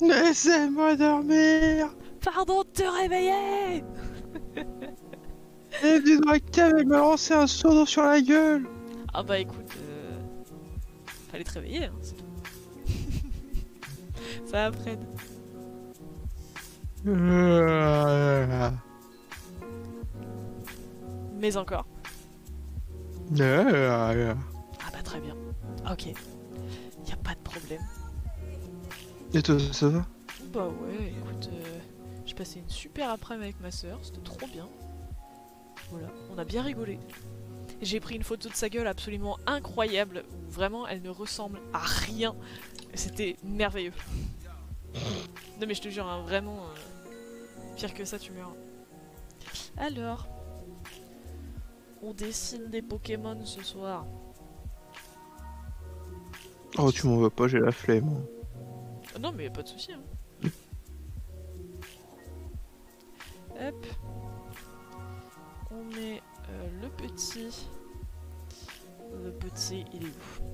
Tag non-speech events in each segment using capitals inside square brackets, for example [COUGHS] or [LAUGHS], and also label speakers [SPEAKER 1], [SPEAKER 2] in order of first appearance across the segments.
[SPEAKER 1] Laissez-moi dormir
[SPEAKER 2] Pardon de te réveiller
[SPEAKER 1] Et du droit avec me lancer un seau sur la gueule
[SPEAKER 2] Ah bah écoute, euh... fallait te réveiller, hein, c'est tout. [LAUGHS] Ça va, Fred?
[SPEAKER 1] Euh,
[SPEAKER 2] Mais encore.
[SPEAKER 1] euh,
[SPEAKER 2] Ah bah très bien. Ok. Y a pas de problème.
[SPEAKER 1] Et toi, ça va?
[SPEAKER 2] Bah ouais, écoute, euh, j'ai passé une super après-midi avec ma soeur, c'était trop bien. Voilà, on a bien rigolé. J'ai pris une photo de sa gueule absolument incroyable, où vraiment elle ne ressemble à rien. C'était merveilleux. non mais je te jure, hein, vraiment, euh, pire que ça tu meurs. Alors, on dessine des Pokémon ce soir.
[SPEAKER 1] Oh, tu m'en veux pas, j'ai la flemme.
[SPEAKER 2] Ah non mais pas de souci. Hein. Hop. On met euh, le petit. Le petit, il est où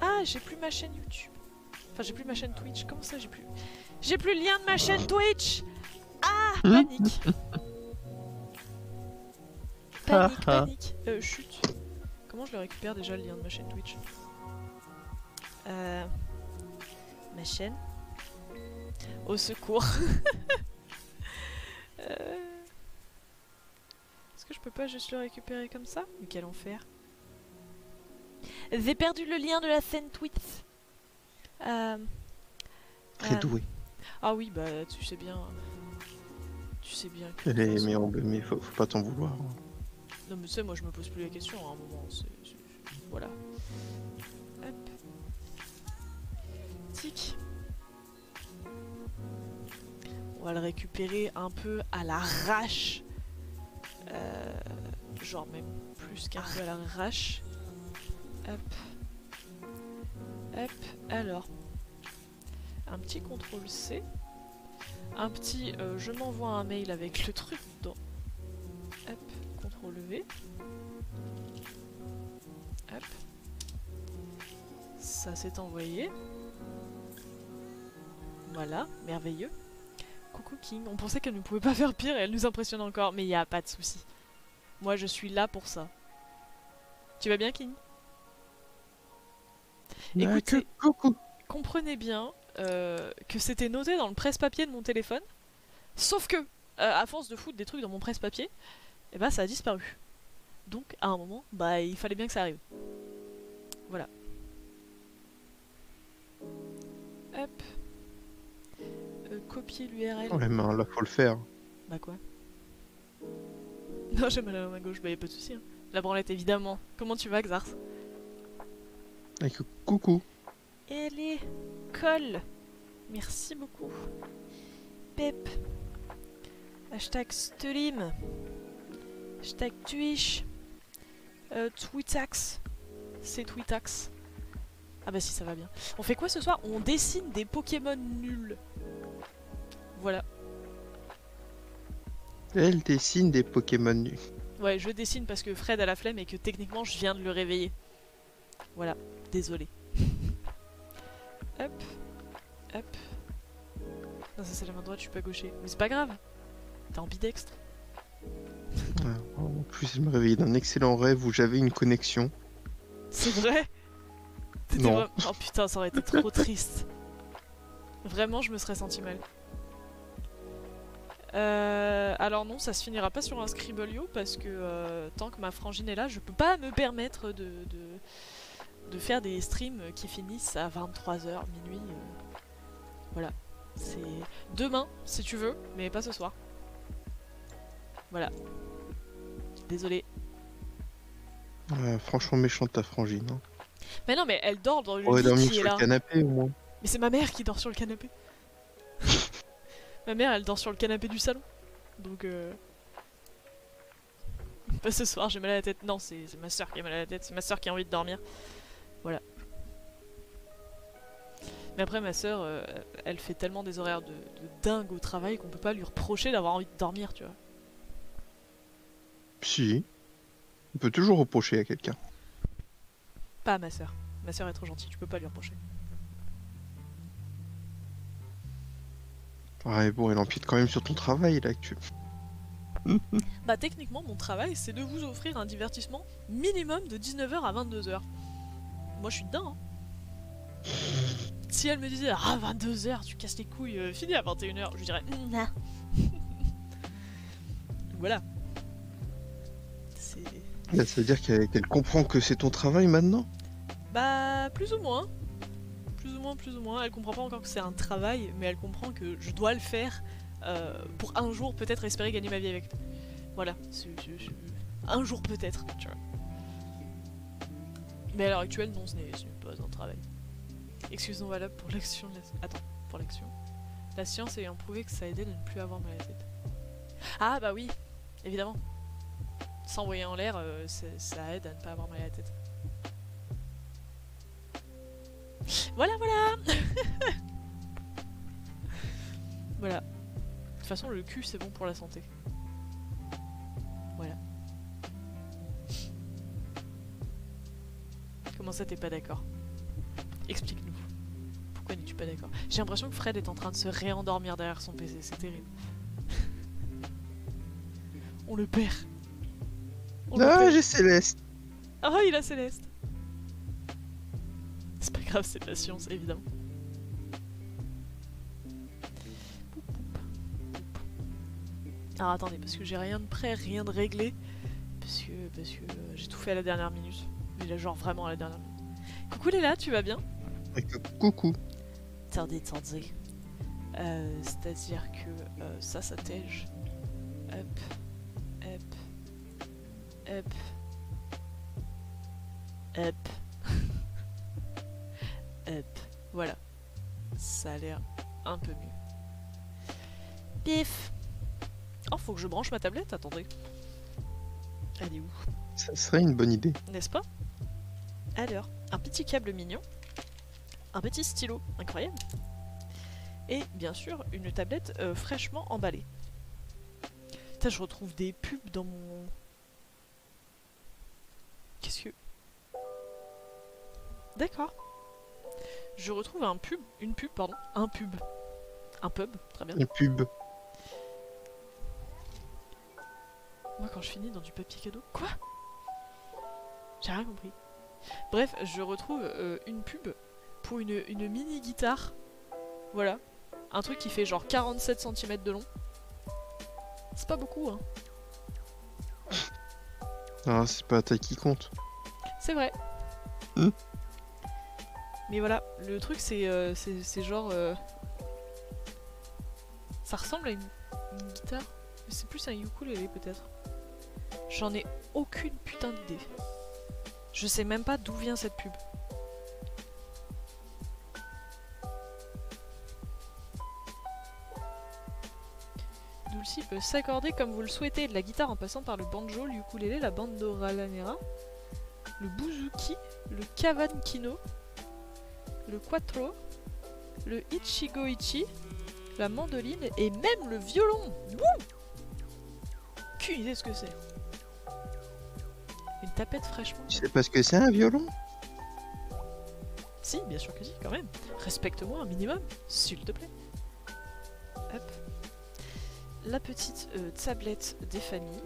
[SPEAKER 2] Ah, j'ai plus ma chaîne YouTube. Enfin, j'ai plus ma chaîne Twitch. Comment ça, j'ai plus? J'ai plus le lien de ma chaîne Twitch. Ah, panique. [LAUGHS] Panique, panique. Euh, chut. Comment je le récupère déjà le lien de ma chaîne Twitch? Euh ma chaîne. Au secours. [LAUGHS] Euh, Est-ce que je peux pas juste le récupérer comme ça? Mais quel enfer. J'ai perdu le lien de la scène Twitch. Euh,
[SPEAKER 1] Très
[SPEAKER 2] euh,
[SPEAKER 1] doué.
[SPEAKER 2] Ah oui, bah tu sais bien. Tu sais bien que.
[SPEAKER 1] Est, mais, on- mais faut, faut pas t'en vouloir. hein.
[SPEAKER 2] Non mais tu sais, moi je me pose plus la question à un moment. c'est- Voilà. On va le récupérer un peu à l'arrache. Euh, genre même plus qu'un peu à l'arrache. Hop. Hop. Alors. Un petit contrôle C. Un petit euh, je m'envoie un mail avec le truc dedans. Hop. CTRL V. Hop. Ça s'est envoyé. Voilà, merveilleux. Coucou King, on pensait qu'elle ne pouvait pas faire pire et elle nous impressionne encore, mais il n'y a pas de souci. Moi je suis là pour ça. Tu vas bien King?
[SPEAKER 1] Ah,
[SPEAKER 2] Écoutez, comprenez bien euh, que c'était noté dans le presse-papier de mon téléphone, sauf que, euh, à force de foutre des trucs dans mon presse-papier, et bah ça a disparu. Donc à un moment, bah il fallait bien que ça arrive. Voilà. Copier l'URL.
[SPEAKER 1] Ouais, mais là, faut le faire.
[SPEAKER 2] Bah quoi? Non, j'ai mal à la main gauche, bah y a pas de souci. hein. La branlette évidemment. Comment tu vas, Xars?
[SPEAKER 1] Et que- coucou.
[SPEAKER 2] Allez, colle. Merci beaucoup. Pep. Hashtag Stulim. Hashtag Twitch. Euh, Twitax. C'est Twitax. Ah bah si, ça va bien. On fait quoi ce soir? On dessine des Pokémon nuls. Voilà.
[SPEAKER 1] Elle dessine des Pokémon nus.
[SPEAKER 2] Ouais, je dessine parce que Fred a la flemme et que techniquement je viens de le réveiller. Voilà, désolé. [LAUGHS] Hop, hop. Non, ça c'est la main droite, je suis pas gaucher. Mais c'est pas grave. T'es ambidextre.
[SPEAKER 1] Ouais, En plus, je me réveillais d'un excellent rêve où j'avais une connexion.
[SPEAKER 2] C'est vrai?
[SPEAKER 1] Non.
[SPEAKER 2] vra- Oh putain, ça aurait été trop triste. Vraiment, je me serais senti mal. Euh, alors non, ça se finira pas sur un Scribblio parce que euh, tant que ma frangine est là, je peux pas me permettre de, de, de faire des streams qui finissent à 23h, minuit. euh. Voilà. C'est demain, si tu veux, mais pas ce soir. Voilà. Désolé.
[SPEAKER 1] Franchement méchante ta frangine. Hein.
[SPEAKER 2] Mais non, mais elle dort dans le
[SPEAKER 1] On aurait
[SPEAKER 2] lit
[SPEAKER 1] dormi
[SPEAKER 2] qui est
[SPEAKER 1] sur
[SPEAKER 2] là.
[SPEAKER 1] le canapé au moins.
[SPEAKER 2] Mais c'est ma mère qui dort sur le canapé. Ma mère, elle dort sur le canapé du salon. Donc, euh... Pas ce soir, j'ai mal à la tête. Non, c'est ma soeur qui a mal à la tête. C'est ma soeur qui a envie de dormir. Voilà. Mais après, ma soeur, euh, elle fait tellement des horaires de, de dingue au travail qu'on peut pas lui reprocher d'avoir envie de dormir, tu vois.
[SPEAKER 1] Si. On peut toujours reprocher à quelqu'un.
[SPEAKER 2] Pas à ma soeur. Ma soeur est trop gentille, tu peux pas lui reprocher.
[SPEAKER 1] Ouais, bon, elle empiète quand même sur ton travail, là, que tu... [LAUGHS]
[SPEAKER 2] Bah techniquement mon travail c'est de vous offrir un divertissement minimum de 19h à 22h. Moi je suis dedans. hein. Si elle me disait ah 22h tu casses les couilles, euh, fini à 21h, je dirais non. [LAUGHS] voilà. C'est
[SPEAKER 1] ça veut dire qu'elle comprend que c'est ton travail maintenant?
[SPEAKER 2] Bah plus ou moins. Plus ou moins. Elle comprend pas encore que c'est un travail, mais elle comprend que je dois le faire euh, pour un jour peut-être espérer gagner ma vie avec. Voilà. Un jour peut-être, tu vois. Mais à l'heure actuelle, non, ce n'est pas un travail. Excuse-nous valable pour l'action. Attends, pour l'action. La science ayant prouvé que ça aidait de ne plus avoir mal à la tête. Ah bah oui, évidemment. S'envoyer en l'air, euh, ça aide à ne pas avoir mal à la tête. Voilà, voilà [LAUGHS] Voilà. De toute façon, le cul, c'est bon pour la santé. Voilà. Comment ça, t'es pas d'accord? Explique-nous. Pourquoi n'es-tu pas d'accord? J'ai l'impression que Fred est en train de se réendormir derrière son PC, c'est terrible. [LAUGHS] On le perd. On le
[SPEAKER 1] Ah, j'ai Céleste
[SPEAKER 2] Ah, il a Céleste. C'est pas grave, c'est de la science, évidemment. Alors attendez, parce que j'ai rien de prêt, rien de réglé. Parce que, parce que euh, j'ai tout fait à la dernière minute. Mais là, genre vraiment à la dernière minute. Coucou Léla, tu vas bien?
[SPEAKER 1] Coucou
[SPEAKER 2] Attendez, attendez. Euh, C'est-à-dire que euh, ça, ça tège. Hop, hop, hop, hop, hop. Voilà. Ça a l'air un peu mieux. Pif Oh, faut que je branche ma tablette, attendez. Elle est où?
[SPEAKER 1] Ça serait une bonne idée.
[SPEAKER 2] N'est-ce pas? Alors, un petit câble mignon, un petit stylo incroyable, et bien sûr une tablette euh, fraîchement emballée. Putain, je retrouve des pubs dans mon. Qu'est-ce que. D'accord. Je retrouve un pub, une pub, pardon, un pub. Un pub, très bien.
[SPEAKER 1] Une pub.
[SPEAKER 2] Moi, quand je finis dans du papier cadeau. Quoi? J'ai rien compris. Bref, je retrouve euh, une pub pour une, une mini guitare. Voilà. Un truc qui fait genre 47 cm de long. C'est pas beaucoup, hein.
[SPEAKER 1] Ah, c'est pas la taille qui compte.
[SPEAKER 2] C'est vrai.
[SPEAKER 1] Hmm.
[SPEAKER 2] Mais voilà, le truc c'est euh, genre. euh, Ça ressemble à une, guitare. Mais c'est plus un ukulélé peut-être. J'en ai aucune putain d'idée. Je sais même pas d'où vient cette pub. Dulcie peut s'accorder comme vous le souhaitez, de la guitare en passant par le banjo, le ukulélé, la bandoralanera, le bouzouki, le kavankino, le quattro, le ichigo-ichi, la mandoline et même le violon. Wouh Aucune idée ce que c'est? Une tapette fraîchement.
[SPEAKER 1] Tu sais pas ce que c'est un violon?
[SPEAKER 2] Si, bien sûr que si, quand même. Respecte-moi un minimum, s'il te plaît. Hop. La petite euh, tablette des familles.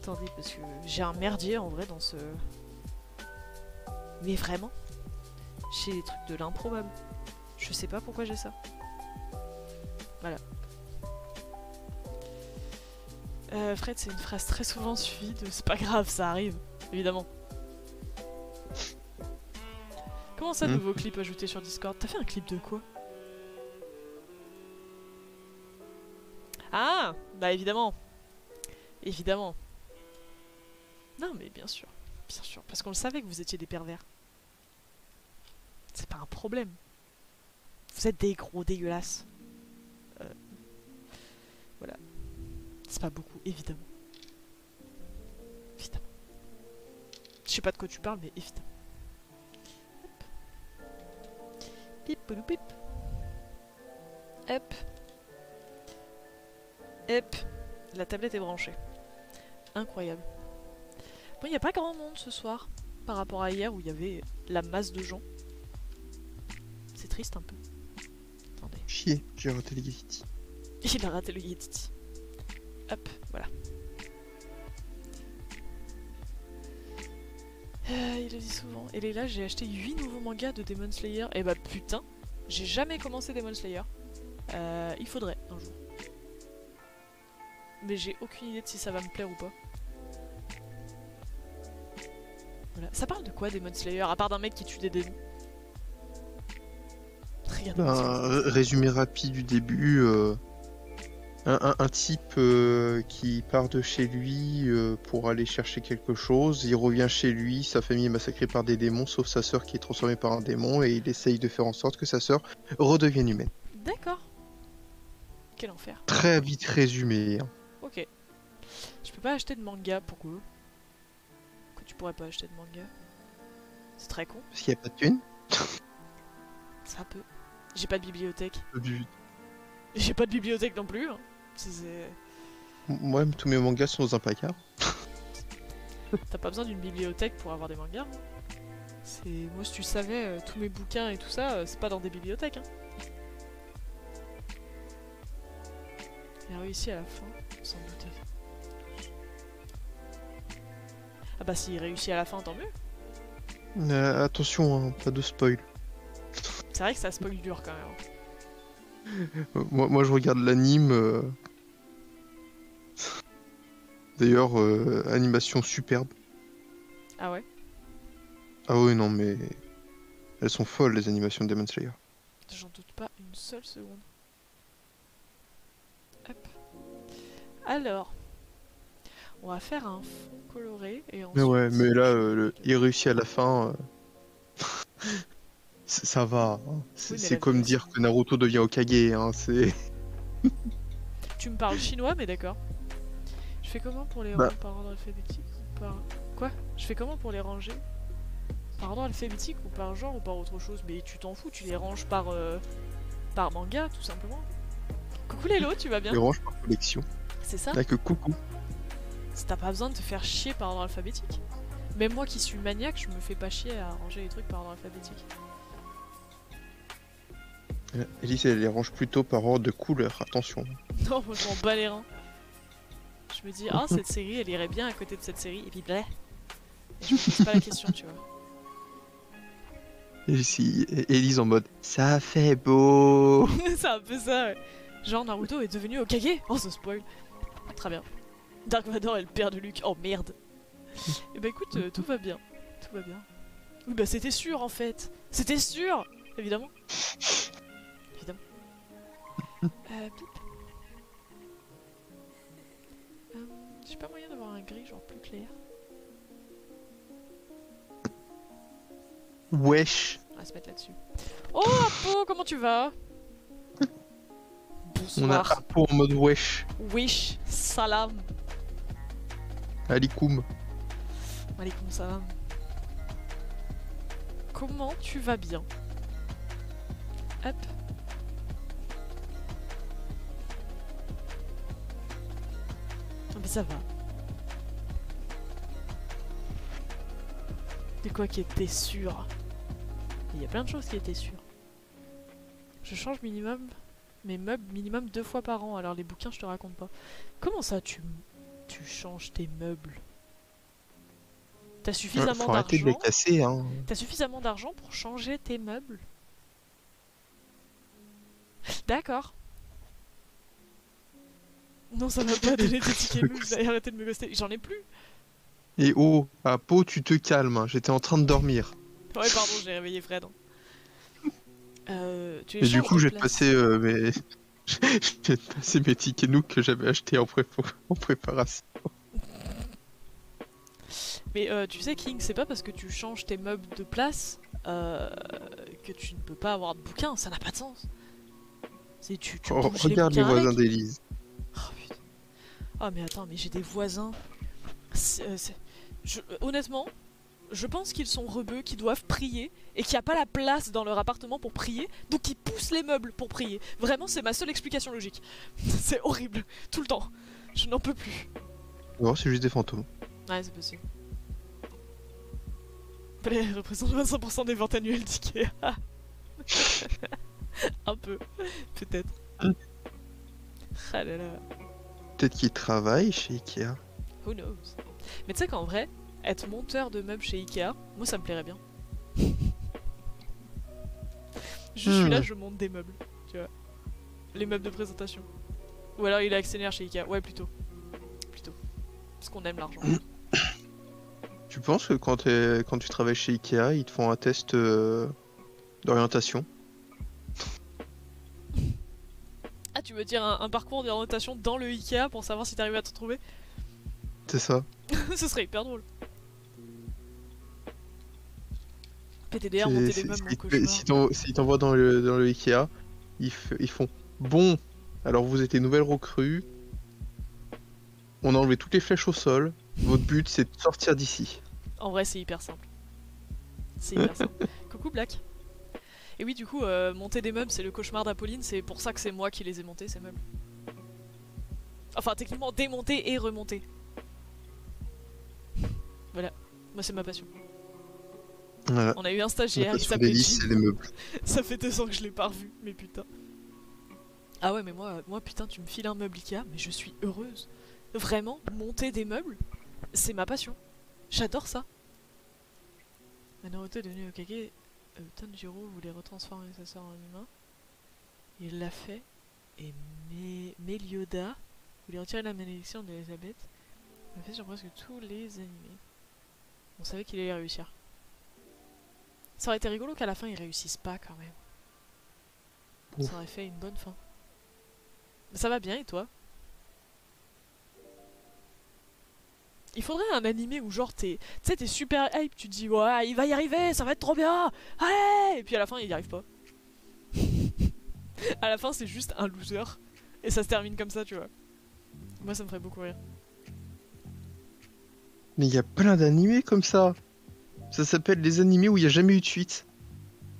[SPEAKER 2] Attendez, parce que j'ai un merdier en vrai dans ce. Mais vraiment J'ai des trucs de l'improbable. Je sais pas pourquoi j'ai ça. Voilà. Euh, Fred, c'est une phrase très souvent suivie de c'est pas grave, ça arrive, évidemment. Comment ça,
[SPEAKER 1] Hmm.
[SPEAKER 2] nouveau clip ajouté sur Discord? T'as fait un clip de quoi? Ah Bah évidemment Évidemment Non mais bien sûr, bien sûr, parce qu'on le savait que vous étiez des pervers. C'est pas un problème. Vous êtes des gros dégueulasses. Euh, Voilà. C'est pas beaucoup, évidemment. Évidemment. Je sais pas de quoi tu parles, mais évidemment. Pip poulou, pip. Hop. Hop. La tablette est branchée. Incroyable. Bon, il n'y a pas grand monde ce soir par rapport à hier où il y avait la masse de gens. C'est triste un peu. Attendez.
[SPEAKER 1] Chier, j'ai raté les [LAUGHS] Getty.
[SPEAKER 2] Il a raté le Yetiti. Hop, voilà. Euh, il le dit souvent. Et là, j'ai acheté 8 nouveaux mangas de Demon Slayer. Et bah putain, j'ai jamais commencé Demon Slayer. Euh, il faudrait un jour. Mais j'ai aucune idée de si ça va me plaire ou pas. Voilà. Ça parle de quoi Demon Slayer À part d'un mec qui tue des démons. Regardez.
[SPEAKER 1] Un résumé rapide du début. euh, un, un- un type euh, qui part de chez lui euh, pour aller chercher quelque chose. Il revient chez lui, sa famille est massacrée par des démons, sauf sa sœur qui est transformée par un démon, et il essaye de faire en sorte que sa sœur redevienne humaine.
[SPEAKER 2] D'accord. Quel enfer.
[SPEAKER 1] Très vite résumé. hein.
[SPEAKER 2] Ok. Je peux pas acheter de manga, pourquoi pourrais pas acheter de manga C'est très con,
[SPEAKER 1] Parce qu'il n'y a pas de thune. [LAUGHS]
[SPEAKER 2] ça peut. J'ai pas de bibliothèque. J'ai pas de bibliothèque non plus. hein.
[SPEAKER 1] Moi, tous mes mangas sont dans un placard.
[SPEAKER 2] T'as pas besoin d'une bibliothèque pour avoir des mangas. hein. C'est moi si tu savais euh, tous mes bouquins et tout ça, euh, c'est pas dans des bibliothèques. Hein. Il a réussi à la fin, sans douter. Ah bah s'il réussit à la fin, tant mieux.
[SPEAKER 1] Euh, attention, hein, pas de spoil.
[SPEAKER 2] C'est vrai que ça spoil dur quand même.
[SPEAKER 1] Euh, Moi, moi, je regarde l'anime. euh. D'ailleurs, euh, animation superbe.
[SPEAKER 2] Ah ouais?
[SPEAKER 1] Ah oui, non, mais elles sont folles les animations de Demon Slayer.
[SPEAKER 2] J'en doute pas une seule seconde. Hop. Alors, on va faire un fond coloré et ensuite...
[SPEAKER 1] Mais ouais, mais là, euh, le- il réussit à la fin. euh, [LAUGHS] Ça va. hein. C'est
[SPEAKER 2] Oui,
[SPEAKER 1] comme dire que Naruto devient Okage. Hein. C'est. [LAUGHS]
[SPEAKER 2] Tu me parles chinois, mais d'accord. Je fais comment pour les
[SPEAKER 1] Bah.
[SPEAKER 2] ranger par ordre alphabétique ou par... Quoi? Je fais comment pour les ranger? Par ordre alphabétique ou par genre ou par autre chose? Mais tu t'en fous, tu les ranges par... euh, par manga, tout simplement. Coucou Lélo, tu vas bien?
[SPEAKER 1] Il range par collection.
[SPEAKER 2] C'est ça?
[SPEAKER 1] Là que coucou.
[SPEAKER 2] T'as pas besoin de te faire chier par ordre alphabétique. Même moi qui suis maniaque, je me fais pas chier à ranger les trucs par ordre alphabétique.
[SPEAKER 1] Euh, Elise, elle les range plutôt par ordre de couleur. Attention. [LAUGHS]
[SPEAKER 2] Non, moi je m'en bats les reins. Je me dis, ah, [LAUGHS] cette série, elle irait bien à côté de cette série, et puis bleh. Et je me pose pas la question, tu vois.
[SPEAKER 1] Elise, Elise en mode Ça fait beau. [LAUGHS]
[SPEAKER 2] c'est un peu ça, ouais. Genre, Naruto est devenu Okage Oh, ça spoil. Très bien. Dark Vador est le père de Luke. Oh merde. Et bah écoute, euh, tout va bien. Tout va bien. Oui, bah c'était sûr en fait. C'était sûr Évidemment. Évidemment. [LAUGHS] Euh, pip. Euh, J'ai pas moyen d'avoir un gris genre plus clair.
[SPEAKER 1] Wesh.
[SPEAKER 2] On va se mettre là-dessus. Oh, Apo, comment tu vas?
[SPEAKER 1] On a
[SPEAKER 2] Bonsoir.
[SPEAKER 1] Apo en mode wesh.
[SPEAKER 2] Wish, salam.
[SPEAKER 1] Alikoum.
[SPEAKER 2] Alaikum salam. Comment tu vas bien Hop. Ah bah ça va. De quoi qui était sûr Il y a plein de choses qui étaient sûres. Je change minimum mes meubles minimum deux fois par an, alors les bouquins je te raconte pas. Comment ça tu, tu changes tes meubles T'as suffisamment d'argent.
[SPEAKER 1] Hein.
[SPEAKER 2] T'as suffisamment d'argent pour changer tes meubles D'accord. Non, ça va pas [LAUGHS] donner des tickets vous allez arrêter de me ghoster. J'en ai plus.
[SPEAKER 1] Et oh, Apo, tu te calmes. J'étais en train de dormir.
[SPEAKER 2] Ouais, pardon, j'ai réveillé Fred. Euh, tu
[SPEAKER 1] Et du coup, je vais te passer euh, mes. Te passer mes tickets Nook que j'avais achetés en, prépa- en préparation.
[SPEAKER 2] Mais euh, tu sais, King, c'est pas parce que tu changes tes meubles de place euh, que tu ne peux pas avoir de bouquins. Ça n'a pas de sens. C'est tu, tu
[SPEAKER 1] Oh, regarde les
[SPEAKER 2] bouquins
[SPEAKER 1] voisins d'Élise.
[SPEAKER 2] Oh putain. Oh mais attends, mais j'ai des voisins. Je- euh, honnêtement, je pense qu'ils sont rebeux, qui doivent prier et qu'il n'y a pas la place dans leur appartement pour prier, donc ils poussent les meubles pour prier. Vraiment, c'est ma seule explication logique. [LAUGHS] c'est horrible, tout le temps. Je n'en peux plus.
[SPEAKER 1] Non, c'est juste des fantômes.
[SPEAKER 2] Ouais, c'est possible. Palais [LAUGHS] représente 25% des ventes annuelles d'IKEA. [LAUGHS] Un peu, peut-être. Ah là là,
[SPEAKER 1] Peut-être qu'il travaille chez Ikea.
[SPEAKER 2] who knows? Mais tu sais qu'en vrai, être monteur de meubles chez Ikea, moi ça me plairait bien. [LAUGHS] je suis
[SPEAKER 1] Hmm.
[SPEAKER 2] là, je monte des meubles, tu vois. Les meubles de présentation. Ou alors il est actionnaire chez Ikea, ouais plutôt. Plutôt. Parce qu'on aime l'argent. [COUGHS]
[SPEAKER 1] Tu penses que quand, t'es- quand tu travailles chez Ikea, ils te font un test euh, d'orientation?
[SPEAKER 2] Ah, tu veux dire un, un parcours d'orientation dans le Ikea pour savoir si t'arrives à te trouver
[SPEAKER 1] C'est ça [LAUGHS]
[SPEAKER 2] Ce serait hyper drôle. Monter meubles.
[SPEAKER 1] Si s'ils t'envoient dans le, dans le Ikea, ils, font Bon, alors vous êtes les nouvelles recrues. On a enlevé toutes les flèches au sol. Votre but, c'est de sortir d'ici.
[SPEAKER 2] En vrai, c'est hyper simple. C'est hyper [LAUGHS] simple. Coucou Black. Et oui, du coup, euh, monter des meubles, c'est le cauchemar d'Apolline. C'est pour ça que c'est moi qui les ai montés, ces meubles. Enfin, techniquement, démonter et remonter. Voilà. Moi, c'est ma passion. On a eu un stagiaire,
[SPEAKER 1] passion
[SPEAKER 2] s'appelait. [LAUGHS] Ça fait deux ans que je l'ai pas revu, mais putain. Ah ouais, mais moi, moi putain, tu me files un meuble Ikea, mais je suis heureuse. Vraiment, monter des meubles, c'est ma passion. J'adore ça. Naruto est devenu Okage, euh, Tanjiro voulait retransformer sa sœur en humain. Il l'a fait. Et Me- Melioda voulait retirer la malédiction d'Elisabeth. Il a fait sur presque tous les animés. On savait qu'il allait réussir. Ça aurait été rigolo qu'à la fin ils réussissent pas quand même.
[SPEAKER 1] Ouf.
[SPEAKER 2] Ça aurait fait une bonne fin. Mais ça va bien et toi? Il faudrait un animé où genre t'es, tu sais t'es super hype, tu te dis ouais il va y arriver, ça va être trop bien, allez Et puis à la fin il y arrive pas. [LAUGHS] à la fin c'est juste un loser et ça se termine comme ça tu vois. Moi ça me ferait beaucoup rire.
[SPEAKER 1] Mais il y a plein d'animés comme ça. Ça s'appelle les animés où il n'y a jamais eu de suite.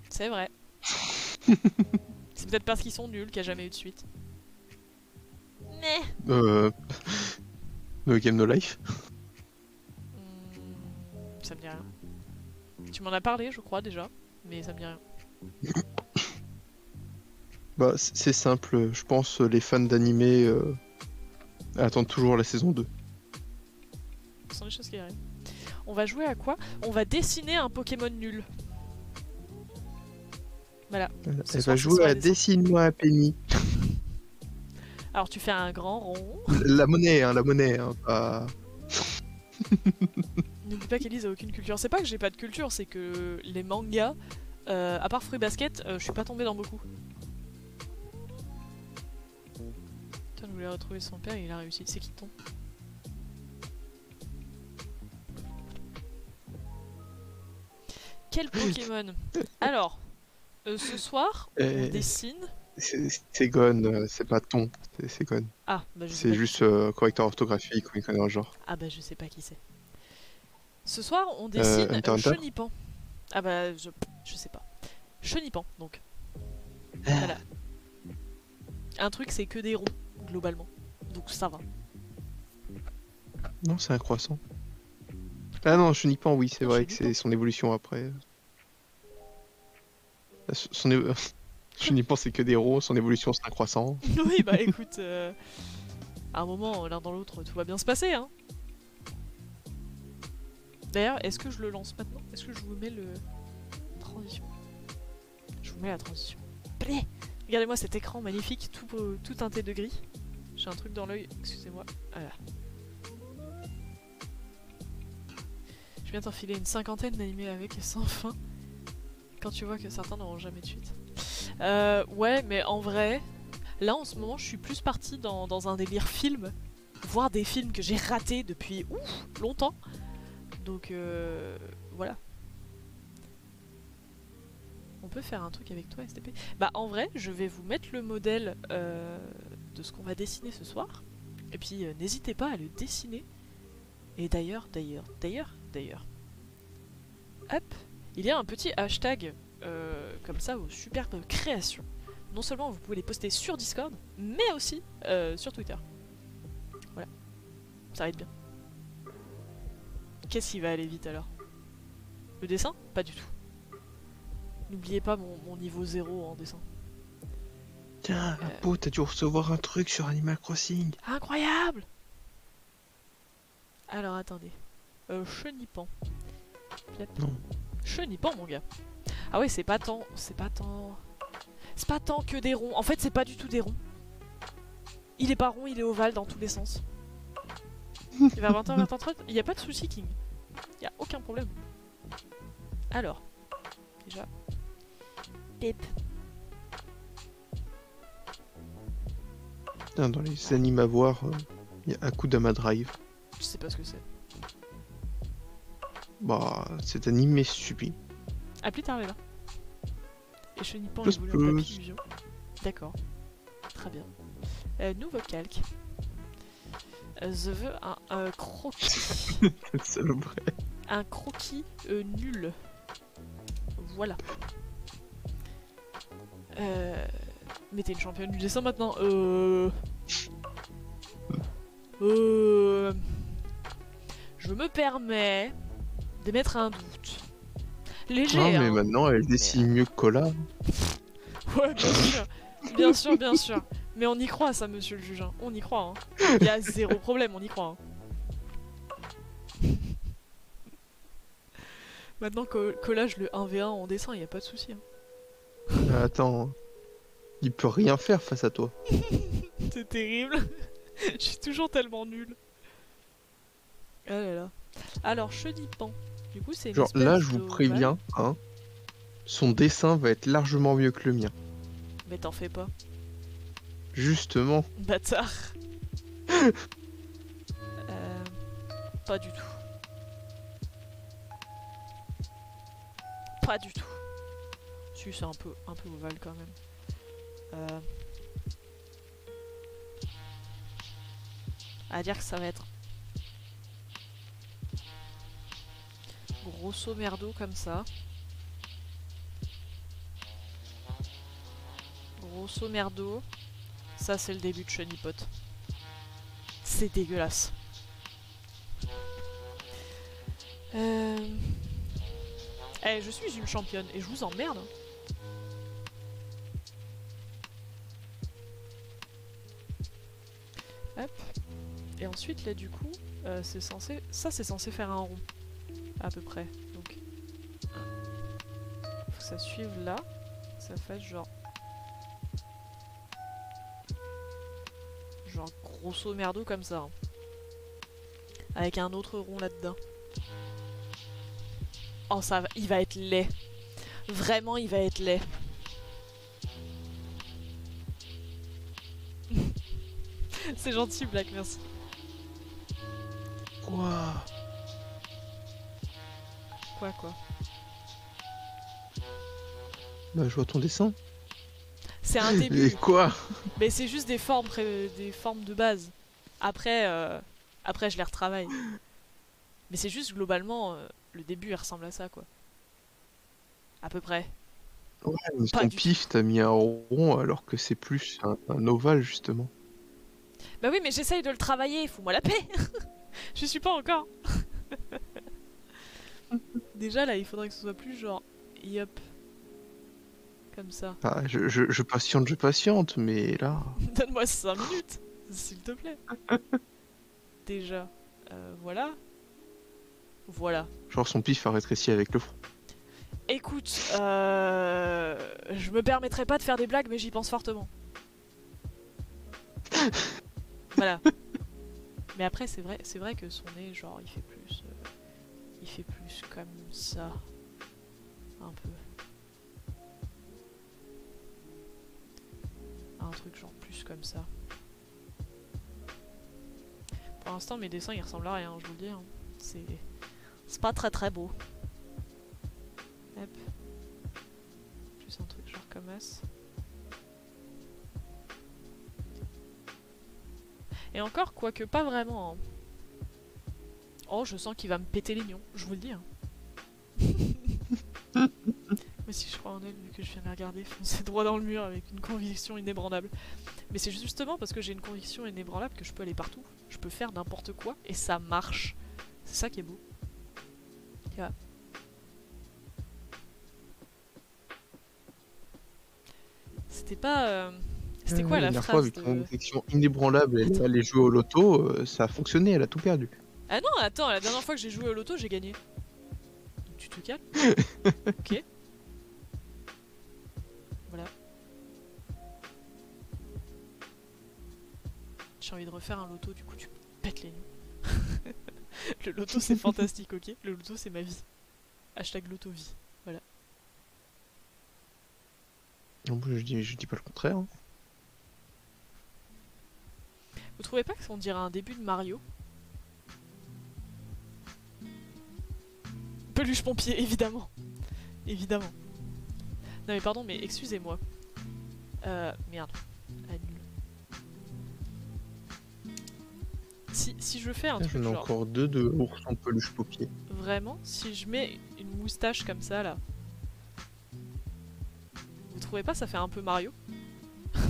[SPEAKER 2] C'est vrai. [LAUGHS] c'est peut-être parce qu'ils sont nuls qu'il n'y a jamais eu de suite. Mais
[SPEAKER 1] Euh... [LAUGHS] No Game No Life.
[SPEAKER 2] Hmm, ça me dit rien. Tu m'en as parlé, je crois déjà, mais ça me dit rien. [LAUGHS]
[SPEAKER 1] Bah, c'est simple. Je pense euh, les fans d'animés euh, attendent toujours la saison 2.
[SPEAKER 2] Ce sont des choses qui arrivent. On va jouer à quoi? On va dessiner un Pokémon nul. Voilà.
[SPEAKER 1] Elle va jouer à. Dessine-moi un penny. [LAUGHS]
[SPEAKER 2] Alors tu fais un grand rond.
[SPEAKER 1] La monnaie, hein, la monnaie, hein, pas...
[SPEAKER 2] N'oublie pas qu'Elise a aucune culture. C'est pas que j'ai pas de culture, c'est que les mangas, euh, à part Fruit Basket, euh, je suis pas tombée dans beaucoup. Putain, je voulais retrouver son père et il a réussi. C'est qui ton Quel Pokémon Alors, euh, ce soir, on
[SPEAKER 1] Eh,
[SPEAKER 2] dessine.
[SPEAKER 1] C'est Gon, euh, c'est pas ton, c'est- c'est Gon.
[SPEAKER 2] Ah, bah je sais
[SPEAKER 1] C'est
[SPEAKER 2] pas.
[SPEAKER 1] juste euh, correcteur orthographique ou une connerie dans le genre.
[SPEAKER 2] Ah bah je sais pas qui c'est. Ce soir, on dessine
[SPEAKER 1] Hunter
[SPEAKER 2] euh,
[SPEAKER 1] Hunter
[SPEAKER 2] Chenipan. Ah bah je, je sais pas. Chenipan, donc. Voilà. Un truc, c'est que des ronds, globalement. Donc ça va.
[SPEAKER 1] Non, c'est un croissant. Ah non, Chenipan, oui, c'est
[SPEAKER 2] Ah,
[SPEAKER 1] vrai que
[SPEAKER 2] Chenipan.
[SPEAKER 1] c'est son évolution après. Son, é- [LAUGHS] Chenipan, c'est que des ronds, son évolution, c'est un croissant. [LAUGHS]
[SPEAKER 2] oui, bah écoute, euh, à un moment, l'un dans l'autre, tout va bien se passer, hein. D'ailleurs, est-ce que je le lance maintenant? Est-ce que je vous mets le... Transition? Je vous mets la transition. Regardez-moi cet écran magnifique, tout, tout teinté de gris. J'ai un truc dans l'œil, excusez-moi. Je viens t'enfiler une cinquantaine d'animés avec et sans fin. Quand tu vois que certains n'auront jamais de suite. Euh, ouais, mais en vrai, là en ce moment, je suis plus partie dans, un délire film. Voir des films que j'ai ratés depuis ouf, longtemps. Donc euh, voilà. On peut faire un truc avec toi, STP Bah en vrai, je vais vous mettre le modèle euh, de ce qu'on va dessiner ce soir. Et puis euh, n'hésitez pas à le dessiner. Et d'ailleurs, d'ailleurs, d'ailleurs, d'ailleurs. Hop, il y a un petit hashtag euh, comme ça aux superbes créations. Non seulement vous pouvez les poster sur Discord, mais aussi euh, sur Twitter. Voilà. Ça va être bien. Qu'est-ce qui va aller vite alors? Le dessin? Pas du tout. N'oubliez pas mon, mon niveau 0 en dessin.
[SPEAKER 1] Tiens,
[SPEAKER 2] Euh.
[SPEAKER 1] Apo, t'as dû recevoir un truc sur Animal Crossing.
[SPEAKER 2] Incroyable Alors attendez. Euh, chenipan.
[SPEAKER 1] Non.
[SPEAKER 2] Chenipan, mon gars. Ah ouais, c'est pas tant. C'est pas tant. C'est pas tant que des ronds. En fait, c'est pas du tout des ronds. Il est pas rond, il est ovale dans tous les sens. Il va 20h, 20h30. Il n'y a pas de souci, King. Il y a aucun problème. Alors. Déjà. Pip.
[SPEAKER 1] Putain, dans les animes à voir, il y a Akudama Drive.
[SPEAKER 2] Je sais pas ce que c'est.
[SPEAKER 1] Bah, cet anime est sublime.
[SPEAKER 2] Ah, plus tard, là. Et en
[SPEAKER 1] plus.
[SPEAKER 2] papy illusion. D'accord. Très bien. Euh, nouveau calque. Euh, je veux un, un croquis. [LAUGHS] Un croquis euh, nul. Voilà. Euh... Mais t'es une championne du dessin maintenant. Euh... Euh... Je me permets d'émettre un doute. Léger,
[SPEAKER 1] Non, mais
[SPEAKER 2] hein.
[SPEAKER 1] maintenant, elle dessine mieux que Cola.
[SPEAKER 2] Ouais, bien sûr. Bien sûr, bien sûr. Mais on y croit, ça, monsieur le juge. hein. On y croit. Hein. Il y a zéro problème, on y croit. hein. Maintenant, que collage le 1v1 en dessin, il n'y a pas de souci. hein.
[SPEAKER 1] Euh, Attends, il peut rien faire face à toi. [LAUGHS]
[SPEAKER 2] C'est terrible. Je suis toujours tellement nulle. Ah là là. Alors, Chenipan. Du coup, c'est
[SPEAKER 1] Genre là, je vous préviens, hein, son dessin va être largement mieux que le mien.
[SPEAKER 2] Mais t'en fais pas.
[SPEAKER 1] Justement,
[SPEAKER 2] Bâtard. [LAUGHS] Euh, pas du tout. Pas du tout. Si, c'est un peu, un peu ovale quand même. Euh... À dire que ça va être grosso merdo comme ça. Grosso merdo. Ça, c'est le début de Chunipot. C'est dégueulasse. Euh... Eh, je suis une championne et je vous emmerde. Hop. Et ensuite, là, du coup, euh, c'est censé... Ça, c'est censé faire un rond. À peu près. Donc... Faut que ça suive là. Ça fasse genre... Genre grosso merdo comme ça. hein. Avec un autre rond là-dedans. Oh ça il va être laid. Vraiment il va être laid. [LAUGHS] C'est gentil Black, merci.
[SPEAKER 1] quoi?
[SPEAKER 2] Quoi quoi
[SPEAKER 1] Bah, je vois ton dessin.
[SPEAKER 2] C'est un
[SPEAKER 1] Et
[SPEAKER 2] début,
[SPEAKER 1] quoi?
[SPEAKER 2] Mais c'est juste des formes, des formes de base. Après, euh, après je les retravaille. Mais c'est juste globalement, euh, le début il ressemble à ça quoi. À peu près.
[SPEAKER 1] Ouais, mais
[SPEAKER 2] Pas
[SPEAKER 1] ton
[SPEAKER 2] du
[SPEAKER 1] pif, t'as mis un rond alors que c'est plus un, un ovale justement.
[SPEAKER 2] Bah oui, mais j'essaye de le travailler, fous-moi la paix [LAUGHS] Je suis pas encore [LAUGHS] [LAUGHS] Déjà là, il faudrait que ce soit plus genre... Yop. Comme ça.
[SPEAKER 1] Ah, je, je, je patiente, je patiente, mais là. [LAUGHS]
[SPEAKER 2] Donne-moi 5 minutes, s'il te plaît. [LAUGHS] Déjà. Euh, voilà. Voilà.
[SPEAKER 1] Genre son pif a rétréci avec le front.
[SPEAKER 2] Écoute, euh... je me permettrai pas de faire des blagues, mais j'y pense fortement. voilà. Mais après, c'est vrai, c'est vrai que son nez, genre, il fait plus, il fait plus comme ça, un peu. Un truc genre plus comme ça. Pour l'instant, mes dessins, ils ressemblent à rien, je vous le dis. hein. C'est, c'est pas très très beau. Hop. Plus un truc genre comme as. Et encore, quoique pas vraiment. hein. Oh, je sens qu'il va me péter les nions, je vous le dis. hein. [LAUGHS] Mais si je crois en elle, vu que je viens de la regarder foncer droit dans le mur avec une conviction inébranlable. Mais c'est justement parce que j'ai une conviction inébranlable que je peux aller partout. Je peux faire n'importe quoi et ça marche. C'est ça qui est beau. Tu vois. C'était pas. euh, C'était quoi la
[SPEAKER 1] dernière
[SPEAKER 2] phrase
[SPEAKER 1] fois, avec
[SPEAKER 2] de-
[SPEAKER 1] ton conviction inébranlable, elle est allée jouer au loto, euh, ça a fonctionné, elle a tout perdu.
[SPEAKER 2] Ah non, attends, la dernière fois que j'ai joué au loto, j'ai gagné. Donc tu te calmes [LAUGHS] Ok. Voilà. J'ai envie de refaire un loto, du coup tu pètes les nues. [LAUGHS] Le loto c'est fantastique, ok Le loto c'est ma vie. Hashtag loto vie.
[SPEAKER 1] Non, je dis, je dis pas le contraire. hein.
[SPEAKER 2] Vous trouvez pas qu'on dirait un début de Mario? Peluche pompier, évidemment. Évidemment. Non mais pardon, mais excusez-moi. Euh, merde. Annule. Si, si je fais un
[SPEAKER 1] J'en ai
[SPEAKER 2] genre...
[SPEAKER 1] encore deux de ours en peluche paupier.
[SPEAKER 2] Vraiment, si je mets une moustache comme ça là... Vous trouvez pas ça fait un peu Mario? [LAUGHS]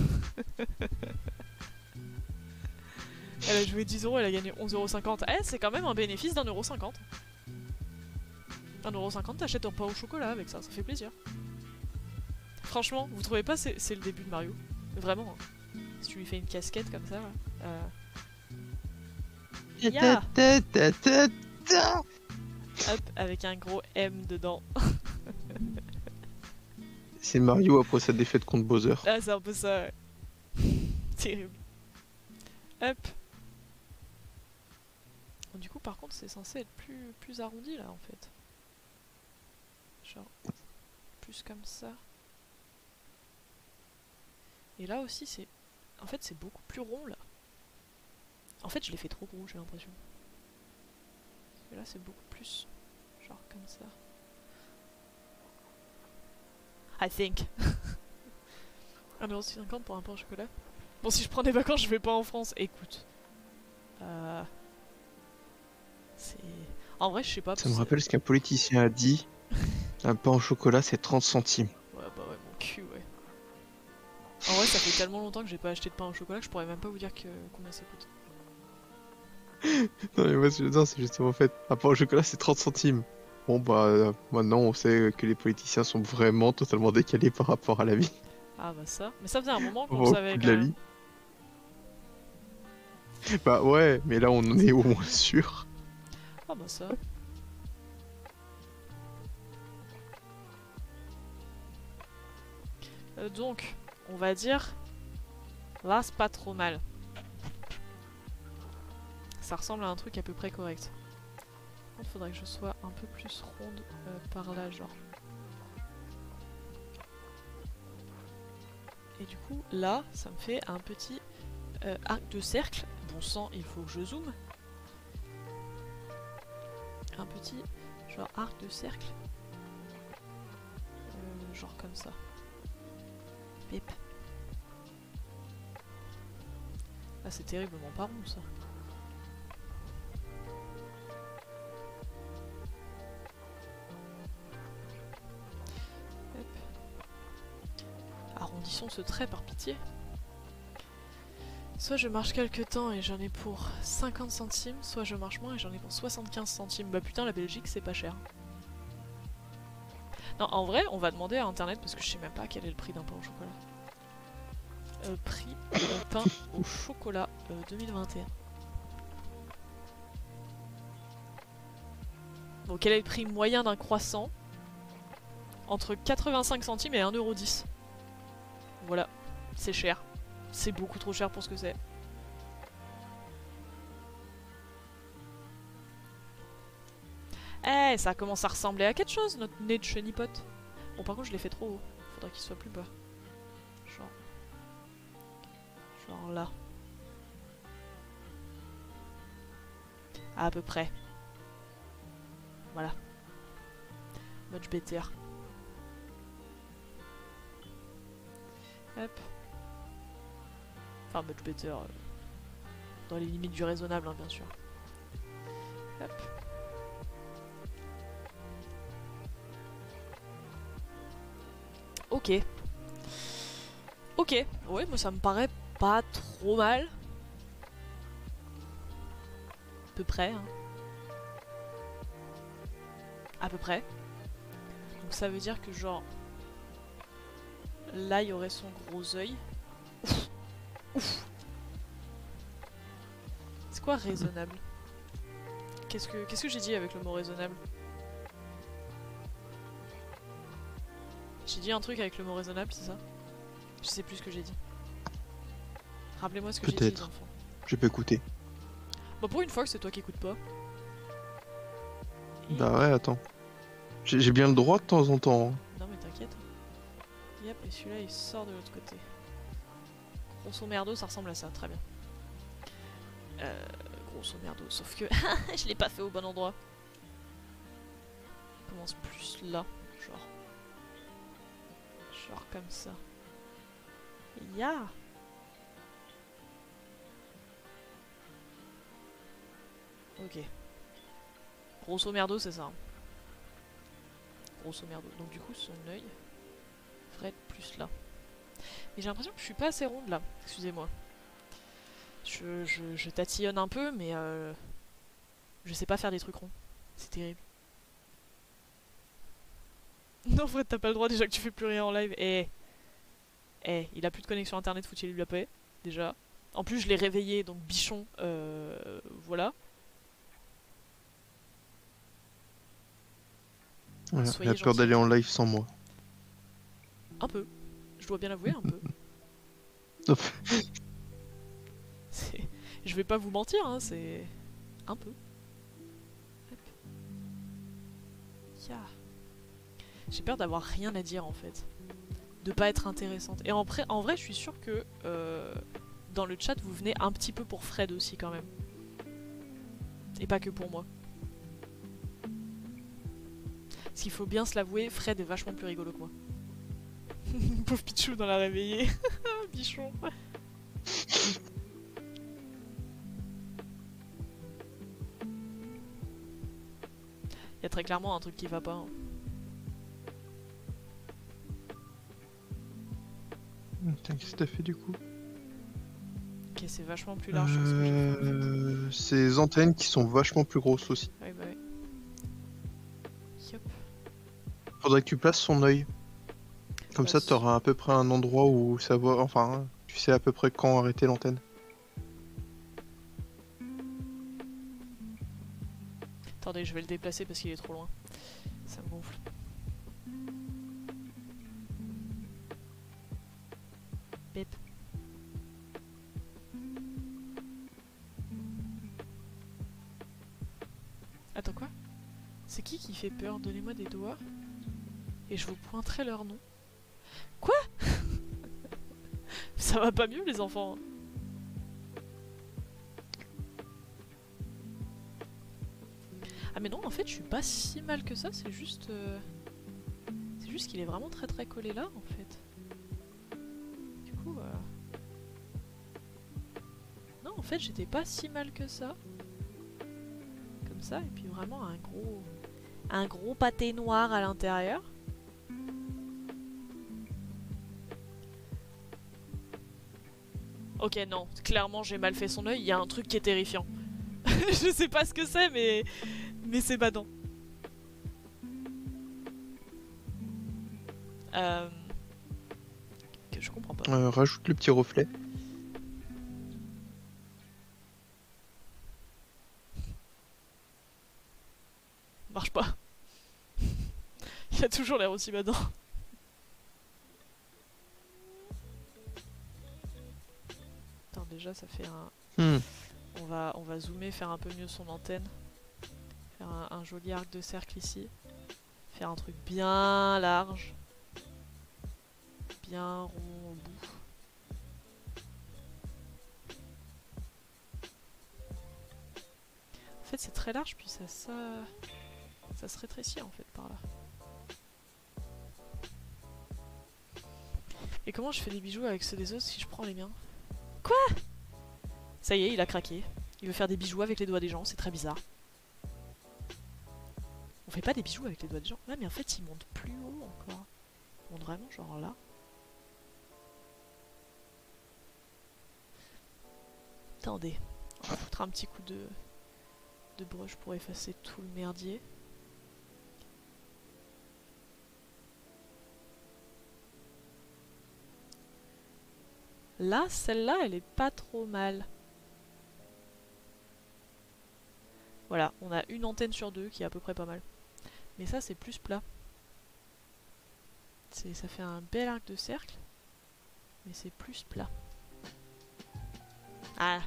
[SPEAKER 2] Elle a joué 10 euros, elle a gagné 11,50€. Eh, c'est quand même un bénéfice d'un euro cinquante. 1,50€, t'achètes un pain au chocolat avec ça, ça fait plaisir. Franchement, vous trouvez pas c'est c'est le début de Mario Vraiment. hein. Si tu lui fais une casquette comme ça, là, euh,
[SPEAKER 1] ta, ta.
[SPEAKER 2] hop, avec un gros M dedans. [LAUGHS]
[SPEAKER 1] C'est Mario après sa défaite contre Bowser.
[SPEAKER 2] Ah, c'est un peu ça, ouais. [LAUGHS] Terrible. Hop. Du coup, par contre, c'est censé être plus, plus arrondi là en fait. Genre, plus comme ça. Et là aussi, c'est. En fait, c'est beaucoup plus rond là. En fait, je l'ai fait trop gros, j'ai l'impression. Et là, c'est beaucoup plus. Genre comme ça. I think. [LAUGHS] 1,50€ pour un pain au chocolat. Bon, si je prends des vacances, je vais pas en France. Écoute. Euh... C'est. En vrai, je sais pas.
[SPEAKER 1] Ça me rappelle ce qu'un politicien a dit. Un pain au chocolat, c'est 30 centimes.
[SPEAKER 2] Ouais, bah ouais, mon cul, ouais. En vrai, ça fait tellement longtemps que j'ai pas acheté de pain au chocolat que je pourrais même pas vous dire que... combien ça coûte.
[SPEAKER 1] Non, mais moi, ce que je veux dire, c'est justement en fait, un pain au chocolat, c'est 30 centimes. Bon, bah, euh, maintenant, on sait que les politiciens sont vraiment totalement décalés par rapport à la vie.
[SPEAKER 2] Ah bah ça. Mais ça faisait un moment
[SPEAKER 1] Au
[SPEAKER 2] qu'on
[SPEAKER 1] coût
[SPEAKER 2] savait
[SPEAKER 1] de
[SPEAKER 2] quand
[SPEAKER 1] la
[SPEAKER 2] même.
[SPEAKER 1] vie. Bah, ouais, mais là, on en est au moins sûr.
[SPEAKER 2] Ah bah ça. [LAUGHS] donc, on va dire... Là, c'est pas trop mal. Ça ressemble à un truc à peu près correct. Il faudrait que je sois un peu plus ronde euh, par là, genre. Et du coup, là, ça me fait un petit euh, arc de cercle. Bon sang, il faut que je zoome. Un petit genre arc de cercle. Euh, genre comme ça. Ah, c'est terriblement pas rond ça. Arrondissons ce trait par pitié. Soit je marche quelques temps et j'en ai pour 50 centimes, soit je marche moins et j'en ai pour 75 centimes. Bah putain, la Belgique c'est pas cher. En vrai, on va demander à internet parce que je sais même pas quel est le prix d'un pain au chocolat. Euh, prix euh, pain au chocolat euh, 2021. Bon, quel est le prix moyen d'un croissant Entre 85 centimes et 1,10€. Voilà, c'est cher. C'est beaucoup trop cher pour ce que c'est. Eh, ça commence à ressembler à quelque chose, notre nez de chenipote. Bon, par contre, je l'ai fait trop haut. Faudrait qu'il soit plus bas. Genre... Genre là. À peu près. Voilà. Much better. Hop. Enfin, much better. euh, dans les limites du raisonnable, hein, bien sûr. Hop. Ok. Ok. Ouais, moi ça me paraît pas trop mal. À peu près. hein. À peu près. Donc ça veut dire que genre... Là, il y aurait son gros œil. Ouf. Ouf C'est quoi raisonnable? Qu'est-ce que qu'est-ce que j'ai dit avec le mot raisonnable? J'ai dit un truc avec le mot raisonnable, c'est ça? Je sais plus ce que j'ai dit. Rappelez-moi ce que j'ai dit, les
[SPEAKER 1] Peut-être.
[SPEAKER 2] enfants.
[SPEAKER 1] J'ai pas écouté.
[SPEAKER 2] Bah pour une fois que c'est toi qui écoutes pas. Et-
[SPEAKER 1] Bah ouais, attends. J'ai bien le droit de temps en temps. hein.
[SPEAKER 2] Non mais t'inquiète. Yep, et celui-là il sort de l'autre côté. Grosso merdo, ça ressemble à ça, très bien. Euh, grosso merdo, sauf que [LAUGHS] je l'ai pas fait au bon endroit. On commence plus là, genre. Genre comme ça. Ya Ok. Grosso merdo, c'est ça. hein. Grosso merdo. Donc du coup, son œil devrait plus là. Mais j'ai l'impression que je suis pas assez ronde là. Excusez-moi. Je, je, je tatillonne un peu, mais euh, je sais pas faire des trucs ronds. C'est terrible. [LAUGHS] Non, Fred, t'as pas le droit déjà que tu fais plus rien en live. Eh, eh, il a plus de connexion internet, faut-il lui la paix, déjà. En plus, je l'ai réveillé, donc bichon, euh, voilà.
[SPEAKER 1] Voilà, il a peur d'aller en live sans moi.
[SPEAKER 2] Un peu. Je dois bien l'avouer, un peu. [LAUGHS] Je vais pas vous mentir, hein, c'est. Un peu. Hop. J'ai peur d'avoir rien à dire en fait. De pas être intéressante. Et en vrai, je suis sûre que euh, dans le chat, vous venez un petit peu pour Fred aussi quand même. Et pas que pour moi. Parce qu'il faut bien se l'avouer, Fred est vachement plus rigolo que moi. [LAUGHS] Pauvre Pichou dans la réveillée. [LAUGHS] Bichon. Il y a très clairement un truc qui va pas. hein.
[SPEAKER 1] Qu'est-ce que t'as fait du coup
[SPEAKER 2] Ok, c'est vachement plus large que ce que j'ai fait. en fait.
[SPEAKER 1] Euh, Ces antennes qui sont vachement plus grosses aussi.
[SPEAKER 2] Bah.
[SPEAKER 1] Faudrait que tu places son œil. Comme ça, t'auras à peu près un endroit où va. Enfin, hein, tu sais à peu près quand arrêter l'antenne.
[SPEAKER 2] Attendez, je vais le déplacer parce qu'il est trop loin. Attends quoi? C'est qui qui fait peur? Donnez-moi des doigts et je vous pointerai leur nom. Quoi? Ça va pas mieux les enfants hein? Ah mais non, en fait, je suis pas si mal que ça, c'est juste... euh, C'est juste qu'il est vraiment très très collé là, en fait. Du coup... euh, Non, en fait, j'étais pas si mal que ça. Ça, et puis vraiment un gros... Un gros pâté noir à l'intérieur. Ok, non, clairement j'ai mal fait son œil, il y a un truc qui est terrifiant. [LAUGHS] je sais pas ce que c'est, mais... Mais c'est badant. Euh... Je comprends pas.
[SPEAKER 1] Euh, rajoute le petit reflet.
[SPEAKER 2] Marche pas. [LAUGHS] Il a toujours l'air aussi badant. Attends, déjà ça fait un...
[SPEAKER 1] Hmm.
[SPEAKER 2] On va, on va zoomer, faire un peu mieux son antenne. Faire un, un joli arc de cercle ici. Faire un truc bien large. Bien rond au bout. En fait c'est très large puis ça, ça, ça se rétrécit en fait par là. Et comment je fais des bijoux avec ceux des autres si je prends les miens? Quoi? Ça y est, il a craqué. Il veut faire des bijoux avec les doigts des gens, c'est très bizarre. On fait pas des bijoux avec les doigts des gens. Ouais, mais en fait, il monte plus haut encore. Il monte vraiment genre là. Attendez, on va foutre un petit coup de, de brush pour effacer tout le merdier. Là, celle-là, elle est pas trop mal. Voilà, on a une antenne sur deux qui est à peu près pas mal. Mais ça, c'est plus plat. Ça fait un bel arc de cercle, mais c'est plus plat. Ah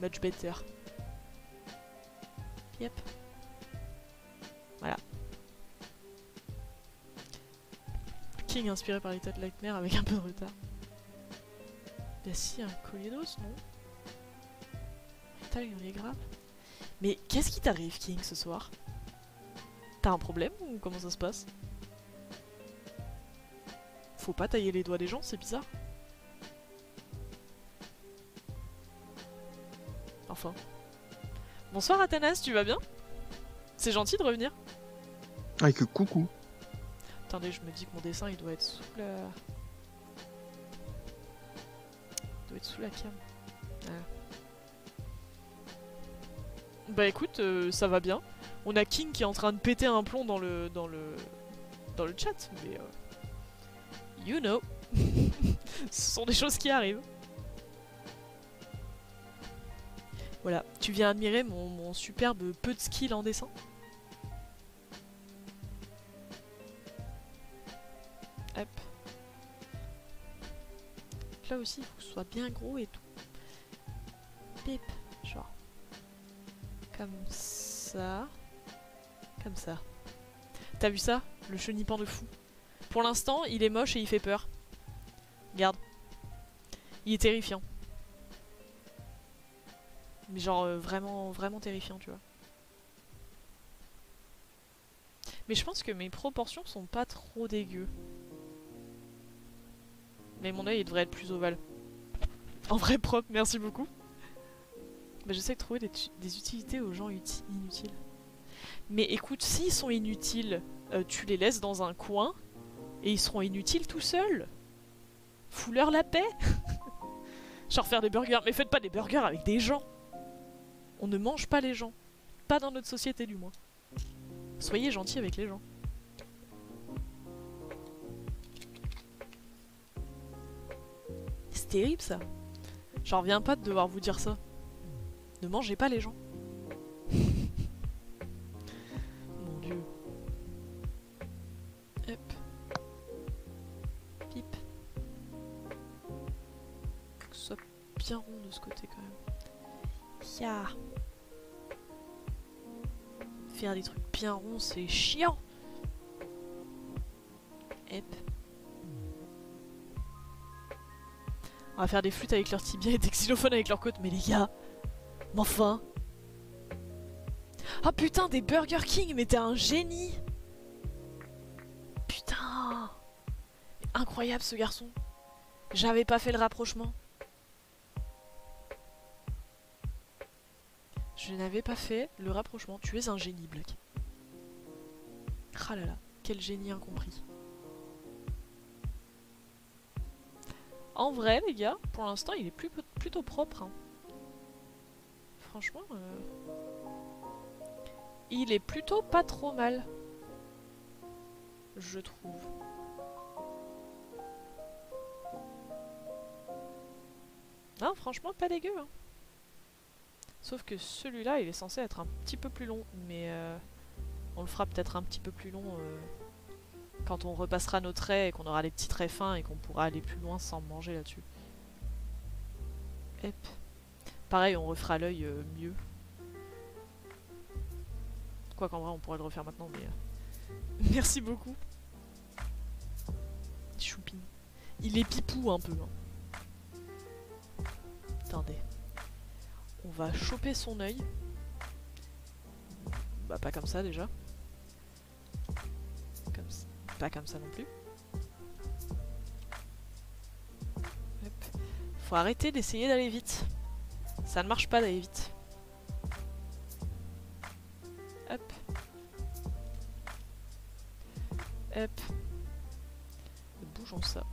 [SPEAKER 2] Much better. Yep. King inspiré par l'état de Nightmare avec un peu de retard. Bah si, un collier d'os, non? Putain, il est grave. Mais qu'est-ce qui t'arrive, King, ce soir? T'as un problème ou comment ça se passe? Faut pas tailler les doigts des gens, c'est bizarre. Enfin. Bonsoir Athanas, tu vas bien? C'est gentil de revenir.
[SPEAKER 1] Ah, que coucou.
[SPEAKER 2] Attendez, je me dis que mon dessin il doit être sous la. Il doit être sous la cam. Bah écoute, euh, ça va bien. On a King qui est en train de péter un plomb dans le dans le dans le chat, mais euh, you know, [LAUGHS] ce sont des choses qui arrivent. Voilà, tu viens admirer mon, mon superbe peu de skill en dessin il faut que ce soit bien gros et tout. Pip, genre. Comme ça. Comme ça. T'as vu ça? Le chenipan de fou. Pour l'instant, il est moche et il fait peur. Regarde. Il est terrifiant. Mais genre euh, vraiment, vraiment terrifiant, tu vois. Mais je pense que mes proportions sont pas trop dégueu. Mais mon œil il devrait être plus ovale. En vrai propre, merci beaucoup. Mais j'essaie de trouver des, utilités aux gens inutiles. Mais écoute, s'ils sont inutiles, euh, tu les laisses dans un coin et ils seront inutiles tout seuls. Fous-leur la paix. [LAUGHS] Genre faire des burgers. Mais faites pas des burgers avec des gens. On ne mange pas les gens. Pas dans notre société du moins. Soyez gentils avec les gens. Terrible ça. J'en reviens pas de devoir vous dire ça. Ne mangez pas les gens. [LAUGHS] Mon dieu. Hop. Pip. Que ce soit bien rond de ce côté quand même. Ya. Faire des trucs bien ronds, c'est chiant. Hop. Va faire des flûtes avec leurs tibias et des xylophones avec leurs côtes, mais les gars, mais enfin Ah putain, des Burger King, mais t'es un génie Putain Incroyable ce garçon J'avais pas fait le rapprochement. Je n'avais pas fait le rapprochement. Tu es un génie, Black. Ah quel génie incompris. En vrai, les gars, pour l'instant, il est plutôt propre. Hein. Franchement, euh, il est plutôt pas trop mal. Je trouve. Non, franchement, pas dégueu. Hein. Sauf que celui-là, il est censé être un petit peu plus long, mais euh, on le fera peut-être un petit peu plus long euh, quand on repassera nos traits et qu'on aura les petits traits fins et qu'on pourra aller plus loin sans manger là-dessus. Hop. Pareil, on refera l'œil euh, mieux. Quoi qu'en vrai, on pourrait le refaire maintenant, mais... [LAUGHS] Merci beaucoup. Choupine. Il est pipou un peu. Hein. Attendez. On va choper son œil. Bah pas comme ça déjà. Pas comme ça non plus. Faut arrêter d'essayer d'aller vite. Ça ne marche pas d'aller vite. Hop. Hop. Bougeons ça.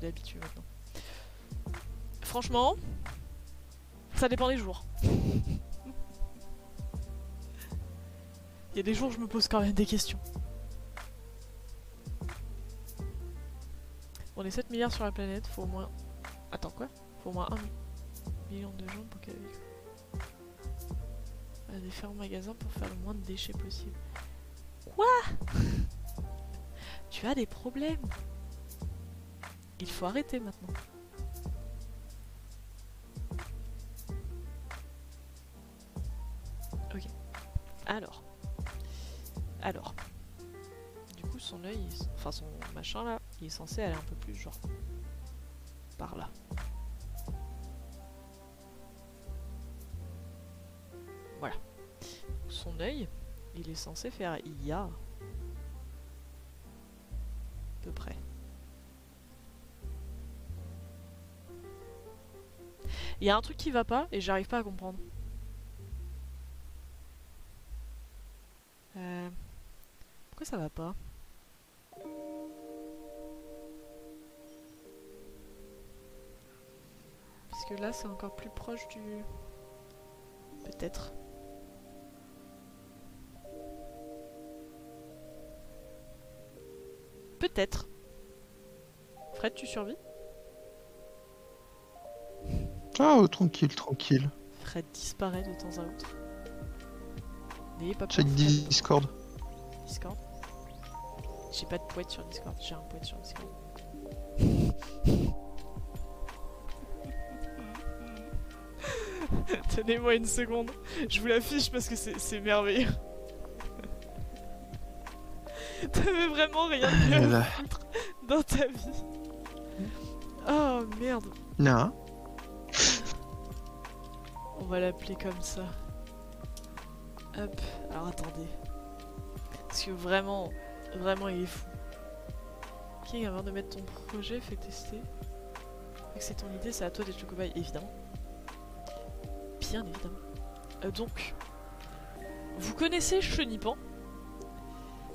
[SPEAKER 2] elle est habituée maintenant. Franchement, ça dépend des jours. Il y a des jours, où je me pose quand même des questions. On est 7 milliards sur la planète, faut au moins... Attends, quoi? Faut au moins 1 million de gens pour qu'elle à des fermes magasin pour faire le moins de déchets possible. Quoi? [LAUGHS] Tu as des problèmes Il faut arrêter maintenant. Il est censé aller un peu plus genre par là. Voilà. Son œil, il est censé faire IA. À peu près. Il y a un truc qui va pas et j'arrive pas à comprendre. Euh, Pourquoi ça va pas? Que là c'est encore plus proche du... Peut-être. Peut-être. Fred, tu survis?
[SPEAKER 1] Ah, oh, tranquille, tranquille.
[SPEAKER 2] Fred disparaît de temps à autre. N'ayez pas peur.
[SPEAKER 1] Check. Discord.
[SPEAKER 2] Discord. J'ai pas de poète sur Discord, j'ai un poète sur Discord. [LAUGHS] Tenez-moi une seconde, je vous l'affiche parce que c'est merveilleux. [LAUGHS] T'avais vraiment rien de mieux à
[SPEAKER 1] Voilà.
[SPEAKER 2] foutre dans ta vie. Oh merde,
[SPEAKER 1] Non.
[SPEAKER 2] on va l'appeler comme ça. Hop, alors attendez. Parce que vraiment, vraiment il est fou. King, avant de mettre ton projet, fais tester? Vu que c'est ton idée, c'est à toi d'être le cobaye, évidemment. Bien. Euh, donc, vous connaissez Chenipan,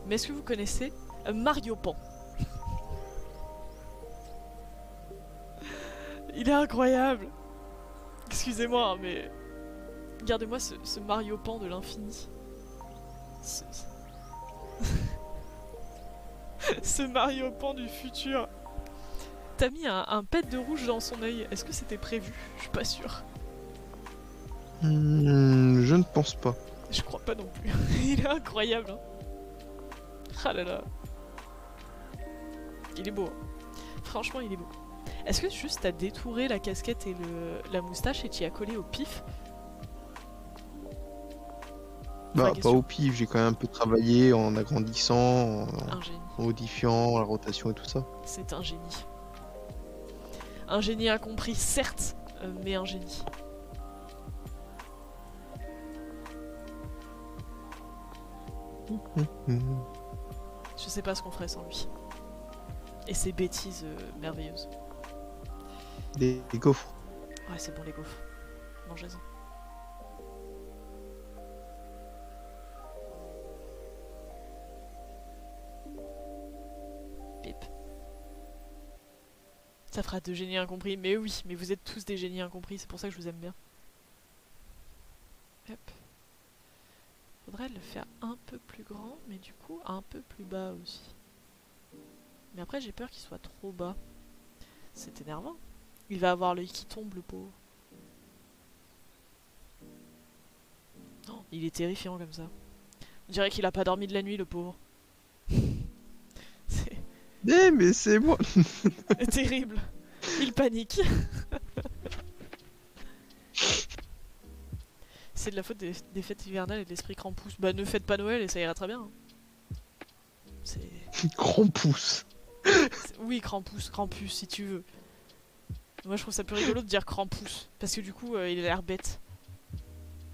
[SPEAKER 2] mais est-ce que vous connaissez euh, Mario Pan [LAUGHS] Il est incroyable Excusez-moi, hein, mais regardez-moi ce, Mario Pan de l'infini. Ce... [LAUGHS] Mario Pan du futur. T'as mis un, un pet de rouge dans son œil. Est-ce que c'était prévu? Je suis pas sûre.
[SPEAKER 1] Hmm, je ne pense pas.
[SPEAKER 2] Je crois pas non plus. [LAUGHS] il est incroyable. Hein. Ah là là. Il est beau. hein. Franchement, il est beau. Est-ce que juste t'as détouré la casquette et le, la moustache et t'y as collé au pif?
[SPEAKER 1] Bah, pas au pif, j'ai quand même un peu travaillé en agrandissant, en modifiant la rotation et tout ça.
[SPEAKER 2] C'est un génie. Un génie incompris, certes, euh, mais un génie. Je sais pas ce qu'on ferait sans lui. Et ses bêtises euh, merveilleuses.
[SPEAKER 1] Des, des gaufres.
[SPEAKER 2] Ouais, c'est bon les gaufres. Mangez-en. Pip. Ça fera deux génies incompris. Mais oui, mais vous êtes tous des génies incompris, c'est pour ça que je vous aime bien. Hop. Le faire un peu plus grand, mais du coup un peu plus bas aussi. Mais après j'ai peur qu'il soit trop bas. C'est énervant. Il va avoir l'œil qui tombe, le pauvre. Non, il est terrifiant comme ça. On dirait qu'il a pas dormi de la nuit, le pauvre. [LAUGHS] C'est
[SPEAKER 1] Eh, mais c'est moi [LAUGHS]
[SPEAKER 2] terrible. Il panique. [LAUGHS] C'est de la faute des, des fêtes hivernales et de l'esprit Krampus. Bah ne faites pas Noël et ça ira très bien. hein. C'est... [LAUGHS] C'est- Oui, Krampus, Krampus si tu veux. Moi je trouve ça plus rigolo de dire Krampus. Parce que du coup euh, il a l'air bête.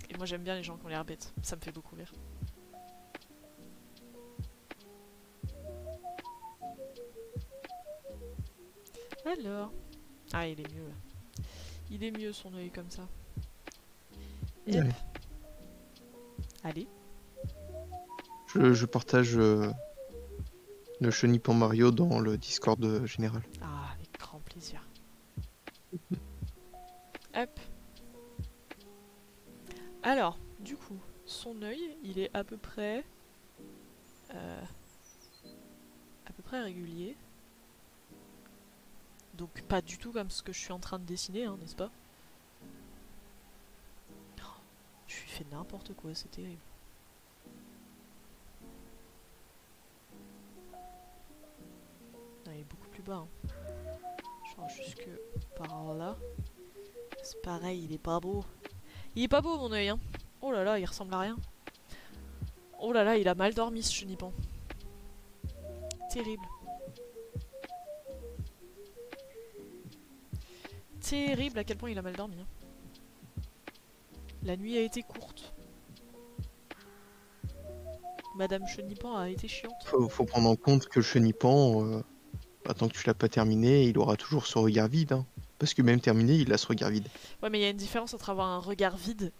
[SPEAKER 2] Et moi j'aime bien les gens qui ont l'air bêtes. Ça me fait beaucoup rire. Alors. Ah il est mieux là. Il est mieux son œil comme ça. Allez.
[SPEAKER 1] Je, je partage euh, le chenipan Mario dans le Discord euh, général.
[SPEAKER 2] Ah, avec grand plaisir. [LAUGHS] Hop. Alors, du coup, son œil, il est à peu près... euh, à peu près régulier. Donc pas du tout comme ce que je suis en train de dessiner, hein, n'est-ce pas? Je lui fais n'importe quoi, c'est terrible. Il est beaucoup plus bas. Hein. Genre jusque par là. C'est pareil, il est pas beau. Il est pas beau mon oeil, hein. Oh là là, il ressemble à rien. Oh là là, il a mal dormi ce chenipan. Terrible. Terrible à quel point il a mal dormi. Hein. La nuit a été courte. Madame Chenipan a été chiante.
[SPEAKER 1] Faut, faut prendre en compte que Chenipan, euh, tant que tu l'as pas terminé, il aura toujours ce regard vide. Hein. Parce que même terminé, il a ce regard vide.
[SPEAKER 2] Ouais, mais il y a une différence entre avoir un regard vide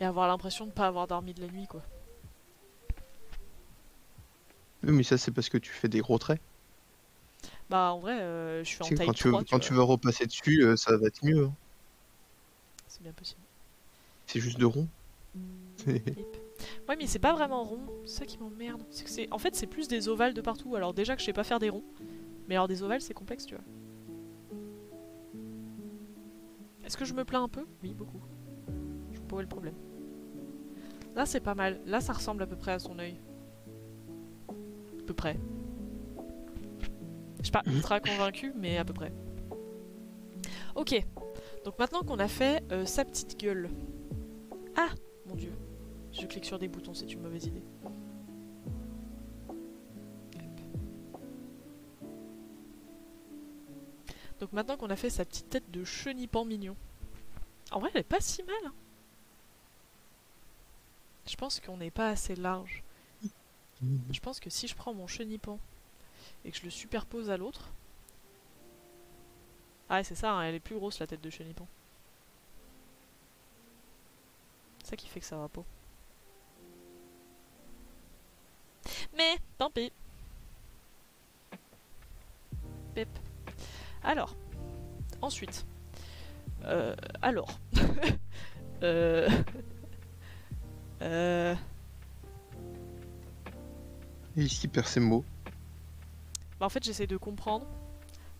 [SPEAKER 2] et avoir l'impression de pas avoir dormi de la nuit, quoi.
[SPEAKER 1] Oui, mais ça, c'est parce que tu fais des gros traits.
[SPEAKER 2] Bah, en vrai, euh, je suis en taille
[SPEAKER 1] quand tu,
[SPEAKER 2] 3,
[SPEAKER 1] quand tu vas repasser dessus, euh, ça va être mieux. hein.
[SPEAKER 2] C'est bien possible.
[SPEAKER 1] C'est juste de rond. [LAUGHS]
[SPEAKER 2] Yep. Ouais, mais c'est pas vraiment rond. C'est ça qui m'emmerde. C'est que c'est, en fait, c'est plus des ovales de partout. Alors déjà que je sais pas faire des ronds, mais alors des ovales, c'est complexe, tu vois. Est-ce que je me plains un peu? Oui, beaucoup. Je vois pas où est le problème. Là, c'est pas mal. Là, ça ressemble à peu près à son œil. À peu près. Je suis pas ultra convaincue, mais à peu près. Ok. Donc maintenant qu'on a fait euh, sa petite gueule. Ah Mon dieu. Je clique sur des boutons, c'est une mauvaise idée. Donc maintenant qu'on a fait sa petite tête de chenipan mignon. En vrai, elle est pas si mal. hein. Je pense qu'on n'est pas assez large. Je pense que si je prends mon chenipan et que je le superpose à l'autre... Ah, c'est ça, hein, elle est plus grosse la tête de chenipan. C'est ça qui fait que ça va pas. Mais, tant pis. Pep. Alors, ensuite. Euh, alors. [LAUGHS] euh. Euh.
[SPEAKER 1] Et ici, perd ses mots.
[SPEAKER 2] Bah, en fait, j'essaie de comprendre.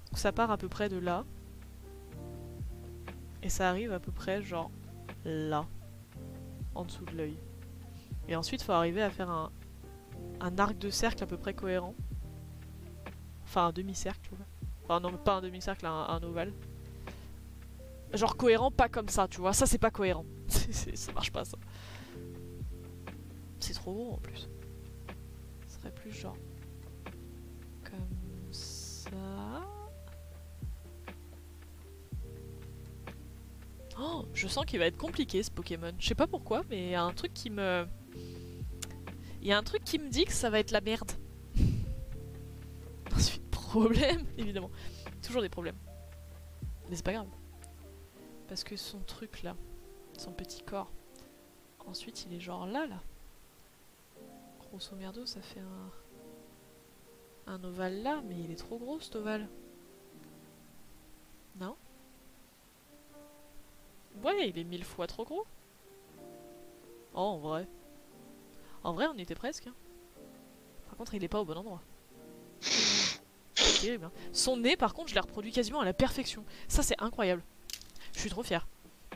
[SPEAKER 2] Donc, ça part à peu près de là. Et ça arrive à peu près, genre, là. En dessous de l'œil. Et ensuite, faut arriver à faire un, arc de cercle à peu près cohérent. Enfin, un demi-cercle, tu vois. Enfin, non, pas un demi-cercle, un, ovale. Genre cohérent, pas comme ça, tu vois. Ça, c'est pas cohérent. [LAUGHS] Ça marche pas, ça. C'est trop gros en plus. Ce serait plus genre. Oh, je sens qu'il va être compliqué ce Pokémon. Je sais pas pourquoi, mais il y a un truc qui me. Il y a un truc qui me dit que ça va être la merde. [LAUGHS] Ensuite, problème, [LAUGHS] évidemment. Toujours des problèmes. Mais c'est pas grave. Parce que son truc là, son petit corps, ensuite il est genre là, là. Grosso merdo, ça fait un. Un ovale là, mais il est trop gros cet ovale. Non? Ouais, il est mille fois trop gros. Oh, en vrai. En vrai, on y était presque. hein. Par contre, il est pas au bon endroit. [LAUGHS] C'est terrible. hein. Son nez, par contre, je l'ai reproduit quasiment à la perfection. Ça, c'est incroyable. Je suis trop fière.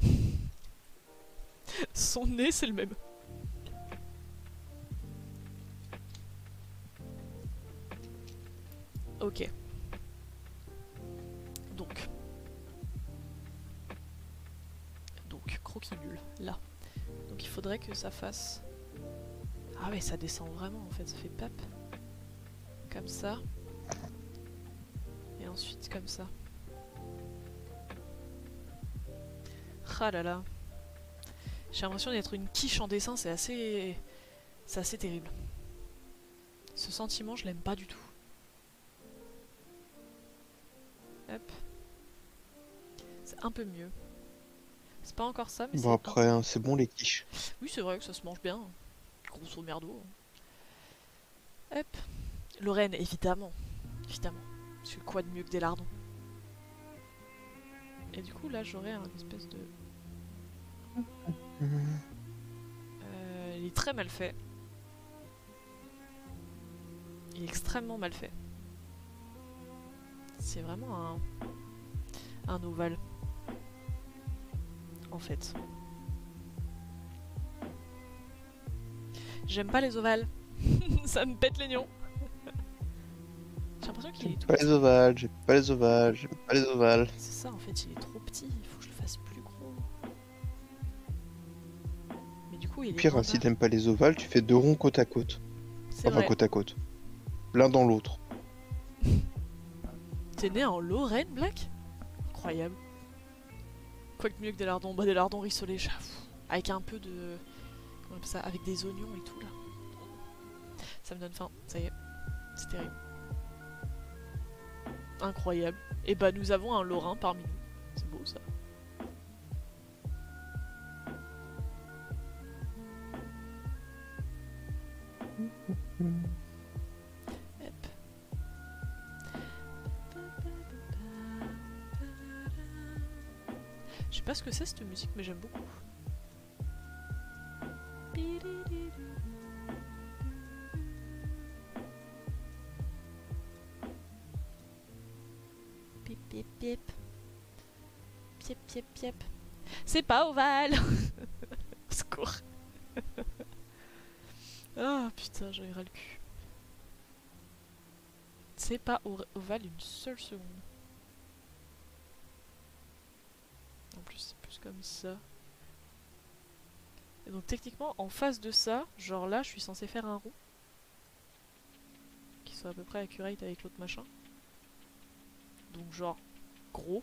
[SPEAKER 2] [LAUGHS] Son nez, c'est le même. Ok. Croquinule, là. Donc il faudrait que ça fasse... Ah ouais, ça descend vraiment en fait, ça fait pap. Comme ça. Et ensuite comme ça. Ah là. J'ai l'impression d'être une quiche en dessin, c'est assez... C'est assez terrible. Ce sentiment, je l'aime pas du tout. Hop. C'est un peu mieux. C'est pas encore ça, mais
[SPEAKER 1] Bon, après, hein, c'est bon les quiches.
[SPEAKER 2] oui, c'est vrai que ça se mange bien. Grosso merdo. Hop. Lorraine, évidemment. Évidemment. Parce que quoi de mieux que des lardons? Et du coup, là, j'aurais un espèce de... Euh, il est très mal fait. Il est extrêmement mal fait. C'est vraiment un, un ovale. En fait. J'aime pas les ovales. [LAUGHS] Ça me pète les nions. J'ai l'impression qu'il est tout
[SPEAKER 1] Pas les ovales, j'aime pas les ovales, j'aime pas les ovales.
[SPEAKER 2] C'est ça en fait, il est trop petit, il faut que je le fasse plus gros. Mais du coup, il est
[SPEAKER 1] Pire, si t'aimes pas les ovales, tu fais deux ronds côte à côte. Enfin,
[SPEAKER 2] vrai.
[SPEAKER 1] côte à côte. L'un dans l'autre. [LAUGHS]
[SPEAKER 2] T'es né en Lorraine, Black? Incroyable. Quoi que mieux que des lardons. Bah, des lardons rissolés, j'avoue. Avec un peu de. Comment on appelle ça Avec des oignons et tout là. Ça me donne faim, ça y est. C'est terrible. Incroyable. Et bah, nous avons un Lorrain parmi nous. C'est beau ça. Hop. Pas ce que c'est cette musique, mais j'aime beaucoup. Pip pip pip. Piep piep piep. C'est pas ovale [LAUGHS] secours. [LAUGHS] Ah putain, j'en ai ras le cul. C'est pas ovale une seule seconde. En plus, c'est plus comme ça. Et donc techniquement, en face de ça, genre là, je suis censé faire un rond. Qui soit à peu près accurate avec l'autre machin. Donc genre, gros.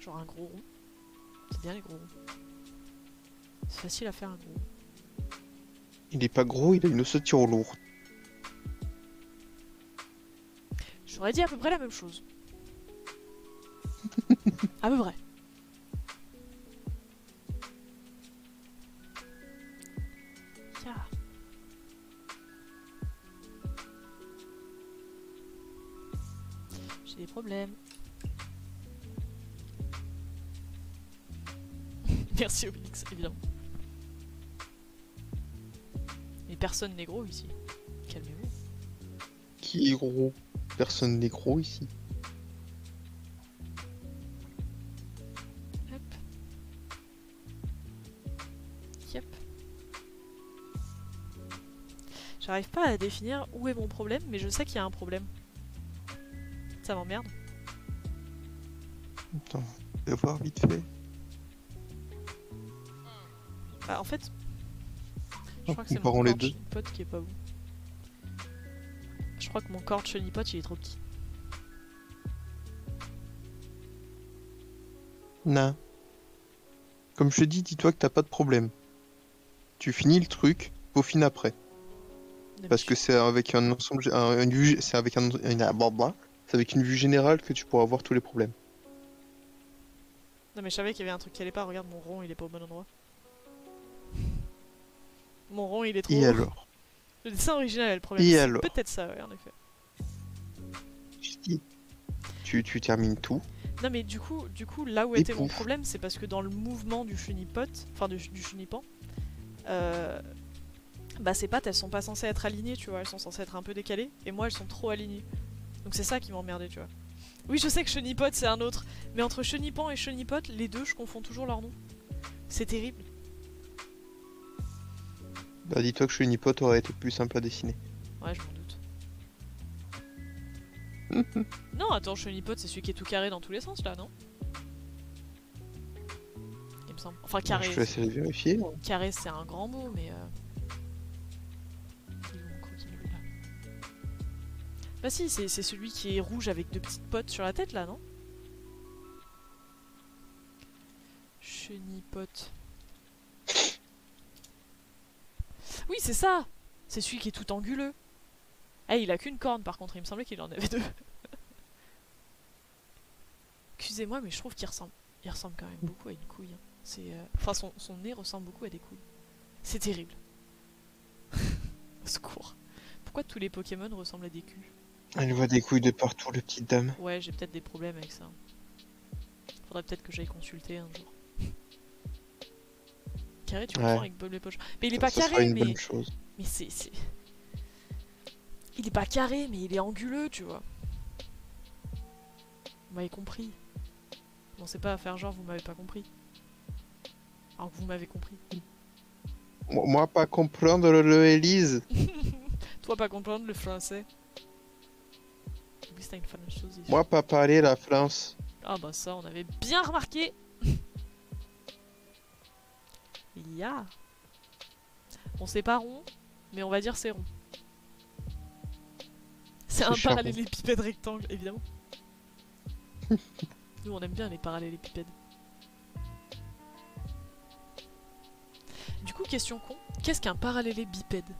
[SPEAKER 2] Genre un gros rond. C'est bien les gros ronds. C'est facile à faire un gros.
[SPEAKER 1] Il est pas gros, il a une ossature lourde.
[SPEAKER 2] J'aurais dit à peu près la même chose. [LAUGHS] à peu près. J'ai des problèmes. [LAUGHS] Merci Obélix, évidemment. Mais personne n'est gros ici. Calmez-vous.
[SPEAKER 1] Qui est gros? Personne n'est gros ici.
[SPEAKER 2] Hop. Yep. J'arrive pas à définir où est mon problème, mais je sais qu'il y a un problème. Ça m'emmerde.
[SPEAKER 1] Attends, je vais voir vite fait.
[SPEAKER 2] Bah, en fait, je crois que c'est mon
[SPEAKER 1] les deux.
[SPEAKER 2] chenipote qui est pas bon. Je crois que mon corps de chenipote il est trop petit.
[SPEAKER 1] Non. Comme je te dis, dis-toi que t'as pas de problème. Tu finis le truc, peaufine après. Parce que c'est avec un ensemble, un- une vue, c'est avec un, une, ah, bah, bah, c'est avec une vue générale que tu pourras voir tous les problèmes.
[SPEAKER 2] Non mais je savais qu'il y avait un truc qui allait pas, regarde mon rond il est pas au bon endroit. Mon rond il est trop
[SPEAKER 1] Et
[SPEAKER 2] haut.
[SPEAKER 1] alors?
[SPEAKER 2] Le dessin original est le problème.
[SPEAKER 1] Et
[SPEAKER 2] C'est
[SPEAKER 1] alors
[SPEAKER 2] Peut-être ça, ouais, en effet.
[SPEAKER 1] Je dis, tu, tu termines tout.
[SPEAKER 2] Non mais du coup, du coup là où
[SPEAKER 1] Et
[SPEAKER 2] était mon problème, c'est parce que dans le mouvement du chenipote, enfin du, du chenipan, euh, bah ces pattes elles sont pas censées être alignées, tu vois, elles sont censées être un peu décalées, et moi elles sont trop alignées. Donc c'est ça qui m'emmerdait, tu vois. Oui, je sais que chenipote c'est un autre, mais entre chenipan et chenipote, les deux je confonds toujours leur nom. C'est terrible.
[SPEAKER 1] Bah dis-toi que Chenipote aurait été plus simple à dessiner.
[SPEAKER 2] Ouais, je m'en doute. [LAUGHS] non, attends, chenipote c'est celui qui est tout carré dans tous les sens là, non? Il me semble. Enfin carré.
[SPEAKER 1] Je te laisserai vérifier.
[SPEAKER 2] Carré, c'est un grand mot, mais. Euh... Là Bah, si, c'est c'est celui qui est rouge avec deux petites potes sur la tête, là, non? Chenipote. Oui, c'est ça C'est celui qui est tout anguleux. Ah, il a qu'une corne, par contre, il me semblait qu'il en avait deux. [LAUGHS] Excusez-moi, mais je trouve qu'il ressemble. Il ressemble quand même beaucoup à une couille. hein. C'est, euh, Enfin, son, son nez ressemble beaucoup à des couilles. C'est terrible. [LAUGHS] Au secours. Pourquoi tous les Pokémon ressemblent à des culs?
[SPEAKER 1] Elle voit des couilles de partout, le petite dame.
[SPEAKER 2] Ouais, j'ai peut-être des problèmes avec ça. Faudrait peut-être que j'aille consulter un jour. Carré, tu
[SPEAKER 1] Ouais.
[SPEAKER 2] confonds avec Bob l'éponge. Mais il est pas
[SPEAKER 1] Ça
[SPEAKER 2] carré, mais, c'est. Il est pas carré, mais il est anguleux, tu vois. Vous m'avez compris. Bon, c'est pas à faire genre, vous m'avez pas compris. Alors que vous m'avez compris.
[SPEAKER 1] Moi, pas comprendre le Élise. [LAUGHS]
[SPEAKER 2] Toi, pas comprendre le français.
[SPEAKER 1] Moi, pas parler la France.
[SPEAKER 2] Ah bah ça, on avait bien remarqué. Ya. Bon, c'est pas rond, mais on va dire c'est rond. C'est un parallélépipède rectangle, évidemment. [LAUGHS] Nous, on aime bien les parallélépipèdes. Du coup, question con, qu'est-ce qu'un parallélépipède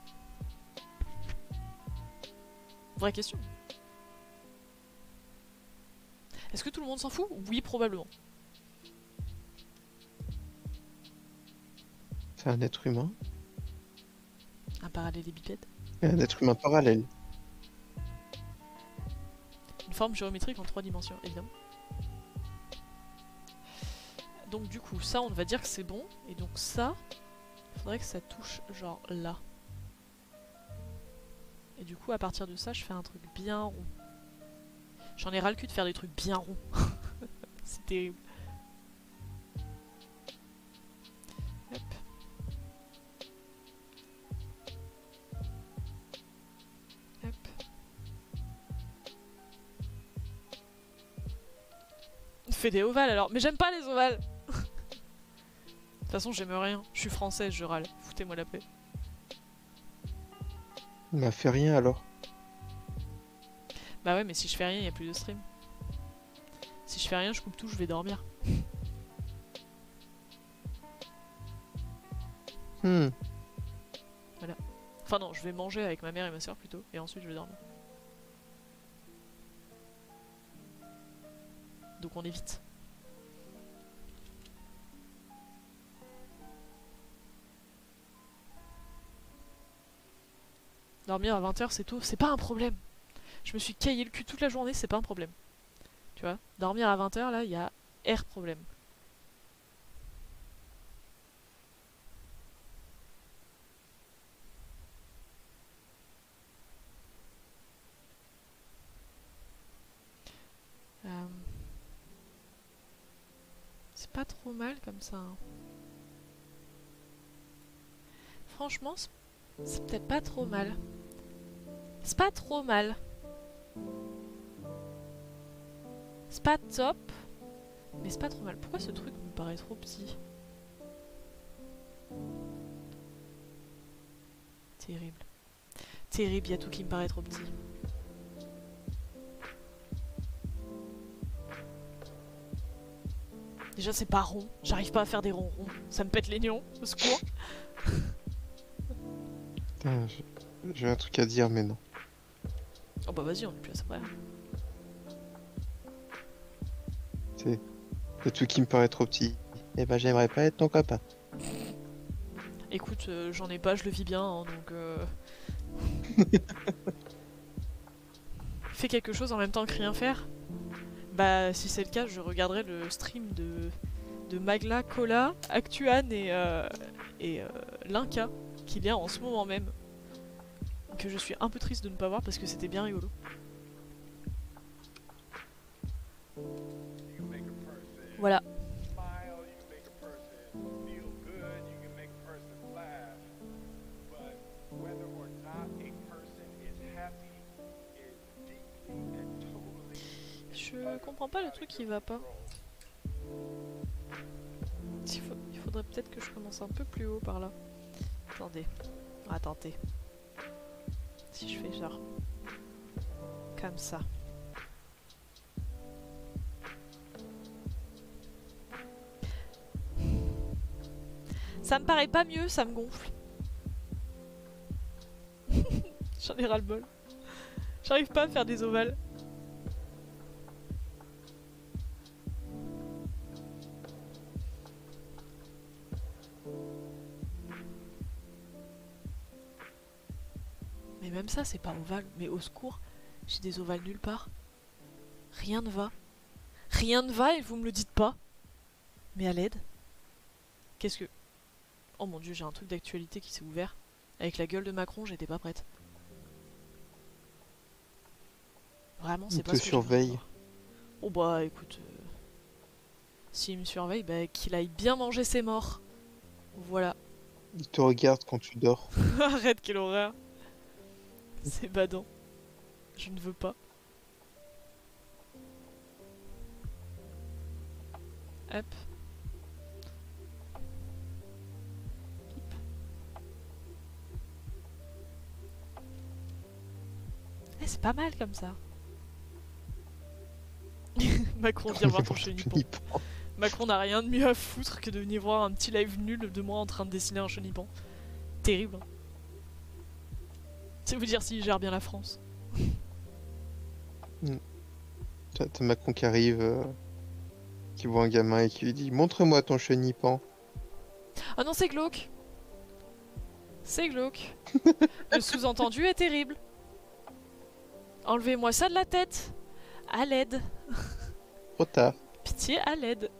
[SPEAKER 2] Vraie question. Est-ce que tout le monde s'en fout? Oui, probablement.
[SPEAKER 1] C'est un être humain.
[SPEAKER 2] Un parallélépipède
[SPEAKER 1] Un être humain parallèle.
[SPEAKER 2] Une forme géométrique en trois dimensions, évidemment. Donc du coup, ça, on va dire que c'est bon. Et donc ça, il faudrait que ça touche genre là. Et du coup, à partir de ça, je fais un truc bien rond. J'en ai ras le cul de faire des trucs bien ronds. [LAUGHS] c'est terrible. Fais des ovales alors. Mais j'aime pas les ovales [LAUGHS] De toute façon, j'aime rien. Je suis française, je râle. Foutez-moi la paix.
[SPEAKER 1] M'a fait rien alors.
[SPEAKER 2] Bah ouais, mais si je fais rien, il y a plus de stream. Si je fais rien, je coupe tout, je vais dormir.
[SPEAKER 1] Hmm.
[SPEAKER 2] Enfin non, je vais manger avec ma mère et ma soeur plutôt, et ensuite je vais dormir. Donc on évite. Dormir à 20h c'est tout, c'est pas un problème. Je me suis caillé le cul toute la journée, c'est pas un problème. Tu vois Dormir à 20h là, il y a R problème. Euh, C'est pas trop mal comme ça. hein. Franchement, c'est- peut-être pas trop mal. C'est pas trop mal. C'est pas top, mais c'est pas trop mal. Pourquoi ce truc me paraît trop petit? Terrible. Terrible, y a tout qui me paraît trop petit. Déjà, c'est pas rond. J'arrive pas à faire des ronds ronds. Ça me pète les nions, au secours.
[SPEAKER 1] Putain, j'ai- un truc à dire, mais non.
[SPEAKER 2] Oh bah vas-y, on est plus à ça près.
[SPEAKER 1] Le truc qui me paraît trop petit. Eh ben, j'aimerais pas être ton copain.
[SPEAKER 2] Écoute, euh, j'en ai pas, je le vis bien, hein, donc... Euh... [LAUGHS] Fais quelque chose en même temps que rien faire Bah, si c'est le cas, je regarderai le stream de, Magla, Cola, Actuan et, euh, et euh, Linka, qu'il y a en ce moment même. Que je suis un peu triste de ne pas voir parce que c'était bien rigolo. Je comprends pas le truc qui va pas. Il, faudrait peut-être que je commence un peu plus haut par là. Attendez. Attendez. Si je fais genre. Comme ça. Ça me paraît pas mieux, ça me gonfle. [LAUGHS] J'en ai ras le bol. J'arrive pas à faire des ovales. Mais même ça, c'est pas ovale. Mais au secours, j'ai des ovales nulle part. Rien ne va. Rien ne va et vous me le dites pas. Mais à l'aide. Qu'est-ce que. Oh mon dieu, j'ai un truc d'actualité qui s'est ouvert. Avec la gueule de Macron, j'étais pas prête. Vraiment, c'est pas
[SPEAKER 1] te
[SPEAKER 2] ce que
[SPEAKER 1] surveille.
[SPEAKER 2] Oh bah écoute, euh, s'il me surveille, bah qu'il aille bien manger ses morts. Voilà.
[SPEAKER 1] Il te regarde quand tu dors. [LAUGHS]
[SPEAKER 2] Arrête, quelle horreur. [LAUGHS] C'est badant. Je ne veux pas. Hop. Eh, c'est pas mal comme ça. [LAUGHS] Macron vient [LAUGHS] voir ton chenipan. Macron n'a rien de mieux à foutre que de venir voir un petit live nul de moi en train de dessiner un chenipan. Terrible. hein. C'est vous dire s'il gère bien la France.
[SPEAKER 1] T'as t'as Macron qui arrive, euh, qui voit un gamin et qui lui dit Montre-moi ton chenipan.
[SPEAKER 2] Ah non, c'est glauque. C'est glauque. [LAUGHS] Le sous-entendu est terrible. Enlevez-moi ça de la tête. À l'aide.
[SPEAKER 1] Trop tard,
[SPEAKER 2] Pitié, à l'aide.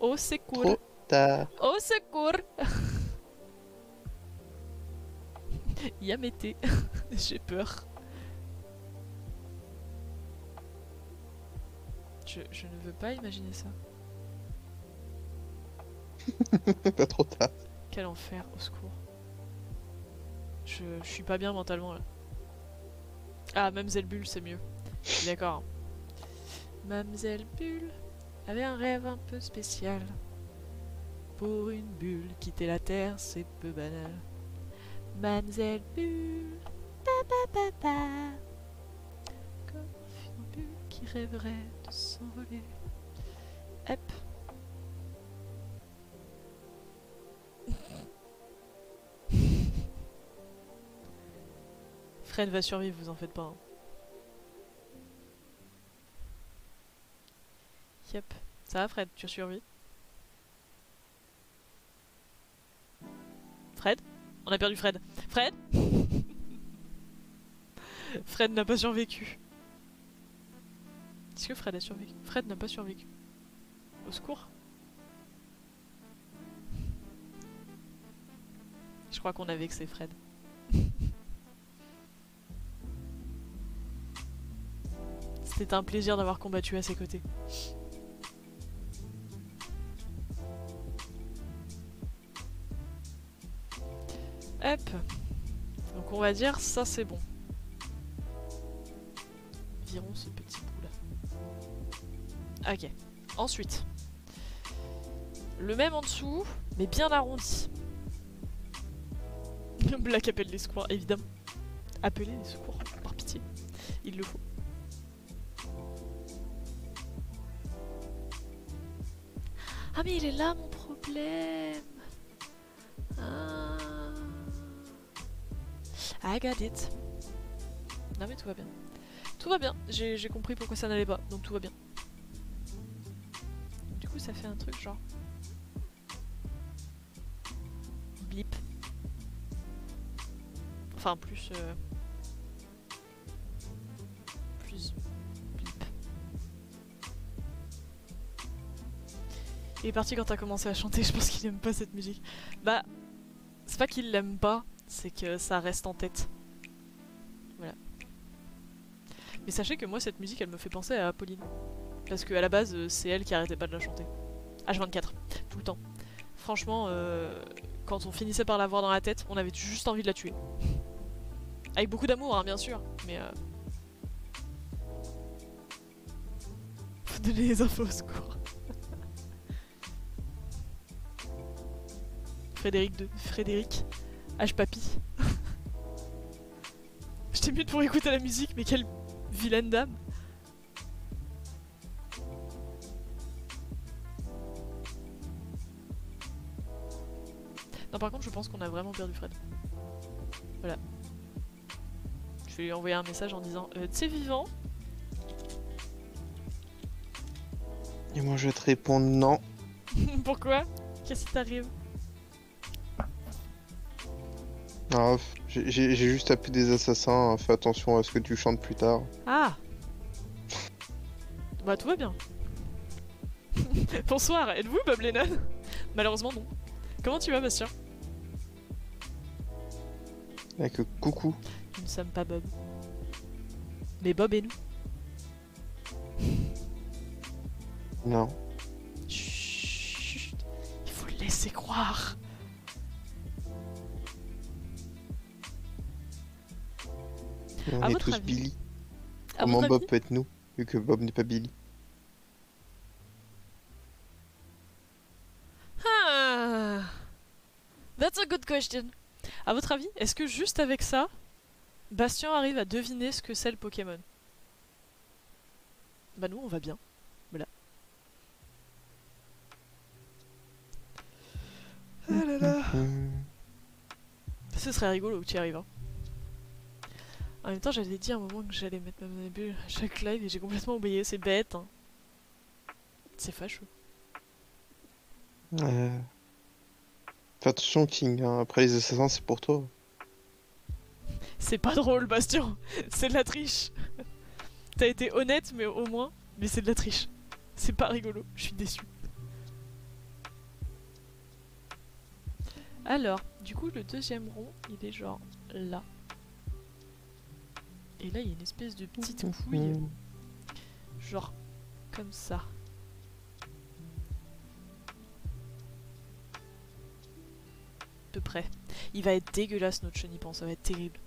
[SPEAKER 2] Au secours.
[SPEAKER 1] trop tard.
[SPEAKER 2] Au secours. [LAUGHS] Yamete. [LAUGHS] J'ai peur. Je, je ne veux pas imaginer ça. [LAUGHS]
[SPEAKER 1] Pas trop tard.
[SPEAKER 2] Quel enfer, au secours. Je, je suis pas bien mentalement là. Ah, Mamselle Bulle, c'est mieux. D'accord. Mamselle Bulle avait un rêve un peu spécial. Pour une bulle, quitter la terre, c'est peu banal. Mamselle Bulle, pa pa. Comme un funambule qui rêverait de s'envoler. Hop. [LAUGHS] Fred va survivre, vous en faites pas. hein. Yep. Ça va Fred, tu survis? Fred? On a perdu Fred. Fred Fred n'a pas survécu. Est-ce que Fred a survécu? Fred n'a pas survécu. Au secours Je crois qu'on a vexé Fred. C'était un plaisir d'avoir combattu à ses côtés. Hop. Donc on va dire ça c'est bon. Virons ce petit bout là. Ok. Ensuite. Le même en dessous, mais bien arrondi. [LAUGHS] Black appelle les secours, évidemment. Appelez les secours, par pitié. Il le faut. Ah mais il est là mon problème. Ah. I got it. Non mais tout va bien. Tout va bien. J'ai compris pourquoi ça n'allait pas. Donc tout va bien. Du coup ça fait un truc genre... Blip. Enfin plus... euh, Plus... Blip. Il est parti quand t'as commencé à chanter, [LAUGHS] je pense qu'il aime pas cette musique. Bah, c'est pas qu'il l'aime pas, c'est que ça reste en tête. Voilà. Mais sachez que moi, cette musique, elle me fait penser à Pauline. Parce qu'à la base, euh, c'est elle qui arrêtait pas de la chanter. H24, tout le temps. Franchement, euh, quand on finissait par la voir dans la tête, on avait juste envie de la tuer. [LAUGHS] Avec beaucoup d'amour, hein, bien sûr, mais... Euh... [LAUGHS] Faut donner les infos au secours. [LAUGHS] Frédéric de Frédéric H Papy. [LAUGHS] J'étais mute pour écouter la musique, mais quelle vilaine dame. Non, par contre, je pense qu'on a vraiment perdu Fred. Voilà. Je vais lui envoyer un message en disant euh, T'es vivant
[SPEAKER 1] Et moi je vais te répondre non. [LAUGHS]
[SPEAKER 2] Pourquoi? Qu'est-ce qui t'arrive?
[SPEAKER 1] Ah, j'ai juste appelé des assassins, hein, fais attention à ce que tu chantes plus tard.
[SPEAKER 2] Ah Bah tout va bien. [LAUGHS] Bonsoir, êtes-vous Bob Lennon? Malheureusement non. Comment tu vas Bastien
[SPEAKER 1] Avec coucou.
[SPEAKER 2] Nous ne sommes pas Bob. Mais Bob et nous.
[SPEAKER 1] Non.
[SPEAKER 2] Chut, il faut le laisser croire.
[SPEAKER 1] On
[SPEAKER 2] À
[SPEAKER 1] est
[SPEAKER 2] votre
[SPEAKER 1] tous
[SPEAKER 2] avis
[SPEAKER 1] Billy.
[SPEAKER 2] À
[SPEAKER 1] Comment Bob
[SPEAKER 2] avis
[SPEAKER 1] peut être nous, vu que Bob n'est pas Billy
[SPEAKER 2] Ah, That's a good question. À votre avis, est-ce que juste avec ça, Bastien arrive à deviner ce que c'est le Pokémon? Bah nous, on va bien. Voilà. Ah là là. [LAUGHS] Ce serait rigolo que tu y arrives. hein. En même temps, j'avais dit à un moment que j'allais mettre ma bulle à chaque live et j'ai complètement oublié. C'est bête. hein. C'est fâcheux.
[SPEAKER 1] Euh... Fais attention, King. hein. Après les assassins, c'est pour toi. [LAUGHS]
[SPEAKER 2] C'est pas drôle, Bastien. [LAUGHS] C'est de la triche. [LAUGHS] T'as été honnête, mais au moins. Mais c'est de la triche. C'est pas rigolo. Je suis déçu. Alors, du coup, le deuxième rond, il est genre là. Et là, il y a une espèce de petite couille. Genre comme ça. À peu près. Il va être dégueulasse notre chenipan, ça va être terrible.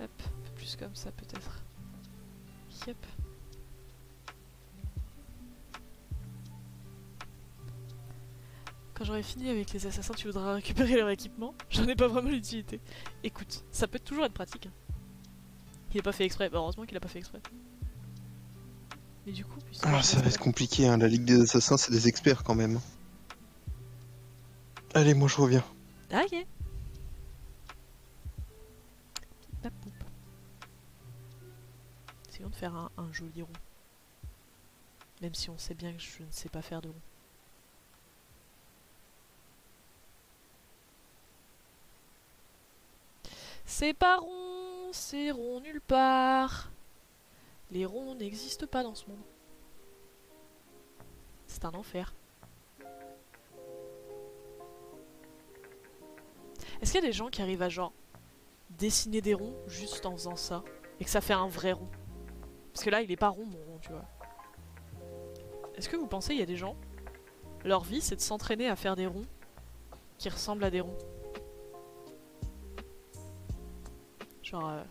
[SPEAKER 2] Hop, un peu plus comme ça peut-être. Yep. Quand j'aurai fini avec les assassins, tu voudras [LAUGHS] récupérer leur équipement J'en ai pas vraiment l'utilité. Écoute, ça peut toujours être pratique. hein. Il est pas fait exprès. Bah, heureusement qu'il a pas fait exprès. Mais du coup, puisque
[SPEAKER 1] Ah, ça va être compliqué. Hein. La Ligue des Assassins, c'est des experts quand même. Allez, moi je reviens.
[SPEAKER 2] Ah, ok. Essayons de faire un, un joli rond. Même si on sait bien que je ne sais pas faire de rond. C'est pas rond, c'est rond nulle part. Les ronds n'existent pas dans ce monde. C'est un enfer. Est-ce qu'il y a des gens qui arrivent à genre dessiner des ronds juste en faisant ça? Et que ça fait un vrai rond? Parce que là, il est pas rond mon rond, tu vois. Est-ce que vous pensez il y a des gens leur vie c'est de s'entraîner à faire des ronds qui ressemblent à des ronds? Genre euh,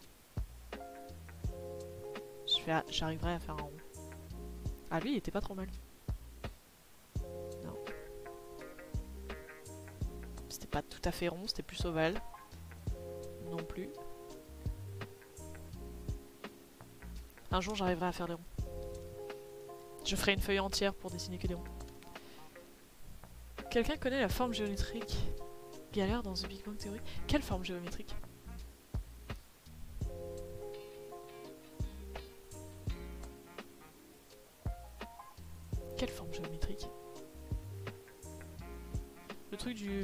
[SPEAKER 2] j'arriverai à faire un rond. Ah lui, il était pas trop mal. Non. C'était pas tout à fait rond, c'était plus ovale. Non plus. Un jour, j'arriverai à faire des ronds. Je ferai une feuille entière pour dessiner que des ronds. Quelqu'un connaît la forme géométrique? Galère dans The Big Bang Theory Quelle forme géométrique?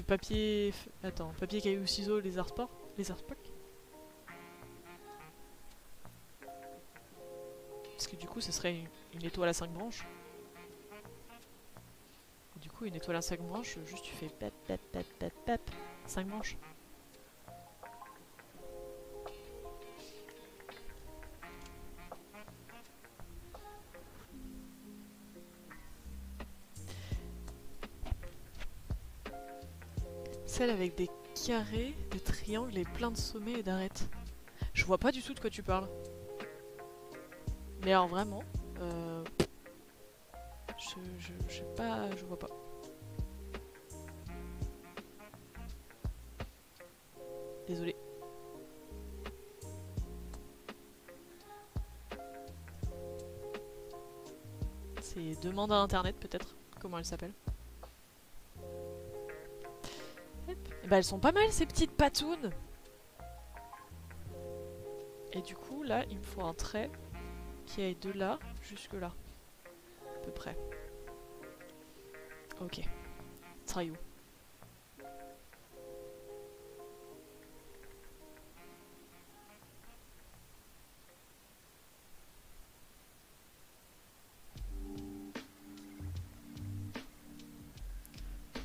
[SPEAKER 2] Papier... Attends, papier, caillou, ciseaux, lézard sport Lézard Spock Parce que du coup, ce serait une, étoile à 5 branches. Du coup, une étoile à 5 branches, juste tu fais pep. 5 branches. Celle avec des carrés, des triangles et plein de sommets et d'arêtes. Je vois pas du tout de quoi tu parles. Mais alors vraiment, euh, je, je, je sais pas, je vois pas. Désolé. C'est demande à internet peut-être, comment elle s'appelle. Hop. Eh ben, elles sont pas mal ces petites patounes. Et du coup là il me faut un trait qui aille de là jusque là. À peu près. Ok. Try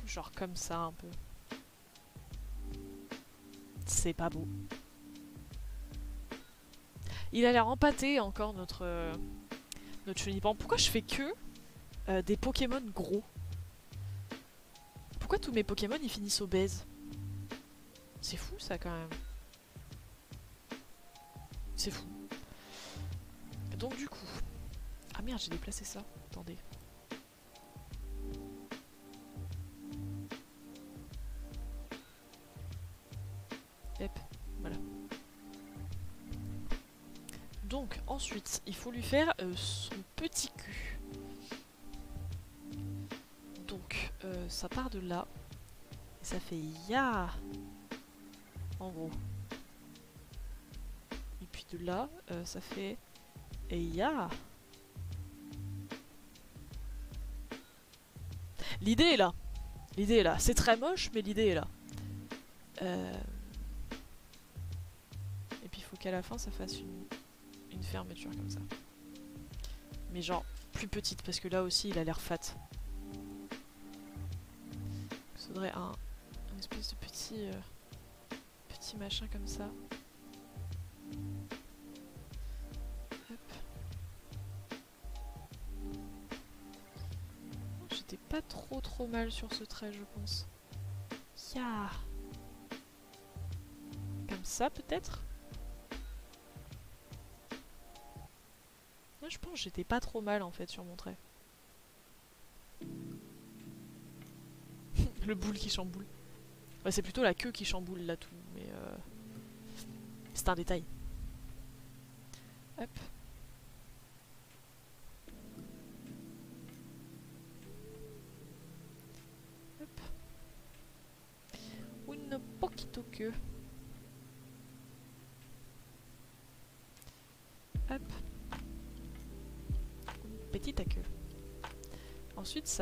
[SPEAKER 2] Genre comme ça un peu. C'est pas beau. Il a l'air empâté encore notre euh, notre chenipan. Pourquoi je fais que euh, des Pokémon gros? Pourquoi tous mes Pokémon ils finissent obèses? C'est fou ça quand même. C'est fou. Donc du coup... Ah merde, j'ai déplacé ça. Attendez. Faut lui faire euh, son petit cul. Donc euh, ça part de là. Et ça fait ya En gros. Et puis de là, euh, ça fait ya L'idée est là. L'idée est là. C'est très moche, mais l'idée est là. Et puis il faut qu'à la fin ça fasse une, une fermeture comme ça. Mais genre plus petite, parce que là aussi il a l'air fat. Il faudrait un, espèce de petit, euh, petit machin comme ça. J'étais pas trop trop mal sur ce trait, je pense. Ya Comme ça, peut-être? J'étais pas trop mal, en fait, sur mon trait. [LAUGHS] Le boule qui chamboule. C'est plutôt la queue qui chamboule, là, tout. Mais euh... c'est un détail. Hop.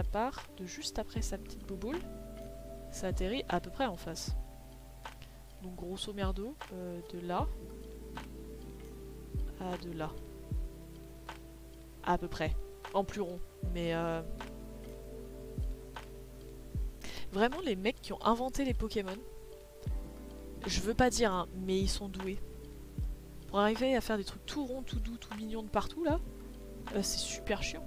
[SPEAKER 2] Part de juste après sa petite bouboule. Ça atterrit à peu près en face. Donc grosso merdo, euh, de là à de là. À peu près. En plus rond. Mais euh... Vraiment les mecs qui ont inventé les Pokémon. Je veux pas dire, hein, mais ils sont doués. Pour arriver à faire des trucs tout ronds, tout doux, tout mignons de partout là, euh, c'est super chiant.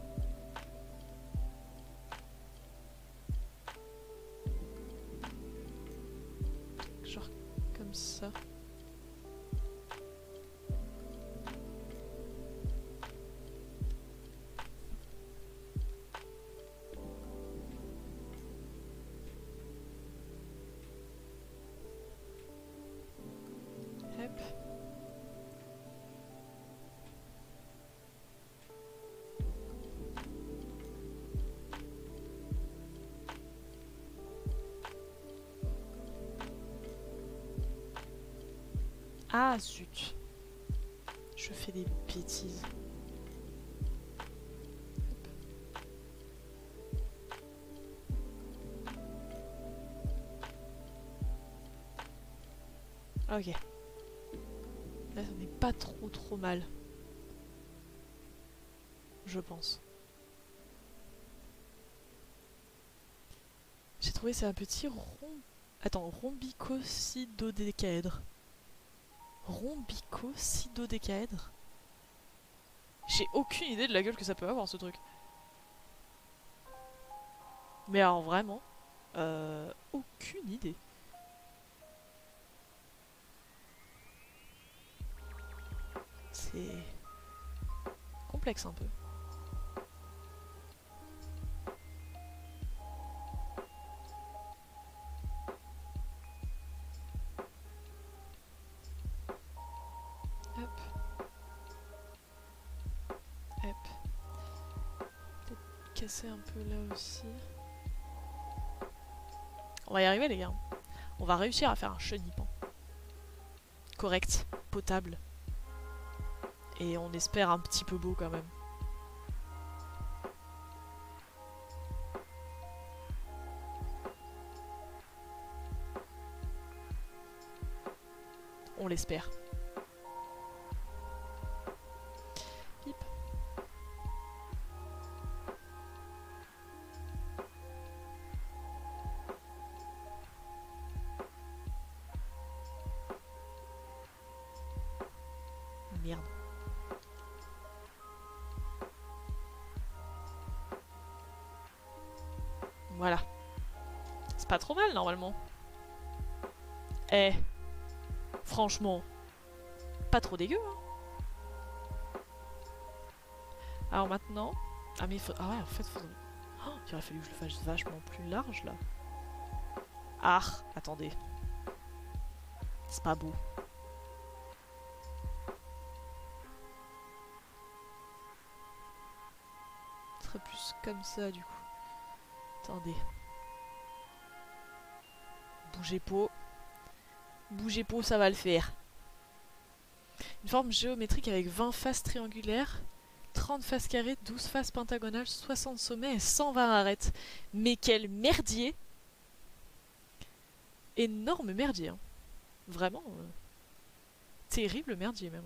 [SPEAKER 2] Ah zut. Je fais des bêtises. Ok. Là, ça n'est pas trop trop mal. Je pense. J'ai trouvé c'est un petit rond... Attends, rhombicocidodécaèdre. Rhombicocidodécaèdre J'ai aucune idée de la gueule que ça peut avoir ce truc. Mais alors vraiment, euh, aucune idée. C'est complexe un peu. Un peu là aussi. On va y arriver les gars. On va réussir à faire un chenipan. Correct, potable. Et on espère un petit peu beau quand même. On l'espère. Normalement. Eh. Franchement. Pas trop dégueu, hein. Alors maintenant... Ah mais faut... Ah en fait. Oh, il aurait fallu que je le fasse vachement plus large, là. Ah, attendez. C'est pas beau. Plus comme ça, du coup. Attendez. Bougez pas. Bougez pas, ça va le faire. Une forme géométrique avec 20 faces triangulaires, 30 faces carrées, 12 faces pentagonales, 60 sommets et 120 arêtes. Mais quel merdier Énorme merdier. hein. Vraiment. euh, terrible merdier même.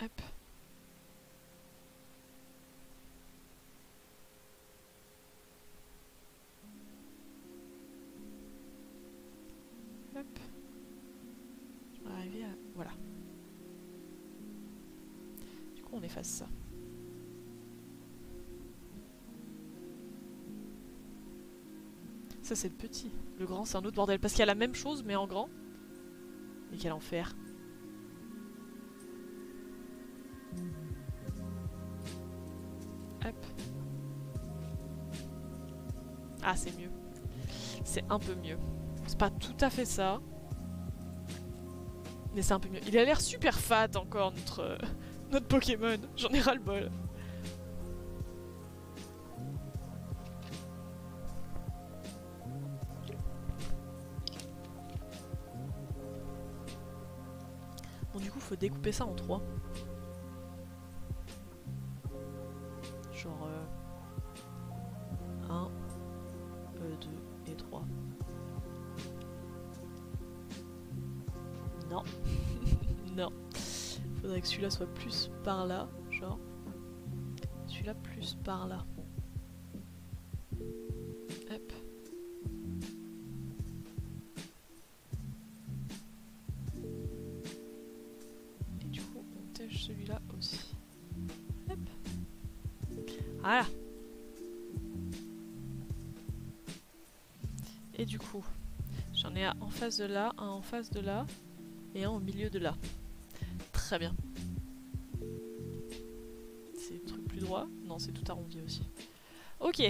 [SPEAKER 2] hein. Hop. Ça, c'est le petit. Le grand, c'est un autre bordel. Parce qu'il y a la même chose, mais en grand. Mais quel enfer. Hop. Ah, c'est mieux. C'est un peu mieux. C'est pas tout à fait ça. Mais c'est un peu mieux. Il a l'air super fat encore, notre, euh, notre Pokémon. J'en ai ras le bol. Faut découper ça en trois. Genre... 1, 2 et 3. Non. [LAUGHS] non. Faudrait que celui-là soit plus par là, genre. Celui-là plus par là. De là, un en face de là, et un au milieu de là. Très bien. C'est le truc plus droit Non, c'est tout arrondi aussi. Ok.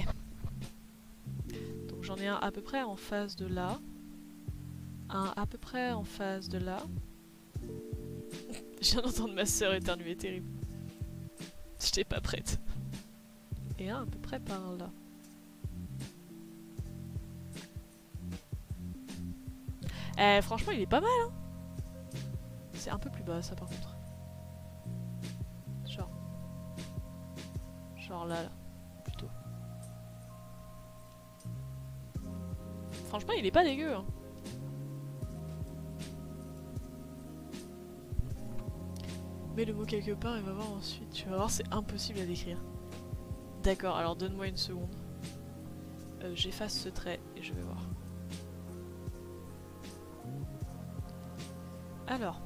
[SPEAKER 2] Donc j'en ai un à peu près en face de là. Un à peu près en face de là. [LAUGHS] Je viens d'entendre ma soeur éternuer, terrible. J'étais pas prête. Et un à peu près par là. Eh, franchement, il est pas mal, hein C'est un peu plus bas, ça, par contre. Genre... Genre là, là. Plutôt. Franchement, il est pas dégueu, hein. Mets le mot quelque part et va voir ensuite. Tu vas voir, c'est impossible à décrire. D'accord, alors donne-moi une seconde. Euh, J'efface ce trait et je vais voir. Alors.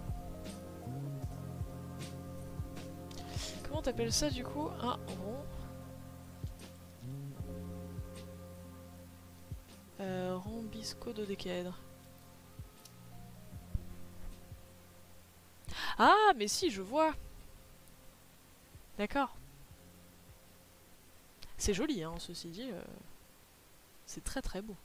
[SPEAKER 2] Comment t'appelles ça du coup? Un rond. Euh, rhombiscododécaèdre. Ah, mais si, je vois. D'accord. C'est joli, hein, ceci dit. euh, C'est très très beau.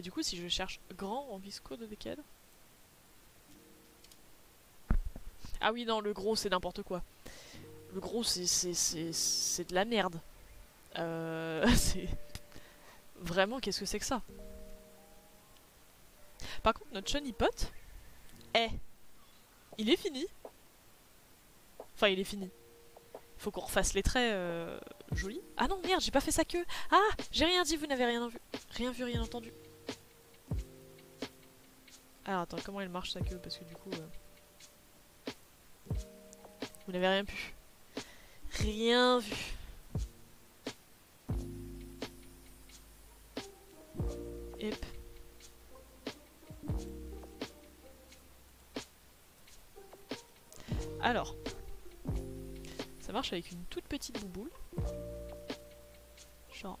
[SPEAKER 2] Et du coup, si je cherche grand en visco de décade. Ah oui, non, le gros, c'est n'importe quoi. Le gros, c'est de la merde. Euh, [LAUGHS] c'est... Vraiment, qu'est-ce que c'est que ça? Par contre, notre Shiny Pot, eh, il est fini. Enfin, il est fini. Faut qu'on refasse les traits euh, jolis. Ah non, merde, j'ai pas fait sa queue. Ah, j'ai rien dit, vous n'avez rien vu. Rien vu, rien entendu. Alors attends, comment elle marche sa queue Parce que du coup... euh, Vous n'avez rien vu. Rien vu. Hop. Alors, ça marche avec une toute petite bouboule. Genre,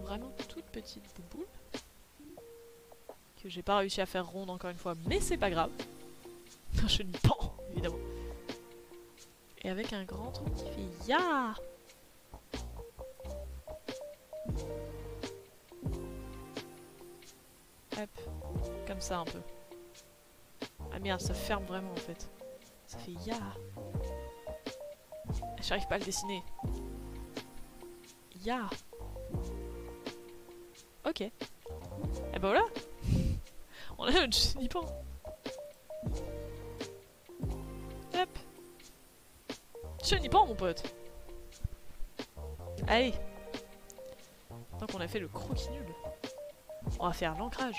[SPEAKER 2] vraiment toute petite bouboule. Que j'ai pas réussi à faire ronde encore une fois, mais c'est pas grave. [LAUGHS] Je n'y pends, évidemment. Et avec un grand truc qui fait Ya Hop, comme ça un peu. Ah merde, ça ferme vraiment en fait. Ça fait Ya J'arrive pas à le dessiner. Ya Ok. Et ben voilà On a notre chenipan Hop Chenipan mon pote Allez Tant qu'on a fait le croquis nul, on va faire l'ancrage.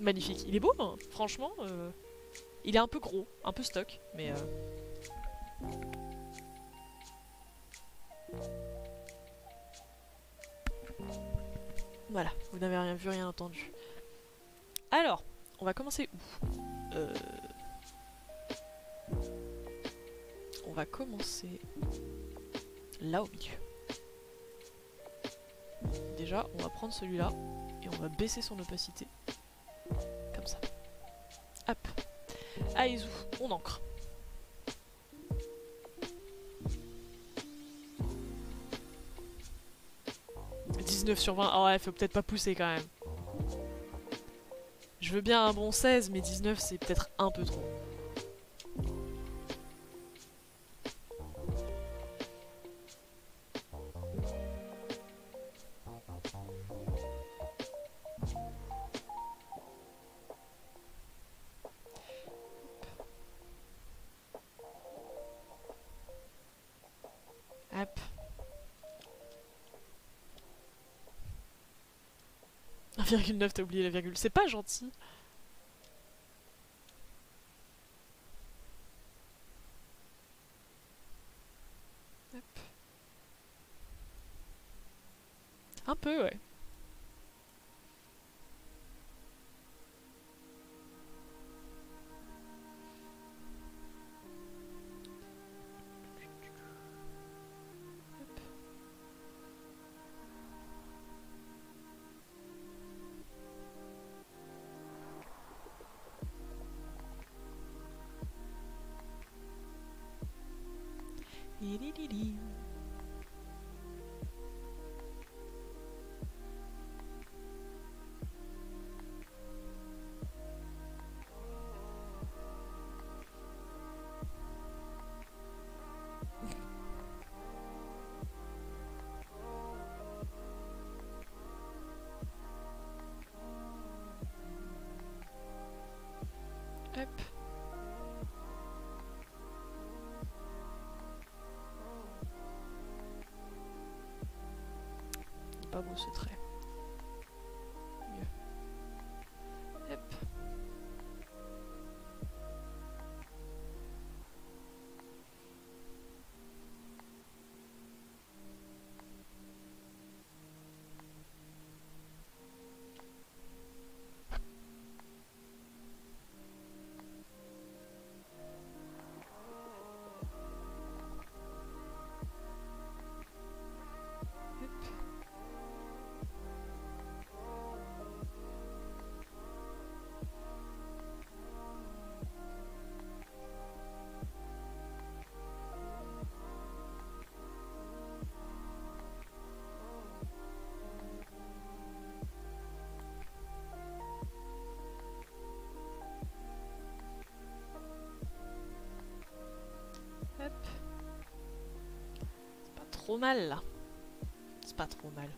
[SPEAKER 2] Magnifique. Il est beau, hein franchement. euh, Il est un peu gros, un peu stock, mais... euh, Voilà, vous n'avez rien vu, rien entendu. Alors, on va commencer où? Euh, On va commencer là au milieu. Déjà, on va prendre celui-là et on va baisser son opacité. Comme ça. Hop. Aizu, on ancre. « 19 sur 20, ah ouais, faut peut-être pas pousser quand même. Je veux bien un bon 16, mais 19 c'est peut-être un peu trop. 1,9, t'as oublié la virgule. C'est pas gentil. Trop mal là. C'est pas trop mal.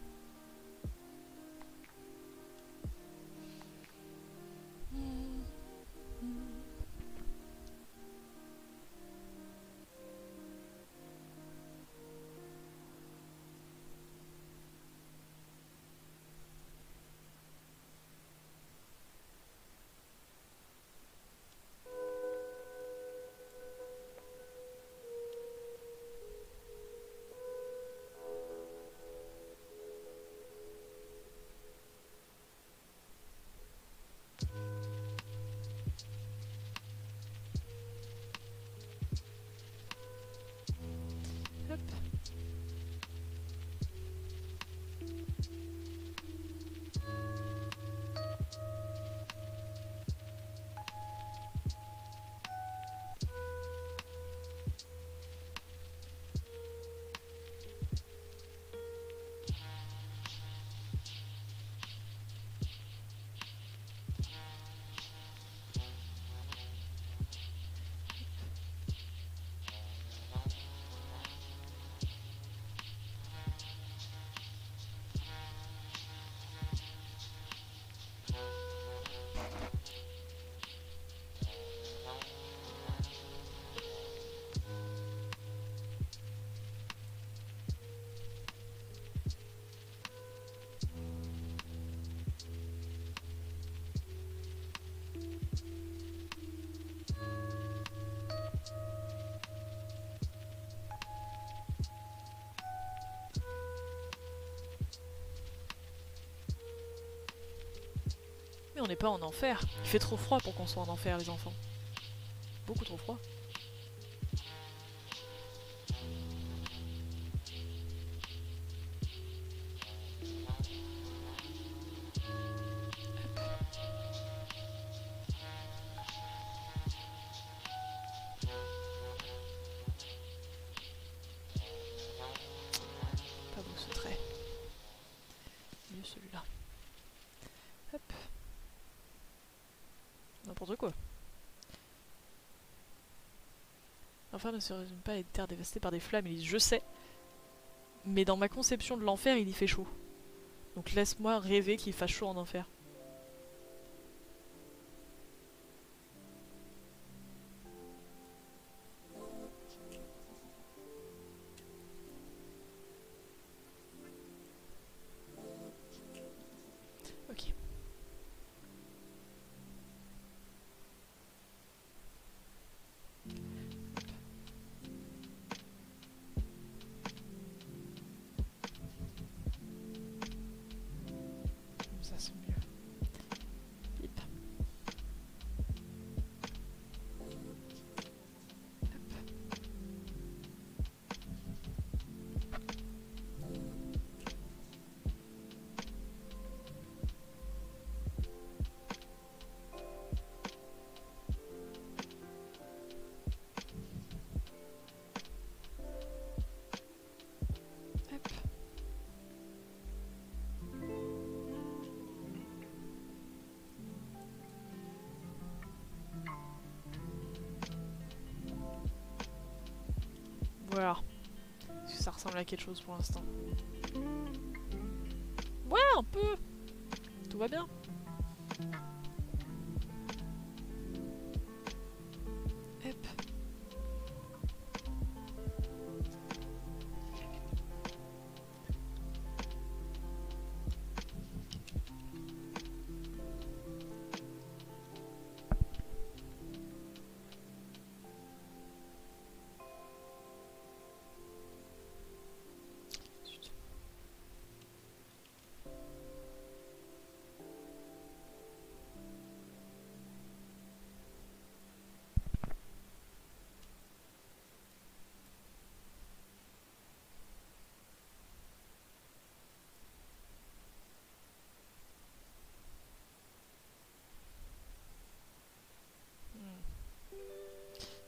[SPEAKER 2] Mais on n'est pas en enfer. Il fait trop froid pour qu'on soit en enfer, les enfants. Beaucoup trop froid. Ne se résume pas à une terre dévastée par des flammes, Elise, je sais. Mais dans ma conception de l'enfer, il y fait chaud. Donc laisse-moi rêver qu'il fasse chaud en enfer. Ressemble à quelque chose pour l'instant. Ouais, un peu. Tout va bien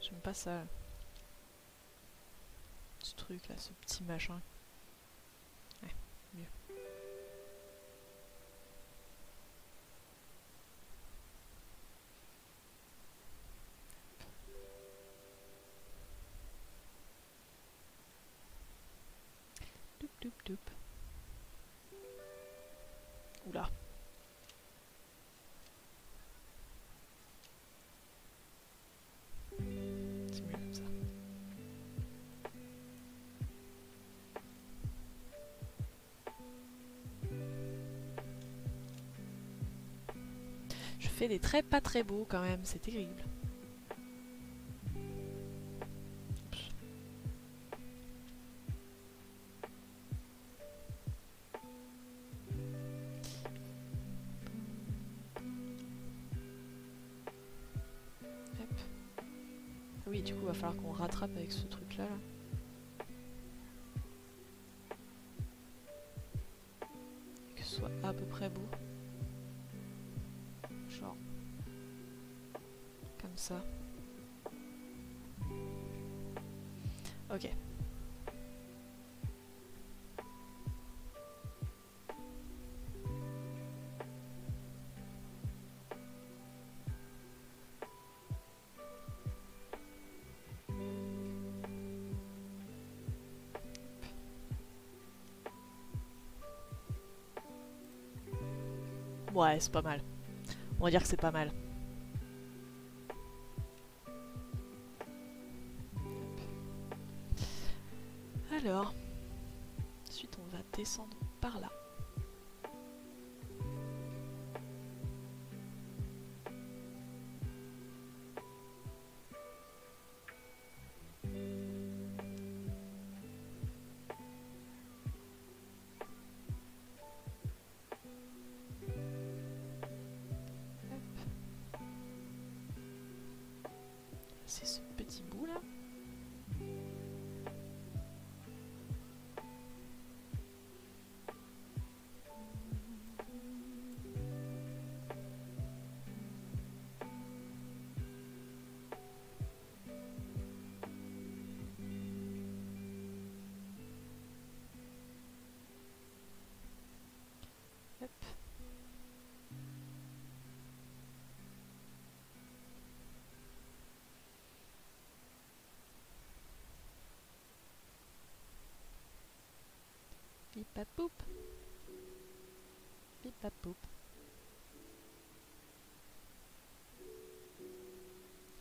[SPEAKER 2] J'aime pas ça. Ce truc là, ce petit machin. Ouais, mieux. Doup doup doup. Oula. Je fais des traits pas très beaux quand même, c'est terrible. Ouais, c'est pas mal. On va dire que c'est pas mal. Pipapoup. Pipapoup.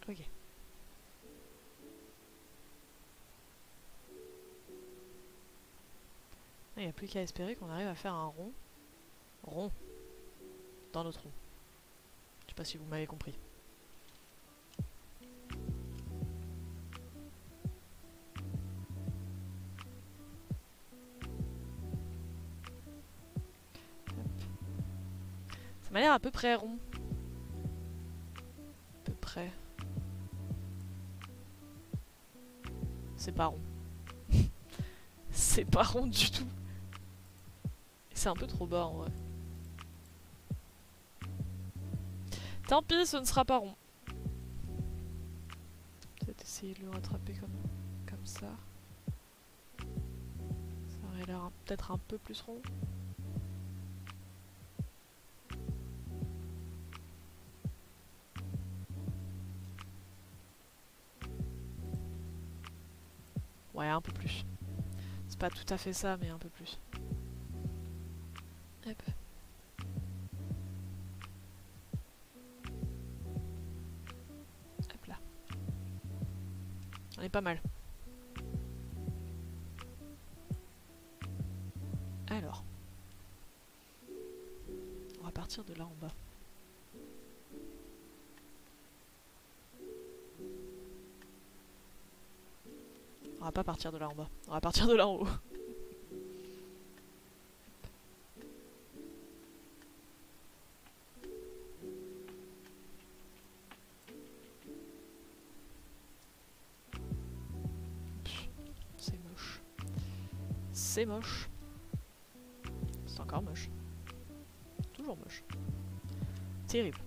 [SPEAKER 2] Ok. Il n'y a plus qu'à espérer qu'on arrive à faire un rond. Rond. Dans notre rond. Je sais pas si vous m'avez compris. Près rond. À peu près. C'est pas rond. [LAUGHS] C'est pas rond du tout. C'est un peu trop bas en vrai. Tant pis, ce ne sera pas rond. Peut-être essayer de le rattraper comme, comme ça. Ça aurait l'air peut-être un peu plus rond. C'est pas tout à fait ça, mais un peu plus. Hop. Hop là. On est pas mal. Partir de là en bas. On va partir de là en haut. C'est moche. C'est moche. C'est encore moche. Toujours moche. Terrible.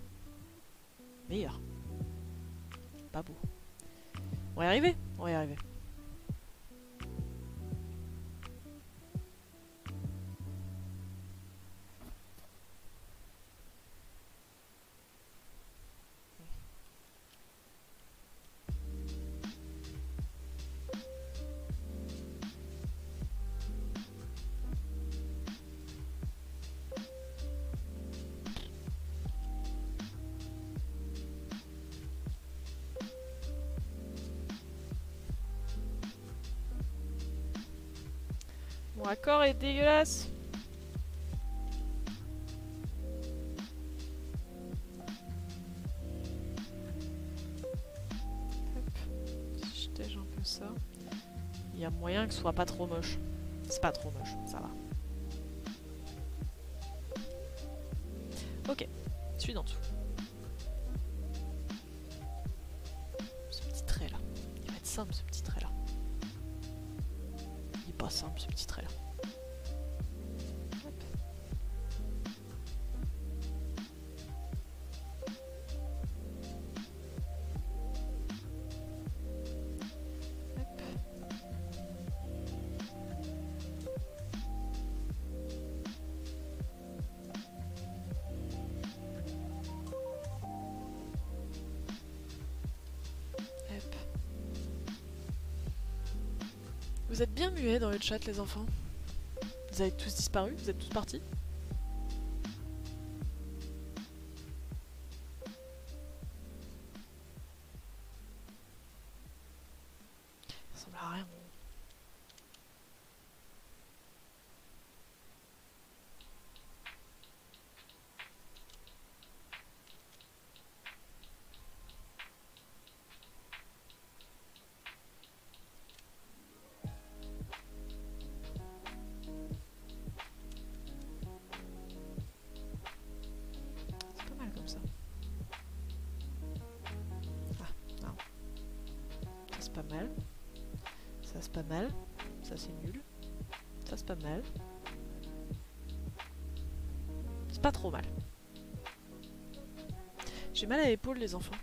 [SPEAKER 2] Raccord est dégueulasse. Si je un peu ça. Il y a moyen que ce soit pas trop moche. C'est pas trop moche, ça va. Muets dans le chat, les enfants. Vous avez tous disparu Vous êtes tous partis mal à l'épaule, les enfants.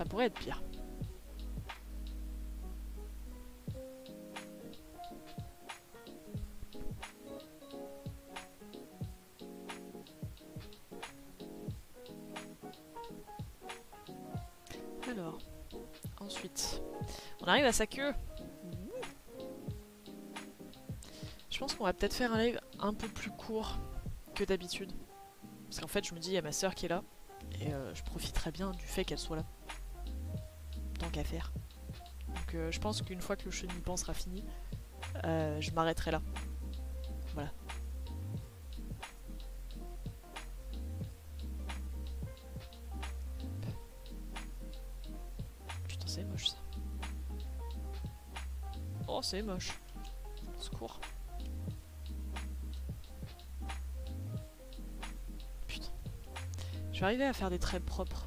[SPEAKER 2] Ça pourrait être pire. Alors, ensuite, on arrive à sa queue. Je pense qu'on va peut-être faire un live un peu plus court que d'habitude. Parce qu'en fait, je me dis, il y a ma soeur qui est là. Et euh, je profiterai bien du fait qu'elle soit là. Faire. Donc euh, je pense qu'une fois que le chenipan sera fini, euh, je m'arrêterai là. Voilà. Putain, c'est moche ça. Oh, c'est moche. Secours. Putain. Je vais arriver à faire des traits propres.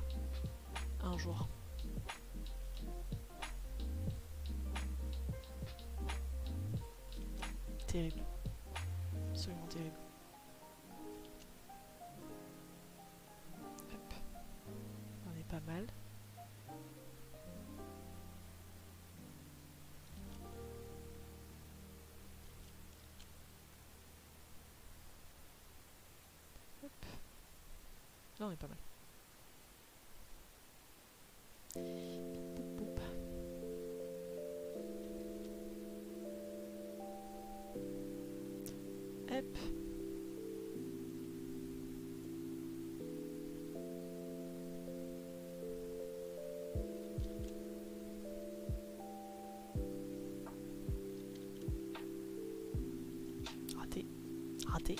[SPEAKER 2] Raté.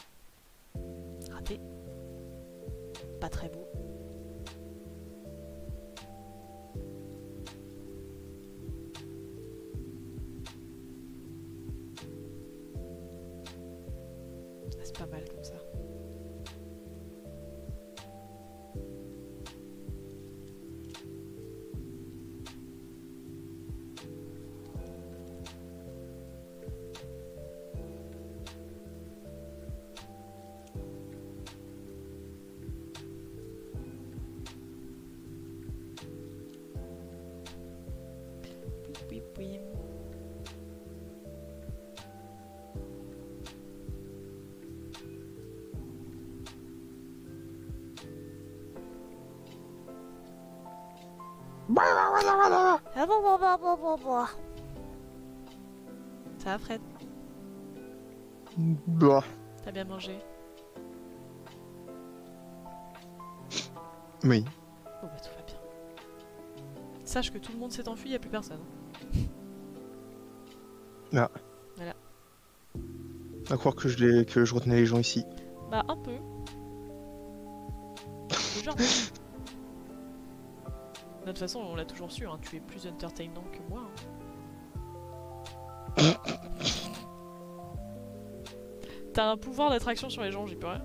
[SPEAKER 2] Raté. Pas très beau. Ça va, Fred?
[SPEAKER 1] Bah,
[SPEAKER 2] T'as bien mangé?
[SPEAKER 1] Oui.
[SPEAKER 2] Bon bah tout va bien. Sache que tout le monde s'est enfui, y a plus personne.
[SPEAKER 1] À croire que je, les, que je retenais les gens ici.
[SPEAKER 2] Bah un peu. [LAUGHS] Genre. De toute façon, on l'a toujours su, hein, tu es plus entertainant que moi. hein. [COUGHS] T'as un pouvoir d'attraction sur les gens, j'y peux rien.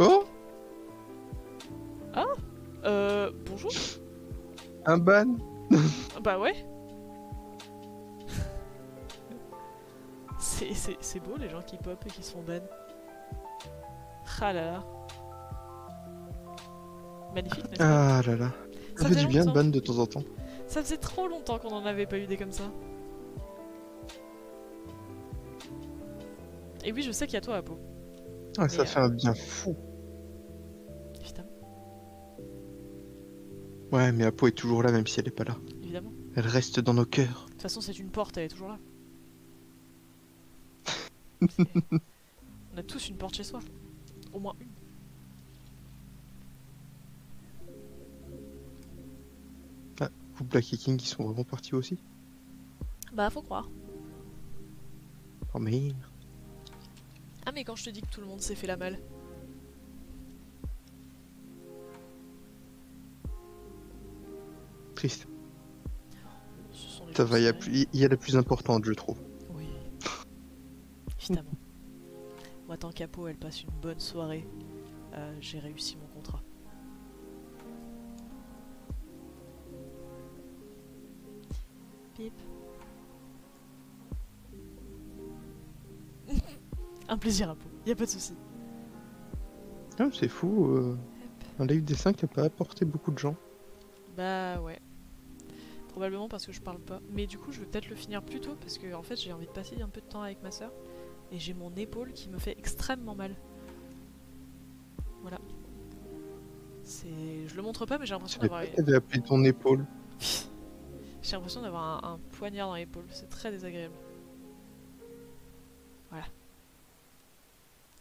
[SPEAKER 1] Oh?
[SPEAKER 2] Euh, bonjour
[SPEAKER 1] Un ban?
[SPEAKER 2] Bah ouais. [LAUGHS] C'est- C'est c'est beau les gens qui pop et qui se font ban. Ah là là. Magnifique,
[SPEAKER 1] Ah là là.
[SPEAKER 2] Ça,
[SPEAKER 1] fait, du bien de ban de temps en temps.
[SPEAKER 2] Ça faisait trop longtemps qu'on en avait pas eu des comme ça. Et oui, je sais qu'il y a toi à Pau.
[SPEAKER 1] Ah, ça fait un euh, bien fou. Ouais, mais Apo est toujours là même si elle est pas là.
[SPEAKER 2] Évidemment.
[SPEAKER 1] Elle reste dans nos cœurs.
[SPEAKER 2] De toute façon, c'est une porte, elle est toujours là. [LAUGHS] On a tous une porte chez soi. Au moins une.
[SPEAKER 1] Ou Black et King qui sont vraiment partis aussi.
[SPEAKER 2] Bah, faut croire.
[SPEAKER 1] Oh merde.
[SPEAKER 2] Ah, mais quand je te dis que tout le monde s'est fait la malle.
[SPEAKER 1] Triste.
[SPEAKER 2] Ce
[SPEAKER 1] Ça va, il y, a
[SPEAKER 2] qui
[SPEAKER 1] plus- il y a la plus importante, je trouve.
[SPEAKER 2] Oui. Évidemment. Moi, tant qu'Apo, elle passe une bonne soirée, euh, j'ai réussi mon Un plaisir, Apo. Y a pas de souci.
[SPEAKER 1] Ah, c'est fou. euh, Un live dessin qui a pas apporté beaucoup de gens.
[SPEAKER 2] Bah ouais. Probablement parce que je parle pas. Mais du coup, je vais peut-être le finir plus tôt parce que en fait, j'ai envie de passer un peu de temps avec ma soeur et j'ai mon épaule qui me fait extrêmement mal. Voilà. C'est, je le montre pas, mais j'ai l'impression
[SPEAKER 1] Tu
[SPEAKER 2] d'avoir,
[SPEAKER 1] avais appelé ton épaule. [LAUGHS]
[SPEAKER 2] j'ai l'impression d'avoir un, un poignard dans l'épaule. C'est très désagréable. Voilà.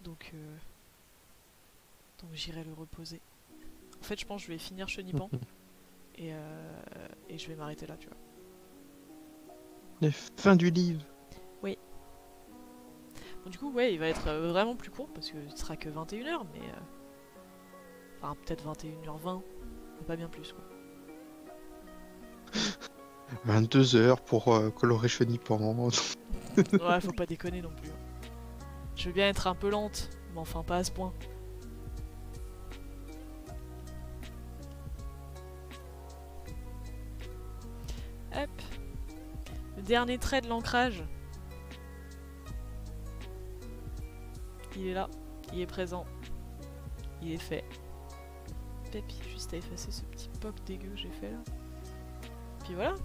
[SPEAKER 2] Donc, euh, donc j'irai le reposer. En fait, je pense que je vais finir Chenipan [LAUGHS] et, euh, et je vais m'arrêter là, tu vois.
[SPEAKER 1] La fin du livre.
[SPEAKER 2] Bon, du coup, ouais, il va être euh, vraiment plus court parce que ce sera que 21h, mais. euh, Enfin, peut-être 21h20, mais pas bien plus, quoi. [LAUGHS]
[SPEAKER 1] 22 heures pour euh, colorer Chenipan. [LAUGHS]
[SPEAKER 2] Ouais, faut pas déconner non plus. Je veux bien être un peu lente, mais enfin pas à ce point. Hop. Le dernier trait de l'ancrage. Il est là, il est présent, il est fait. Pep, il y a juste à effacer ce petit pop dégueu que j'ai fait là. Puis voilà.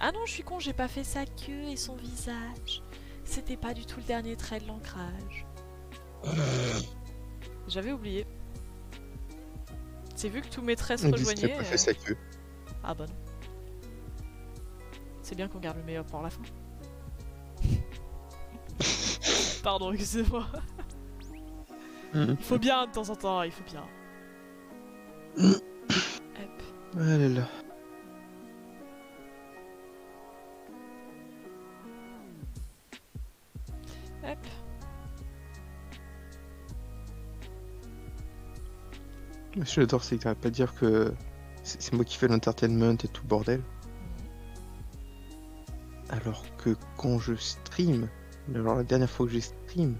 [SPEAKER 2] Ah non, je suis con, j'ai pas fait sa queue et son visage. C'était pas du tout le dernier trait de l'ancrage. J'avais oublié. C'est vu que tous mes traits se rejoignaient.
[SPEAKER 1] pas
[SPEAKER 2] euh,
[SPEAKER 1] fait sa queue.
[SPEAKER 2] Ah bah non. C'est bien qu'on garde le meilleur pour la fin. [LAUGHS] Pardon, excusez-moi.
[SPEAKER 1] Mhm.
[SPEAKER 2] Il faut bien de temps en temps, il faut bien. Hop.
[SPEAKER 1] Ah là là.
[SPEAKER 2] Hop.
[SPEAKER 1] Que j'adore, c'est que t'arrêtes pas de dire que c'est moi qui fais l'entertainment et tout bordel. Alors que quand je stream, alors la dernière fois que j'ai stream,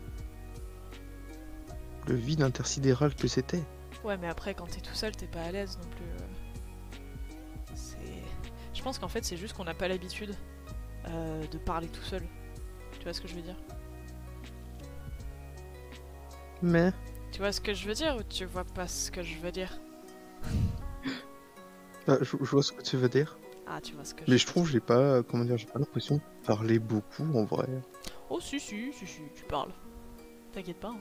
[SPEAKER 1] le vide intersidéral que c'était.
[SPEAKER 2] Ouais, mais après, quand t'es tout seul, t'es pas à l'aise non plus. euh. C'est. Je pense qu'en fait, c'est juste qu'on n'a pas l'habitude euh, de parler tout seul. Tu vois ce que je veux dire?
[SPEAKER 1] Mais
[SPEAKER 2] Tu vois ce que je veux dire ou tu vois pas ce que je veux dire?
[SPEAKER 1] Bah, je, je vois ce que tu veux dire.
[SPEAKER 2] Ah, tu vois ce que je
[SPEAKER 1] Mais je trouve j'ai pas comment dire j'ai pas l'impression de parler beaucoup en vrai.
[SPEAKER 2] Oh, si, si, si, si, tu parles. T'inquiète pas. hein.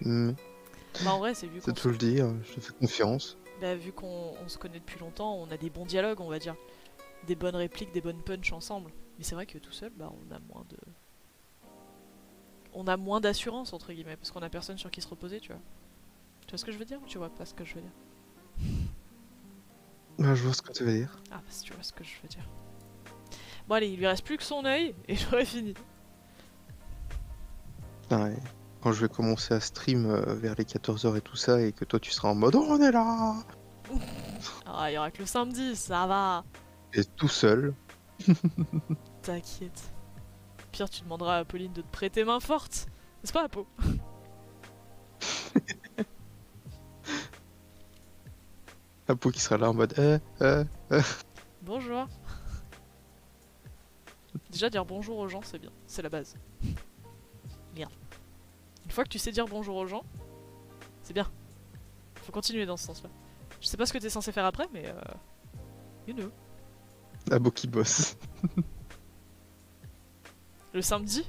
[SPEAKER 1] Mais
[SPEAKER 2] Bah, en vrai, c'est vu qu'on
[SPEAKER 1] c'est tout le dire, je te fais confiance.
[SPEAKER 2] Bah, vu qu'on on se connaît depuis longtemps, on a des bons dialogues, on va dire. Des bonnes répliques, des bonnes punches ensemble. Mais c'est vrai que tout seul, bah, on a moins de. On a moins d'assurance, entre guillemets, parce qu'on a personne sur qui se reposer, tu vois. Tu vois ce que je veux dire ou tu vois pas ce que je veux dire?
[SPEAKER 1] Bah, je vois ce que tu veux dire.
[SPEAKER 2] Ah, bah, si tu vois ce que je veux dire. Bon, allez, il lui reste plus que son œil et [LAUGHS] j'aurais fini.
[SPEAKER 1] Et quand je vais commencer à stream euh, vers les 14h et tout ça, et que toi tu seras en mode oh, on est là [LAUGHS]
[SPEAKER 2] Ah, il y aura que le samedi, ça va.
[SPEAKER 1] Et tout seul. [LAUGHS]
[SPEAKER 2] T'inquiète. Pire, tu demanderas à Pauline de te prêter main forte. N'est-ce pas, Apo? [LAUGHS]
[SPEAKER 1] Apo qui sera là en mode euh, euh.
[SPEAKER 2] Bonjour. Déjà, dire bonjour aux gens, c'est bien. C'est la base. Merde. Une fois que tu sais dire bonjour aux gens, c'est bien. Faut continuer dans ce sens-là. Je sais pas ce que t'es censé faire après, mais euh... You know.
[SPEAKER 1] Abo qui bosse. [LAUGHS]
[SPEAKER 2] Le samedi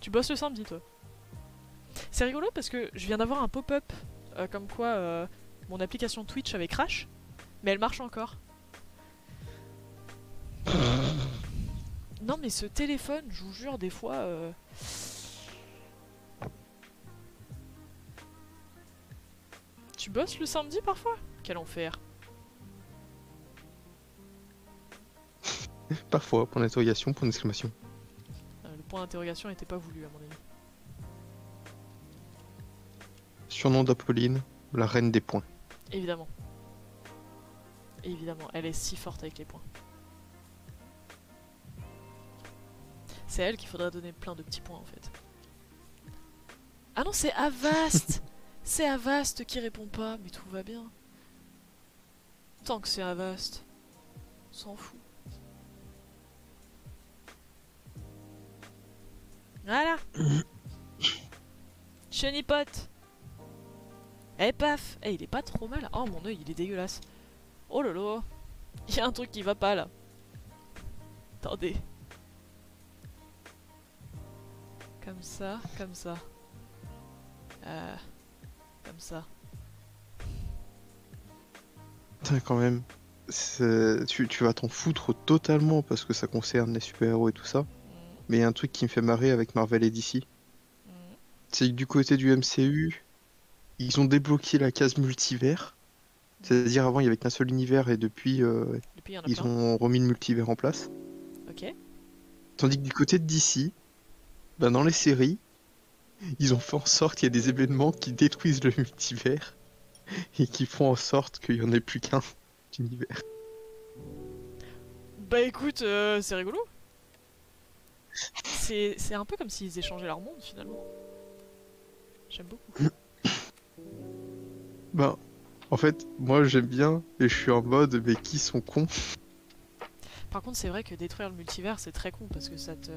[SPEAKER 2] Tu bosses le samedi, toi. C'est rigolo parce que je viens d'avoir un pop-up euh, comme quoi euh, mon application Twitch avait crash, mais elle marche encore. [LAUGHS] Non, mais ce téléphone, je vous jure, des fois. euh, Tu bosses le samedi parfois? Quel enfer. [LAUGHS]
[SPEAKER 1] Parfois, point d'interrogation, point d'exclamation.
[SPEAKER 2] Point d'interrogation n'était pas voulu, à mon avis.
[SPEAKER 1] Surnom d'Apolline, la reine des points.
[SPEAKER 2] Évidemment. Évidemment, elle est si forte avec les points. C'est elle qu'il faudrait donner plein de petits points en fait. Ah non, c'est Avast [LAUGHS] C'est Avast qui répond pas, mais tout va bien. Tant que c'est Avast, s'en fout. Voilà [COUGHS] Chenipote Eh paf Eh il est pas trop mal. Oh mon oeil il est dégueulasse. Oh lolo Il y a un truc qui va pas là. Attendez. Comme ça, comme ça. Euh, comme ça.
[SPEAKER 1] Putain, quand même. tu vas t'en foutre totalement parce que ça concerne les super-héros et tout ça. Mais il y a un truc qui me fait marrer avec Marvel et DC. C'est que du côté du MCU, ils ont débloqué la case multivers. C'est-à-dire avant il y avait qu'un seul univers et depuis euh,
[SPEAKER 2] Depuis a
[SPEAKER 1] ils
[SPEAKER 2] plein.
[SPEAKER 1] ont remis le multivers en place.
[SPEAKER 2] Ok.
[SPEAKER 1] Tandis que du côté de DC, ben dans les séries, ils ont fait en sorte qu'il y ait des événements qui détruisent le multivers et qui font en sorte qu'il n'y en ait plus qu'un [LAUGHS] univers.
[SPEAKER 2] Bah écoute, euh, c'est rigolo. C'est c'est un peu comme s'ils échangeaient leur monde finalement. J'aime beaucoup. [COUGHS]
[SPEAKER 1] Ben, en fait, moi j'aime bien et je suis en mode, mais qui sont cons?
[SPEAKER 2] Par contre, c'est vrai que détruire le multivers, c'est très con parce que ça te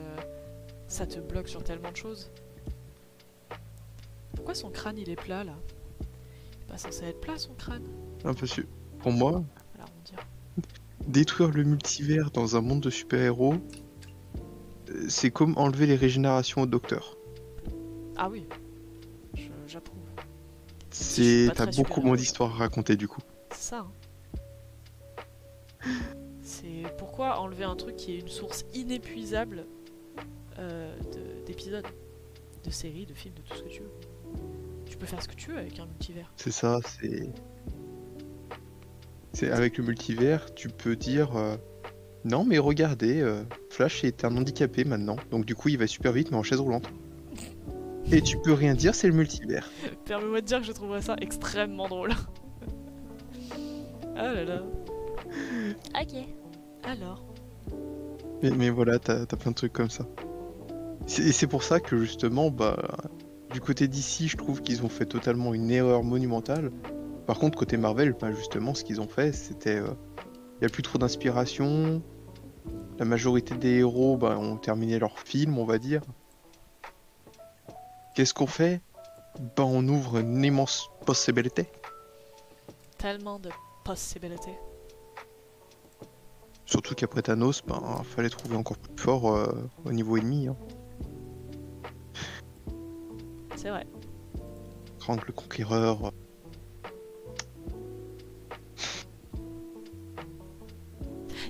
[SPEAKER 2] ça te bloque sur tellement de choses. Pourquoi son crâne il est plat là? Il est pas censé être plat son crâne
[SPEAKER 1] Un peu su- Pour moi,
[SPEAKER 2] Alors on dirait.
[SPEAKER 1] détruire le multivers dans un monde de super-héros, c'est comme enlever les régénérations au docteur.
[SPEAKER 2] Ah oui. J'approuve.
[SPEAKER 1] C'est t'as beaucoup moins d'histoires à raconter du coup.
[SPEAKER 2] C'est ça. hein. C'est pourquoi enlever un truc qui est une source inépuisable euh, de- d'épisodes, de séries, de films, de tout ce que tu veux. Tu peux faire ce que tu veux avec un multivers.
[SPEAKER 1] C'est ça, c'est. C'est avec le multivers, tu peux dire euh, non mais regardez, euh, Flash est un handicapé maintenant, donc du coup il va super vite mais en chaise roulante. Et tu peux rien dire, c'est le multivers.
[SPEAKER 2] Permets-moi de dire que je trouverais ça extrêmement drôle. ah là là. Ok. Alors?
[SPEAKER 1] Mais, mais voilà, t'as as plein de trucs comme ça. Et c'est pour ça que justement, bah, du côté d'ici, je trouve qu'ils ont fait totalement une erreur monumentale. Par contre, côté Marvel, bah, justement, ce qu'ils ont fait, c'était. Il n'y a plus trop d'inspiration. La majorité des héros bah, ont terminé leur film, on va dire. Qu'est-ce qu'on fait? Bah, on ouvre une immense possibilité.
[SPEAKER 2] Tellement de possibilités.
[SPEAKER 1] Surtout qu'après Thanos, ben, fallait trouver encore plus fort euh, au niveau ennemi. Hein.
[SPEAKER 2] C'est vrai.
[SPEAKER 1] Krang le Conquéreur.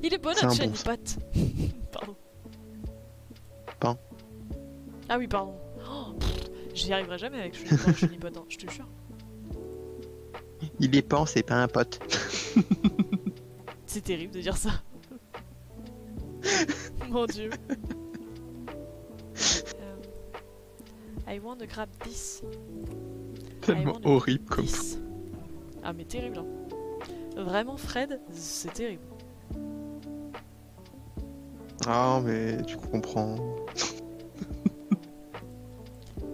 [SPEAKER 2] Il est bon
[SPEAKER 1] C'est
[SPEAKER 2] notre
[SPEAKER 1] un bon
[SPEAKER 2] shiny pot. pardon.
[SPEAKER 1] Pain.
[SPEAKER 2] Ah oui, pardon. Oh, J'y arriverai jamais avec shiny pot, shiny pot, hein, je te jure.
[SPEAKER 1] Il est pan, c'est pas un pote. [LAUGHS]
[SPEAKER 2] C'est terrible de dire ça. [LAUGHS] Mon dieu. Euh, I want to grab this.
[SPEAKER 1] Tellement horrible comme
[SPEAKER 2] this. Ah mais terrible. hein. Vraiment Fred, c'est terrible.
[SPEAKER 1] Ah, mais tu comprends.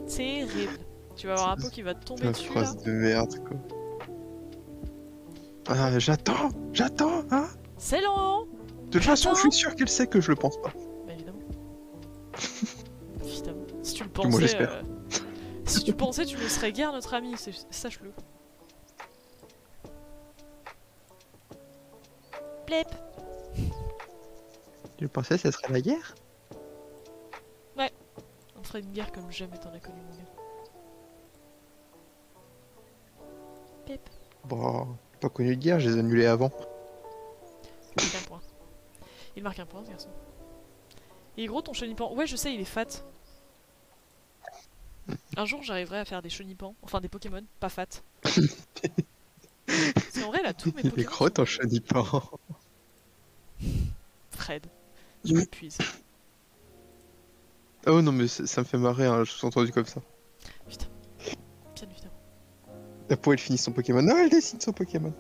[SPEAKER 2] Terrible. Tu vas avoir un pot qui va te tomber
[SPEAKER 1] La
[SPEAKER 2] dessus là.
[SPEAKER 1] phrase de merde, quoi. Ah, j'attends, j'attends, hein
[SPEAKER 2] C'est long
[SPEAKER 1] De toute façon, je suis sûr qu'elle sait que je le pense pas.
[SPEAKER 2] Bah évidemment. [LAUGHS] évidemment. Si tu le pensais... euh, Si tu pensais, tu ne serais guère notre ami, sache-le. Plep
[SPEAKER 1] Tu pensais que ça serait la guerre?
[SPEAKER 2] Ferai une guerre comme jamais t'en as connu mon gars. Pip.
[SPEAKER 1] Bah, pas connu de guerre, je les ai annulés avant.
[SPEAKER 2] Il marque un point. Il marque un point, ce garçon. Il est gros ton chenipan Ouais, je sais, il est fat. Un jour, j'arriverai à faire des chenipans, enfin des Pokémon, pas fat. [LAUGHS] C'est en vrai, là, tous mes
[SPEAKER 1] Il est
[SPEAKER 2] Pokémon.
[SPEAKER 1] gros ton chenipan.
[SPEAKER 2] Fred, je m'épuise.
[SPEAKER 1] Oh non, mais ça, me fait marrer, hein, je suis entendu comme ça.
[SPEAKER 2] Putain. Bien évidemment.
[SPEAKER 1] La peau, elle finit son Pokémon. Non, elle dessine son Pokémon.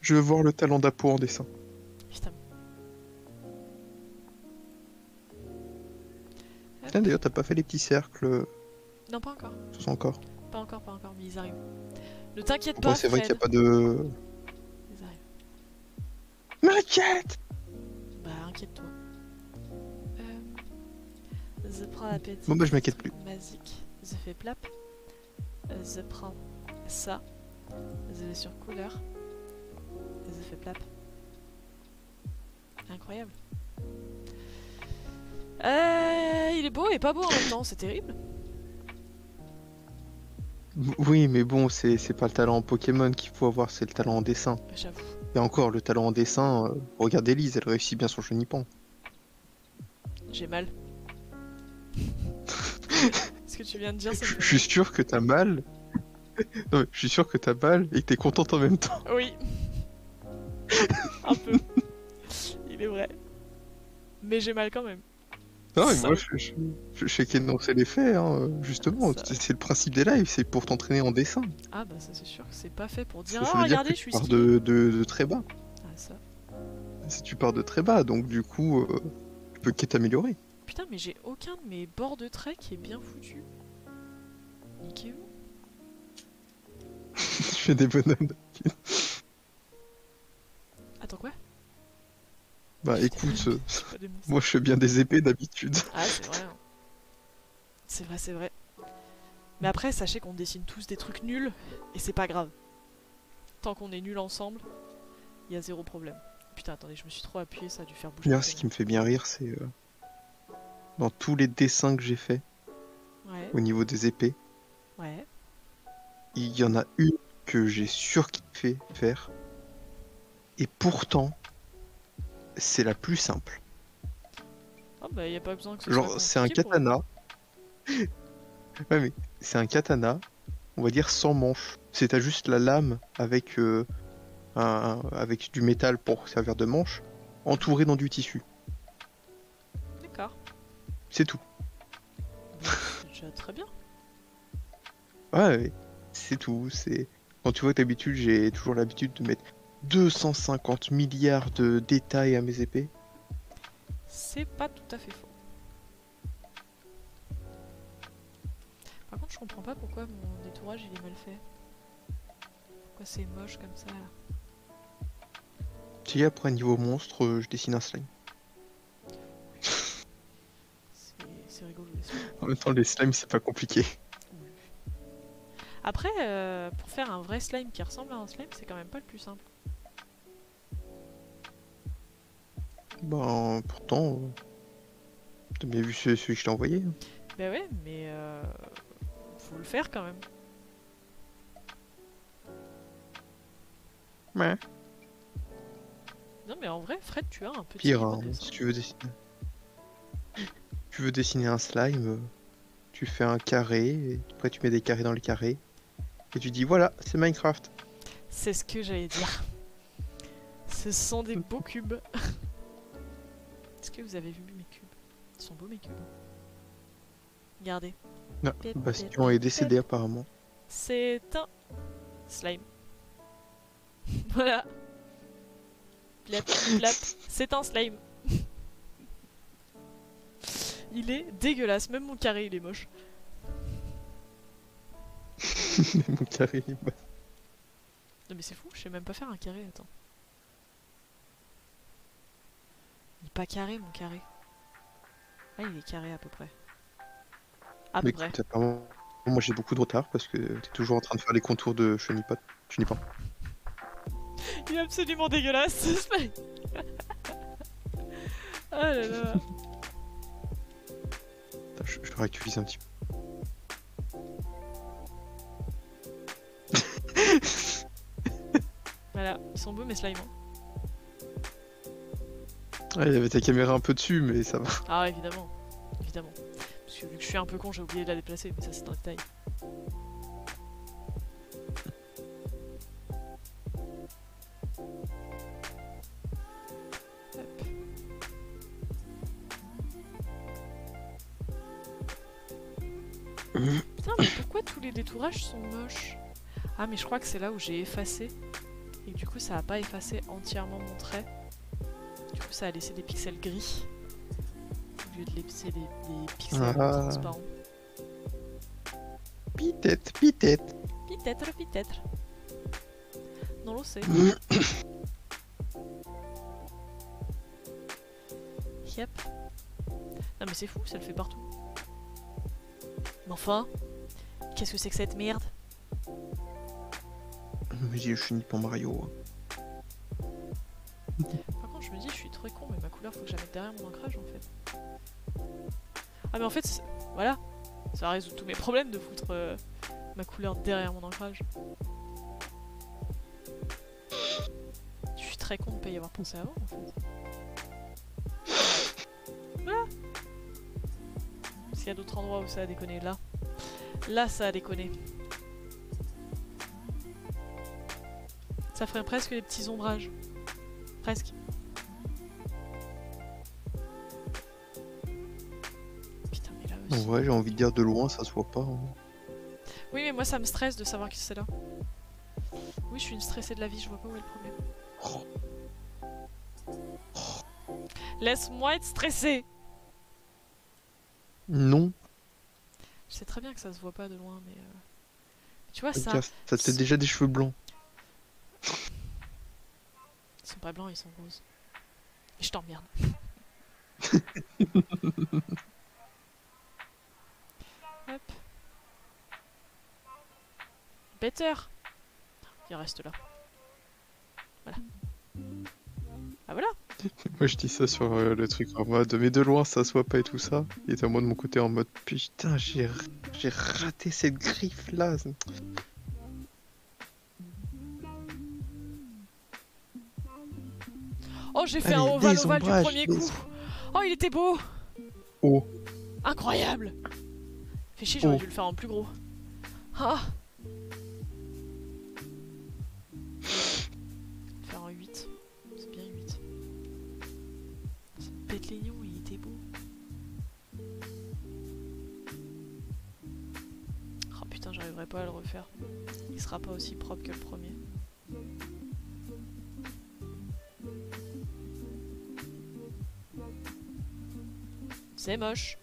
[SPEAKER 1] Je veux voir le talent d'Apo en dessin.
[SPEAKER 2] Putain.
[SPEAKER 1] Tiens, d'ailleurs, t'as pas fait les petits cercles
[SPEAKER 2] Non, pas encore.
[SPEAKER 1] tous encore.
[SPEAKER 2] Pas encore, pas encore, mais ils arrivent. Ne t'inquiète pas,
[SPEAKER 1] c'est vrai qu'il n'y a pas de.
[SPEAKER 2] Ils arrivent.
[SPEAKER 1] M'inquiète
[SPEAKER 2] Bah, inquiète-toi. Euh, je prends la petite.
[SPEAKER 1] Bon, bah, je m'inquiète plus.
[SPEAKER 2] Magique. Je fais plap. Euh, Je prends ça. Vais sur couleur. Et je fais plap. Incroyable. Euh, il est beau et pas beau en même temps, c'est terrible.
[SPEAKER 1] Oui, mais bon, c'est c'est pas le talent en Pokémon qu'il faut avoir, c'est le talent en dessin.
[SPEAKER 2] J'avoue.
[SPEAKER 1] Et encore, le talent en dessin, euh, regarde Elise, elle réussit bien son chenipan.
[SPEAKER 2] J'ai mal. [LAUGHS] Ce que tu viens de dire, me
[SPEAKER 1] Je suis sûr que t'as mal. Non, mais je suis sûr que t'as mal et que t'es contente en même temps.
[SPEAKER 2] Oui. [LAUGHS] Un peu. Il est vrai. Mais j'ai mal quand même.
[SPEAKER 1] Non, mais moi, je, je, je, je fais qu'énoncer les faits, hein, justement. C'est le principe des lives, c'est pour t'entraîner en dessin.
[SPEAKER 2] Ah bah ça c'est sûr que c'est pas fait pour dire
[SPEAKER 1] ça
[SPEAKER 2] Ah regardez je
[SPEAKER 1] tu
[SPEAKER 2] suis
[SPEAKER 1] pars
[SPEAKER 2] stylé.
[SPEAKER 1] de, de, de très bas.
[SPEAKER 2] Ah ça.
[SPEAKER 1] Si tu pars de très bas, donc du coup, euh, tu peux que t'améliorer.
[SPEAKER 2] Putain mais j'ai aucun de mes bords de trait qui est bien foutu. Niquez-vous. [LAUGHS]
[SPEAKER 1] tu fais des bonhommes.
[SPEAKER 2] Attends quoi?
[SPEAKER 1] Bah écoute, euh, [LAUGHS] moi je fais bien des épées d'habitude.
[SPEAKER 2] Ah c'est vrai. hein. C'est vrai c'est vrai. Mais après sachez qu'on dessine tous des trucs nuls et c'est pas grave. Tant qu'on est nuls ensemble, il y a zéro problème. Putain attendez je me suis trop appuyé ça a dû faire bouger.
[SPEAKER 1] Ce qui me fait bien rire, c'est euh, dans tous les dessins que j'ai faits
[SPEAKER 2] Ouais
[SPEAKER 1] au niveau des épées,
[SPEAKER 2] ouais.
[SPEAKER 1] il y en a une que j'ai surkiffé faire. Et pourtant, c'est la plus simple.
[SPEAKER 2] Ah bah y a pas besoin que ce
[SPEAKER 1] Genre, c'est un katana. [LAUGHS] ouais, mais c'est un katana, on va dire sans manche. C'est t'as juste la lame avec, euh, un, avec du métal pour servir de manche, entouré dans du tissu.
[SPEAKER 2] D'accord.
[SPEAKER 1] C'est tout.
[SPEAKER 2] C'est déjà très bien.
[SPEAKER 1] Ouais, ouais, c'est tout. C'est quand tu vois que d'habitude j'ai toujours l'habitude de mettre 250 milliards de détails à mes épées.
[SPEAKER 2] C'est pas tout à fait faux. Par contre, je comprends pas pourquoi mon détourage il est mal fait. Pourquoi c'est moche comme ça là
[SPEAKER 1] Tu sais, après un niveau monstre, euh, je dessine un slime.
[SPEAKER 2] C'est- rigolo. les slimes.
[SPEAKER 1] En même temps, les slimes c'est pas compliqué.
[SPEAKER 2] Après, euh, pour faire un vrai slime qui ressemble à un slime, c'est quand même pas le plus simple.
[SPEAKER 1] Ben, pourtant, euh, t'as bien vu ce- celui que je t'ai envoyé. hein.
[SPEAKER 2] Bah ouais, mais euh, faut le faire quand même.
[SPEAKER 1] Ouais.
[SPEAKER 2] Non mais en vrai, Fred, tu as un petit
[SPEAKER 1] Pire, hein, si tu veux dessiner. Tu veux dessiner un slime, euh, tu fais un carré, et après tu mets des carrés dans les carrés, et tu dis voilà, c'est Minecraft.
[SPEAKER 2] C'est ce que j'allais dire. Ce sont des beaux cubes. [LAUGHS] Que vous avez vu mes cubes Ils sont beaux mes cubes. Regardez.
[SPEAKER 1] Non, Bastion est décédé apparemment.
[SPEAKER 2] C'est un slime. [LAUGHS] voilà. Plap, plap. C'est un slime. [LAUGHS] il est dégueulasse. Même mon carré, il est moche. [LAUGHS]
[SPEAKER 1] Mon carré, il est bas.
[SPEAKER 2] Non mais c'est fou, je sais même pas faire un carré, attends. Il est pas carré mon carré. Ah il est carré à peu près. À peu près.
[SPEAKER 1] apparemment, moi j'ai beaucoup de retard parce que t'es toujours en train de faire les contours de Chenipat. Chenipan.
[SPEAKER 2] Il est absolument dégueulasse. [LAUGHS] Ah là là.
[SPEAKER 1] je, je réactualise un petit peu.
[SPEAKER 2] Voilà, ils sont beaux mes slimes.
[SPEAKER 1] Ouais, il y avait ta caméra un peu dessus, mais ça va.
[SPEAKER 2] Ah, évidemment. Évidemment. Parce que vu que je suis un peu con, j'ai oublié de la déplacer, mais ça c'est un détail. Putain, mais pourquoi tous les détourages sont moches? Ah, mais je crois que c'est là où j'ai effacé. Et du coup, ça a pas effacé entièrement mon trait. Du coup, ça a laissé des pixels gris. Au lieu de laisser des, des pixels
[SPEAKER 1] Ah.
[SPEAKER 2] transparents.
[SPEAKER 1] Pitette, pitette.
[SPEAKER 2] Peut-être, peut-être. Non lo sait. [COUGHS] Yep. Non mais c'est fou, ça le fait partout. Mais enfin, qu'est-ce que c'est que cette merde?
[SPEAKER 1] Mais je suis ni pour Mario. [LAUGHS]
[SPEAKER 2] très con, mais ma couleur, faut que je la mette derrière mon ancrage en fait. Ah, mais en fait, voilà, ça va résoudre tous mes problèmes de foutre euh, ma couleur derrière mon ancrage. Je suis très con de pas y avoir pensé avant en fait. Voilà! S'il y a d'autres endroits où ça a déconné, là. Là, ça a déconné. Ça ferait presque des petits ombrages. Presque.
[SPEAKER 1] Vrai, j'ai envie de dire de loin, ça se voit pas. hein.
[SPEAKER 2] Oui, mais moi ça me stresse de savoir que c'est là. Oui, je suis une stressée de la vie, je vois pas où est le problème. Laisse-moi être stressée
[SPEAKER 1] Non,
[SPEAKER 2] Je sais très bien que ça se voit pas de loin, mais. euh, Tu vois,
[SPEAKER 1] fais
[SPEAKER 2] ça.
[SPEAKER 1] gaffe, ça te fait déjà des cheveux blancs.
[SPEAKER 2] Ils sont pas blancs, ils sont roses. Et je t'emmerde. [LAUGHS] Hop. Better Il reste là. Voilà. Ah voilà [LAUGHS]
[SPEAKER 1] Moi, je dis ça sur euh, le truc en mode, mais de loin, ça se voit pas et tout ça. Il était à moi de mon côté en mode, putain, j'ai raté cette griffe là.
[SPEAKER 2] Oh, j'ai fait
[SPEAKER 1] Allez,
[SPEAKER 2] un ovale ovale du premier coup Oh, il était beau
[SPEAKER 1] Oh,
[SPEAKER 2] Incroyable Fais chier, j'aurais
[SPEAKER 1] Oh.
[SPEAKER 2] dû le faire en plus gros. Ah Faire un 8. C'est bien 8. Ça me pète les nions, il était beau. Oh putain, j'arriverai pas à le refaire. Il sera pas aussi propre que le premier. C'est moche.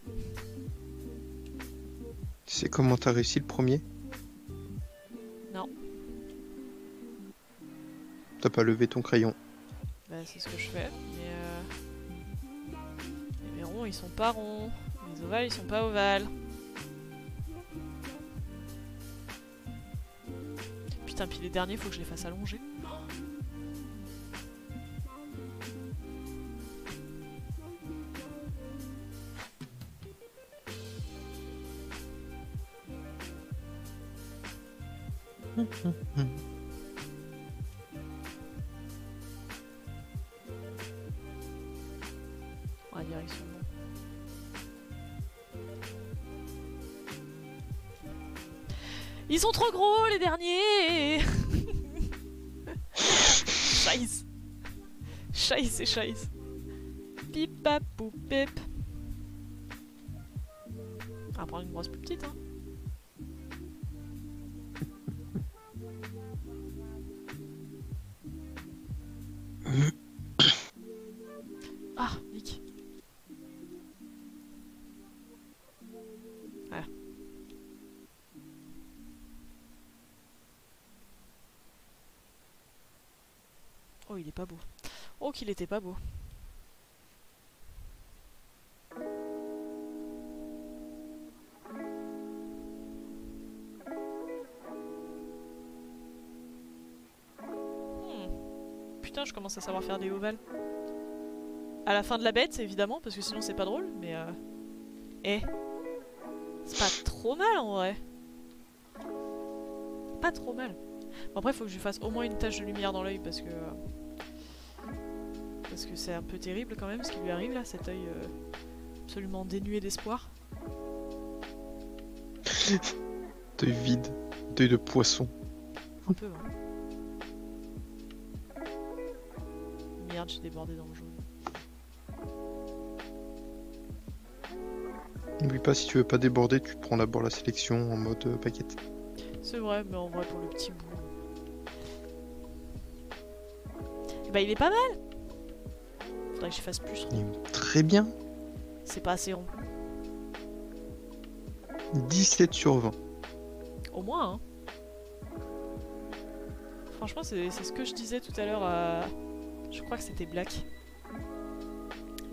[SPEAKER 1] Sais comment t'as réussi le premier?
[SPEAKER 2] Non.
[SPEAKER 1] T'as pas levé ton crayon.
[SPEAKER 2] Bah, c'est ce que je fais, mais euh... Les ronds ils sont pas ronds, les ovales ils sont pas ovales. Putain, puis les derniers faut que je les fasse allonger. Scheiße Pip On va prendre une brosse plus petite hein [COUGHS] Ah, Nick Voilà. Oh, il est pas beau. Oh, qu'il était pas beau. Hmm. Putain, je commence à savoir faire des ovales. À la fin de la bête, évidemment, parce que sinon c'est pas drôle, mais euh... Eh. C'est pas trop mal en vrai. Pas trop mal. Bon, après, faut que je fasse au moins une tache de lumière dans l'œil parce que. euh, Parce que c'est un peu terrible quand même ce qui lui arrive là, cet œil euh, absolument dénué d'espoir.
[SPEAKER 1] D'œil vide, d'œil de poisson.
[SPEAKER 2] Un peu, hein. Merde, j'ai débordé dans le jaune.
[SPEAKER 1] N'oublie pas, si tu veux pas déborder, tu prends d'abord la sélection en mode euh, paquette.
[SPEAKER 2] C'est vrai, mais en vrai, pour le petit bout. Eh bah, il est pas mal! Faudrait que je fasse plus
[SPEAKER 1] Très bien.
[SPEAKER 2] C'est pas assez rond.
[SPEAKER 1] 17 sur 20.
[SPEAKER 2] Au moins, hein. Franchement, c'est ce que je disais tout à l'heure à. Je crois que c'était Black.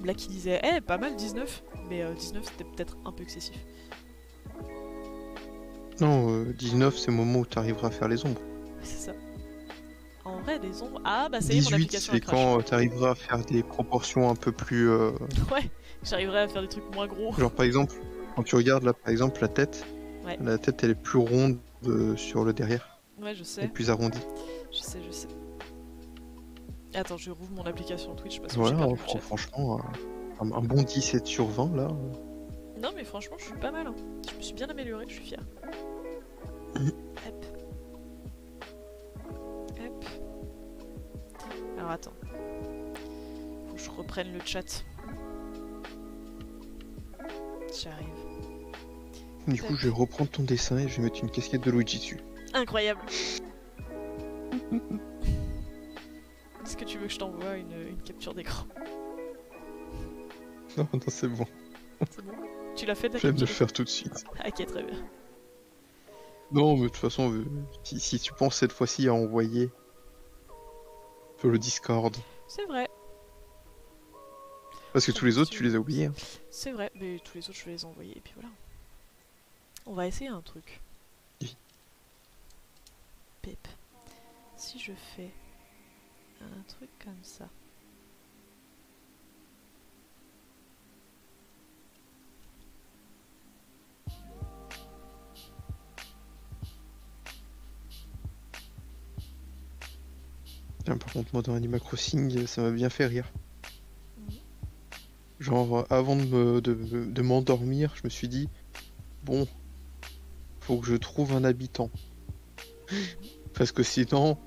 [SPEAKER 2] Black qui disait, eh, pas mal 19. Mais euh, 19, c'était peut-être un peu excessif.
[SPEAKER 1] Non, euh, 19, c'est le moment où tu arriveras à faire les ombres.
[SPEAKER 2] C'est ça. Vrai, des ombres. Ah, bah, ça y est, mon
[SPEAKER 1] 18,
[SPEAKER 2] application
[SPEAKER 1] c'est quand tu arriveras à faire des proportions un peu plus. euh, [LAUGHS]
[SPEAKER 2] Ouais, j'arriverai à faire des trucs moins gros.
[SPEAKER 1] Genre, par exemple, quand tu regardes là, par exemple, la tête,
[SPEAKER 2] Ouais.
[SPEAKER 1] la tête elle est plus ronde euh, sur le derrière,
[SPEAKER 2] Ouais, je
[SPEAKER 1] elle
[SPEAKER 2] sais.
[SPEAKER 1] est plus arrondie.
[SPEAKER 2] Je sais, je sais. Attends, je rouvre mon application Twitch parce que
[SPEAKER 1] Voilà,
[SPEAKER 2] perdu
[SPEAKER 1] euh,
[SPEAKER 2] chat.
[SPEAKER 1] franchement, euh, un, un bon 17 sur 20 là. euh,
[SPEAKER 2] Non, mais franchement, je suis pas mal. hein. Je me suis bien améliorée, je suis fière. Reprenne le chat. J'arrive.
[SPEAKER 1] Du coup, je vais reprendre ton dessin et je vais mettre une casquette de Luigi dessus.
[SPEAKER 2] Incroyable. [LAUGHS] Est-ce que tu veux que je t'envoie une, une capture d'écran?
[SPEAKER 1] Non, non, c'est bon.
[SPEAKER 2] C'est bon? Tu l'as fait ta
[SPEAKER 1] Je vais me le faire tout de suite.
[SPEAKER 2] Ok, très bien.
[SPEAKER 1] Non, mais de toute façon, euh, si, si tu penses cette fois-ci à envoyer sur le Discord,
[SPEAKER 2] C'est vrai,
[SPEAKER 1] parce que tous les autres, tu les as oubliés. hein.
[SPEAKER 2] c'est vrai. Mais tous les autres, je vais les envoyer et puis voilà. On va essayer un truc.
[SPEAKER 1] Oui.
[SPEAKER 2] Pep. Si je fais un truc comme ça.
[SPEAKER 1] Tiens, par contre, moi dans Animal Crossing, ça m'a bien fait rire. Genre, euh, avant de me- de, de m'endormir, je me suis dit, bon, faut que je trouve un habitant. Parce que sinon,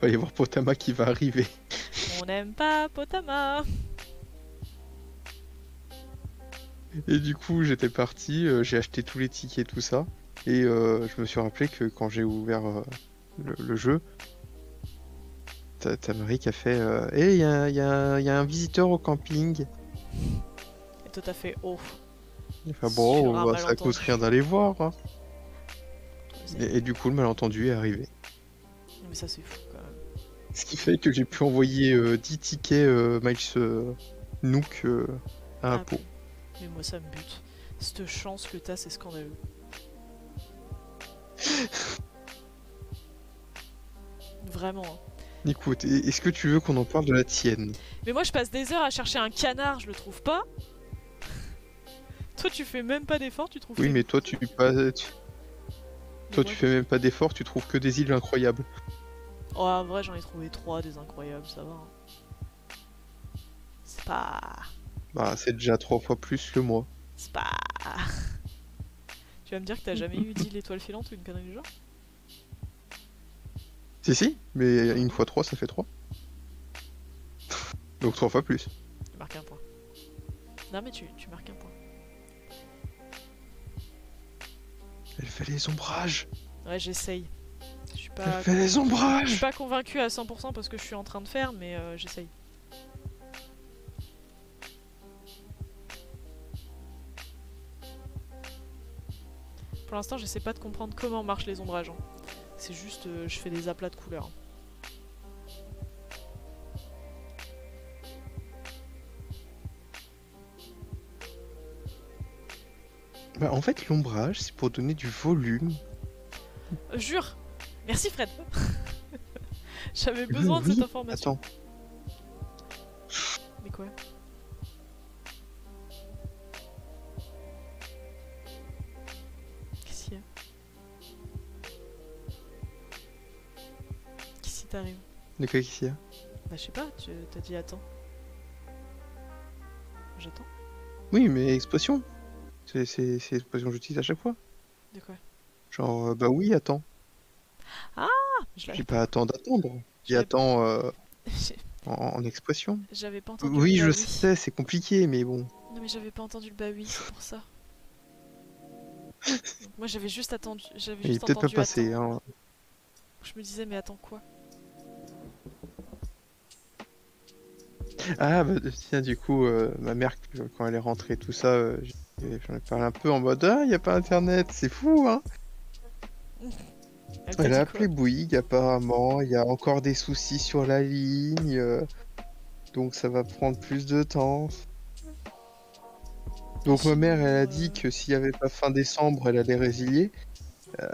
[SPEAKER 1] va y avoir Potama qui va arriver.
[SPEAKER 2] On n'aime pas Potama
[SPEAKER 1] Et du coup, j'étais parti, euh, j'ai acheté tous les tickets, tout ça. Et euh, je me suis rappelé que quand j'ai ouvert euh, le, le jeu, t'as Marie qui a fait euh, Eh, il y a un visiteur au camping.
[SPEAKER 2] Et toi t'as fait oh.
[SPEAKER 1] Enfin bon, bah, ça coûte
[SPEAKER 2] malentendu.
[SPEAKER 1] rien d'aller voir. hein. Et, et du coup, le malentendu est arrivé.
[SPEAKER 2] Mais ça c'est fou quand même.
[SPEAKER 1] Ce qui fait que j'ai pu envoyer euh, 10 tickets euh, Miles euh, Nook euh, à un
[SPEAKER 2] Ah,
[SPEAKER 1] pot.
[SPEAKER 2] Mais moi ça me bute. Cette chance que t'as c'est scandaleux. [LAUGHS] Vraiment. hein.
[SPEAKER 1] Écoute, est-ce que tu veux qu'on en parle de la tienne?
[SPEAKER 2] Mais moi je passe des heures à chercher un canard, je le trouve pas. Toi tu fais même pas d'effort, tu trouves
[SPEAKER 1] Oui,
[SPEAKER 2] que-
[SPEAKER 1] mais toi, tu, pas, tu- toi, tu fais même pas d'effort, tu trouves que des îles incroyables.
[SPEAKER 2] Oh, en vrai, j'en ai trouvé trois des incroyables, ça va. hein. C'est pas.
[SPEAKER 1] Bah, c'est déjà trois fois plus que moi.
[SPEAKER 2] C'est pas. tu vas me dire que t'as jamais eu d'île étoile filante ou une connerie du genre?
[SPEAKER 1] Si, si, mais une fois trois, ça fait trois. Donc trois fois plus.
[SPEAKER 2] Tu marques un point. Non, mais tu, tu marques un point.
[SPEAKER 1] Elle fait les ombrages
[SPEAKER 2] Ouais, j'essaye. Je suis
[SPEAKER 1] Elle
[SPEAKER 2] pas.
[SPEAKER 1] fait les
[SPEAKER 2] Je suis
[SPEAKER 1] ombrages
[SPEAKER 2] pas convaincu à 100% parce que je suis en train de faire, mais euh, j'essaye. Pour l'instant, j'essaie pas de comprendre comment marchent les ombrages. hein. C'est juste, euh, je fais des aplats de couleurs.
[SPEAKER 1] Bah, en fait, l'ombrage, c'est pour donner du volume.
[SPEAKER 2] Euh, jure Merci Fred [LAUGHS] J'avais
[SPEAKER 1] Oui,
[SPEAKER 2] besoin de cette information.
[SPEAKER 1] Attends,
[SPEAKER 2] Mais quoi? Qui t'arrive
[SPEAKER 1] De quoi qu'il y a
[SPEAKER 2] Bah je sais pas, tu t'as dit attends. J'attends.
[SPEAKER 1] Oui, mais expression. C'est l'expression que j'utilise à chaque fois.
[SPEAKER 2] De quoi?
[SPEAKER 1] Genre, euh, bah oui, attends.
[SPEAKER 2] Je
[SPEAKER 1] J'ai
[SPEAKER 2] l'avais
[SPEAKER 1] pas attendre d'attendre. J'ai
[SPEAKER 2] J'avais-
[SPEAKER 1] attends euh, [LAUGHS] en, en expression.
[SPEAKER 2] J'avais pas entendu
[SPEAKER 1] Oui,
[SPEAKER 2] le
[SPEAKER 1] je
[SPEAKER 2] bah
[SPEAKER 1] sais, c'est compliqué, mais bon.
[SPEAKER 2] Non mais j'avais pas entendu le bah oui, c'est pour ça. Donc, [LAUGHS] moi j'avais juste attendu, j'avais
[SPEAKER 1] Il est
[SPEAKER 2] juste
[SPEAKER 1] peut-être pas passé.
[SPEAKER 2] attends.
[SPEAKER 1] Hein.
[SPEAKER 2] Je me disais mais attends quoi?
[SPEAKER 1] Ah, bah tiens, du coup, euh, ma mère, quand elle est rentrée, tout ça, euh, j'en ai parlé un peu en mode Ah, y a pas internet, c'est fou, hein.
[SPEAKER 2] Elle
[SPEAKER 1] a appelé Bouygues, apparemment. Il y a encore des soucis sur la ligne. euh, donc ça va prendre plus de temps. Donc ma mère, elle a dit que s'il n'y avait pas fin décembre, elle allait résilier. Euh,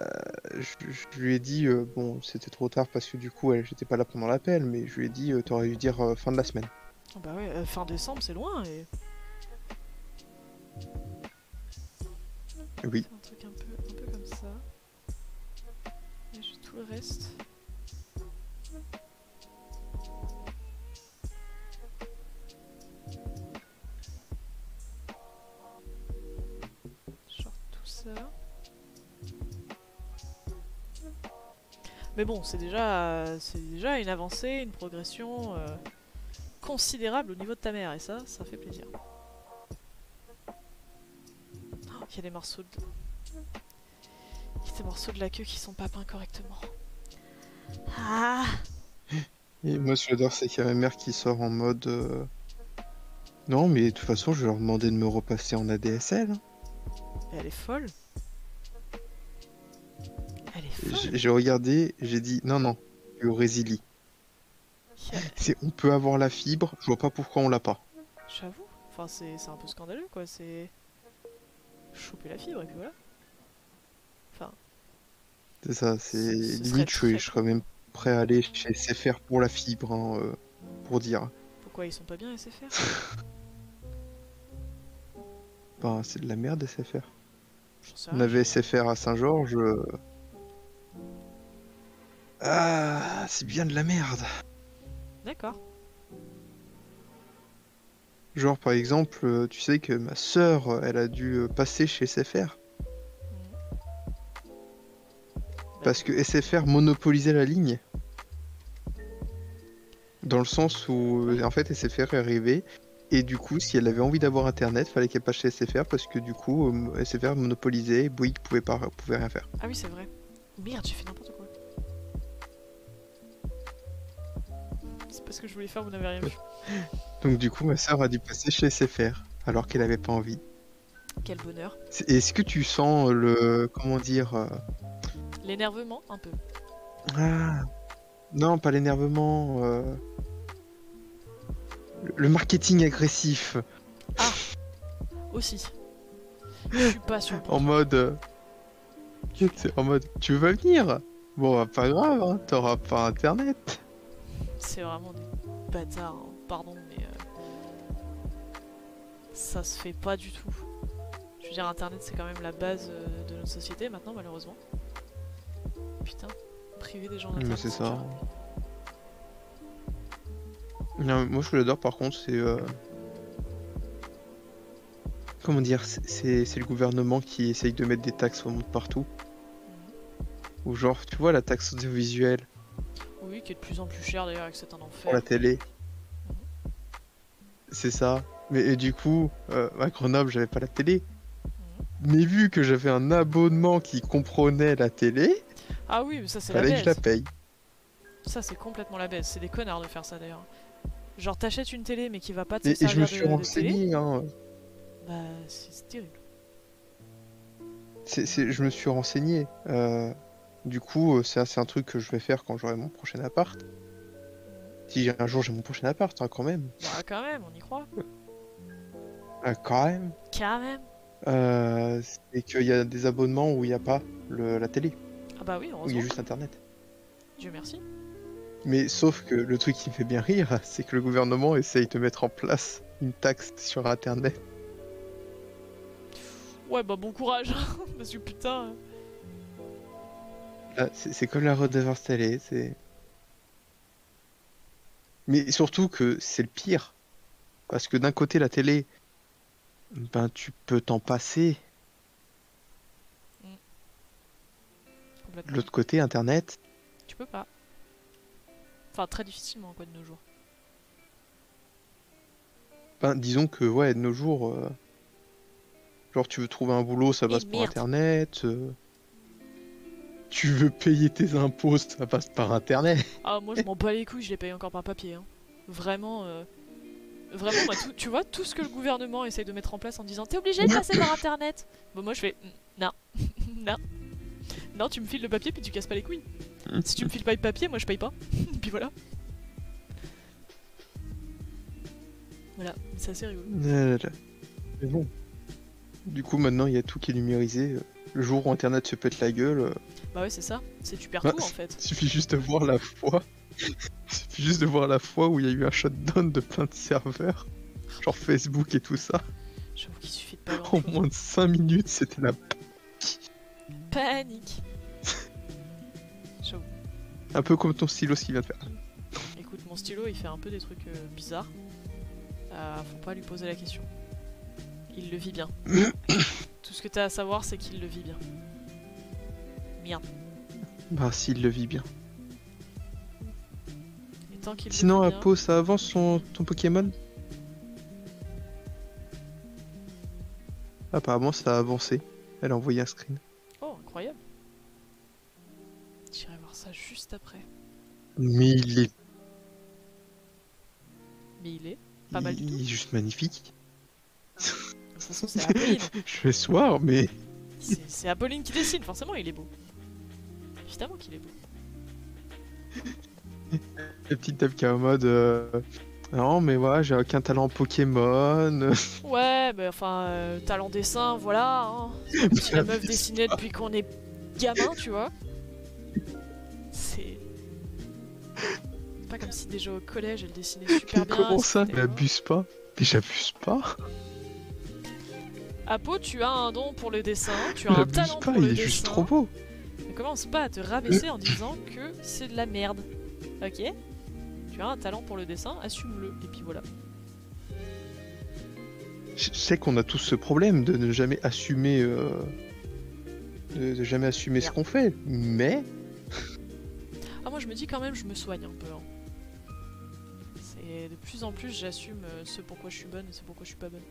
[SPEAKER 1] je, je lui ai dit, euh, bon, c'était trop tard parce que du coup, j'étais pas là pendant l'appel, mais je lui ai dit, euh, t'aurais dû dire fin de la semaine.
[SPEAKER 2] Ah Bah ouais, euh, fin décembre c'est loin et
[SPEAKER 1] Oui.
[SPEAKER 2] un truc un peu, un peu comme ça. Et juste tout le reste. Genre tout ça. Mais bon, c'est déjà, c'est déjà une avancée, une progression euh, considérable au niveau de ta mère, et ça, ça fait plaisir. Oh, Il y a des morceaux de... Il y a des morceaux de la queue qui sont pas peints correctement. Ah
[SPEAKER 1] Et moi, ce que j'adore, c'est qu'il y a ma mère qui sort en mode. euh, Non, mais de toute façon, je vais leur demander de me repasser en ADSL. hein.
[SPEAKER 2] Elle est folle. Elle est folle.
[SPEAKER 1] J'ai regardé, j'ai dit non, non, tu résilies. [LAUGHS] C'est, on peut avoir la fibre, je vois pas pourquoi on l'a pas.
[SPEAKER 2] J'avoue. Enfin, c'est un peu scandaleux, quoi. C'est... Choper la fibre, et puis voilà. Enfin,
[SPEAKER 1] C'est ça, c'est limite, je,
[SPEAKER 2] très-
[SPEAKER 1] je serais même prêt à aller chez SFR pour la fibre, hein, euh, pour dire.
[SPEAKER 2] pourquoi ils sont pas bien, SFR [LAUGHS]
[SPEAKER 1] Bah, c'est de la merde SFR. On avait SFR à Saint-Georges. euh, Ah, c'est bien de la merde.
[SPEAKER 2] D'accord.
[SPEAKER 1] Genre, par exemple, euh, tu sais que ma sœur, euh, elle a dû euh, passer chez SFR parce que SFR monopolisait la ligne. Dans le sens où, en fait, SFR est arrivé. Et du coup, si elle avait envie d'avoir internet, fallait qu'elle passe chez SFR parce que du coup, SFR monopolisait, Bouygues pouvait pas, pouvait rien faire.
[SPEAKER 2] Ah oui, c'est vrai. Merde, j'ai fait n'importe que je voulais faire, vous n'avez rien vu. [LAUGHS]
[SPEAKER 1] Donc du coup, ma sœur a dû passer chez SFR alors qu'elle avait pas envie.
[SPEAKER 2] Quel bonheur.
[SPEAKER 1] Est-ce que tu sens le, comment dire, euh,
[SPEAKER 2] L'énervement, un peu.
[SPEAKER 1] ah, non, pas l'énervement, euh, le- le marketing agressif,
[SPEAKER 2] Aussi. Je suis pas sur le
[SPEAKER 1] en mode, euh, c'est en mode, tu veux venir? Bon, bah, pas grave, hein, t'auras pas internet.
[SPEAKER 2] C'est vraiment des bâtards, hein. pardon, mais euh, ça se fait pas du tout. Je veux dire, Internet c'est quand même la base euh, de notre société maintenant, malheureusement. Putain, priver des gens
[SPEAKER 1] Mais
[SPEAKER 2] d'Internet.
[SPEAKER 1] c'est ça. Non, moi, ce que j'adore, par contre, c'est, euh, comment dire, c'est- c'est c'est le gouvernement qui essaye de mettre des taxes au monde partout.
[SPEAKER 2] Mhm.
[SPEAKER 1] Ou genre, tu vois, la taxe audiovisuelle
[SPEAKER 2] Oui, qui est de plus en plus cher d'ailleurs, et que c'est un
[SPEAKER 1] pour
[SPEAKER 2] enfer.
[SPEAKER 1] la télé. C'est ça. Mais et du coup, euh, à Grenoble, j'avais pas la télé. Mais vu que j'avais un abonnement qui comprenait la télé,
[SPEAKER 2] Ah oui, mais ça c'est la
[SPEAKER 1] fallait que je la
[SPEAKER 2] baisse.
[SPEAKER 1] paye.
[SPEAKER 2] Ça c'est complètement la baisse. C'est des connards de faire ça d'ailleurs. Genre t'achètes une télé mais qui va pas te
[SPEAKER 1] Et, et
[SPEAKER 2] servir
[SPEAKER 1] je me suis
[SPEAKER 2] de,
[SPEAKER 1] renseigné, hein.
[SPEAKER 2] bah c'est terrible.
[SPEAKER 1] C'est- c'est- je me suis renseigné. Euh, du coup, euh, c'est un truc que je vais faire quand j'aurai mon prochain appart. Si un jour j'ai mon prochain appart, hein, quand même.
[SPEAKER 2] Bah quand même, on y croit.
[SPEAKER 1] Ah, quand même.
[SPEAKER 2] Quand même.
[SPEAKER 1] Euh, c'est qu'il y a des abonnements où il n'y a pas le- la télé,
[SPEAKER 2] Ah bah oui,
[SPEAKER 1] où il y
[SPEAKER 2] heureusement.
[SPEAKER 1] a juste internet.
[SPEAKER 2] Dieu merci.
[SPEAKER 1] Mais sauf que le truc qui me fait bien rire, [LAUGHS] c'est que le gouvernement essaye de mettre en place une taxe sur internet.
[SPEAKER 2] Ouais bah bon courage. [LAUGHS] Parce que putain.
[SPEAKER 1] Ah, c'est comme la redevance télé, c'est. Mais surtout que c'est le pire. Parce que d'un côté, la télé, ben tu peux t'en passer. De l'autre côté, Internet,
[SPEAKER 2] Tu peux pas. Enfin, très difficilement, quoi, de nos jours.
[SPEAKER 1] ben disons que, ouais, de nos jours, euh, genre tu veux trouver un boulot, ça passe
[SPEAKER 2] merde.
[SPEAKER 1] Internet. euh, Tu veux payer tes impôts, ça passe par Internet.
[SPEAKER 2] Ah, moi, je m'en bats les couilles, je les paye encore par papier. hein. Vraiment, euh, vraiment, moi, tout- tu vois, tout ce que le gouvernement essaye de mettre en place en disant T'es obligé de passer par internet Bon, moi, je fais Mm, Non, [LAUGHS] non. Non, tu me files le papier puis tu casses pas les couilles. Si tu me files pas le papier, moi, je paye pas. [LAUGHS] puis voilà. Voilà, c'est assez rigolo.
[SPEAKER 1] Mais bon. Du coup, maintenant, il y a tout qui est numérisé. Le jour où Internet se pète la gueule, euh,
[SPEAKER 2] Bah ouais, c'est ça. C'est tu perds
[SPEAKER 1] Bah,
[SPEAKER 2] tout en fait.
[SPEAKER 1] suffit juste de voir la fois. suffit juste de voir la fois où il y a eu un shutdown de plein de serveurs. Genre Facebook et tout ça.
[SPEAKER 2] J'avoue qu'il suffit de pas
[SPEAKER 1] En moins de 5 minutes, c'était la...
[SPEAKER 2] Panique. J'avoue.
[SPEAKER 1] un peu comme ton stylo qui vient de faire.
[SPEAKER 2] Écoute, mon stylo il fait un peu des trucs euh, bizarres. Euh, faut pas lui poser la question. Il le vit bien. [COUGHS] Tout ce que t'as à savoir, c'est qu'il le vit bien. Merde.
[SPEAKER 1] Bah, s'il le vit bien.
[SPEAKER 2] Et tant qu'il
[SPEAKER 1] Sinon,
[SPEAKER 2] le
[SPEAKER 1] à
[SPEAKER 2] bien...
[SPEAKER 1] Pau, ça avance son... ton Pokémon? Apparemment, ça a avancé. Elle a envoyé un screen.
[SPEAKER 2] Oh, incroyable. J'irai voir ça juste après.
[SPEAKER 1] Mais il est,
[SPEAKER 2] Mais il est pas mal du
[SPEAKER 1] il est juste magnifique.
[SPEAKER 2] Toute façon, c'est Apolline. [LAUGHS]
[SPEAKER 1] Je fais soir, mais
[SPEAKER 2] C'est Apolline qui dessine, forcément il est beau. Évidemment qu'il est beau. [LAUGHS]
[SPEAKER 1] la petite dame qui est en mode. euh, Non, mais voilà, j'ai aucun talent Pokémon. [LAUGHS]
[SPEAKER 2] Ouais, bah enfin, euh, talent dessin, voilà. Hein. C'est la meuf dessinait depuis qu'on est gamin, tu vois. C'est. C'est pas comme si déjà au collège elle dessinait super bien.
[SPEAKER 1] Comment ça?
[SPEAKER 2] c'était-
[SPEAKER 1] Mais abuse pas. Mais j'abuse pas.
[SPEAKER 2] Apo, tu as un don pour le dessin, tu as un talent
[SPEAKER 1] pas,
[SPEAKER 2] pour
[SPEAKER 1] il
[SPEAKER 2] le
[SPEAKER 1] est
[SPEAKER 2] dessin.
[SPEAKER 1] juste trop beau.
[SPEAKER 2] Ne commence pas à te rabaisser en disant que c'est de la merde. Ok Tu as un talent pour le dessin, assume-le. Et puis voilà.
[SPEAKER 1] Je sais qu'on a tous ce problème de ne jamais assumer. euh, De, de jamais assumer ce qu'on fait. Mais.
[SPEAKER 2] Ah, moi je me dis quand même, je me soigne un peu. hein. C'est de plus en plus, j'assume euh, ce pourquoi je suis bonne et ce pourquoi je suis pas bonne.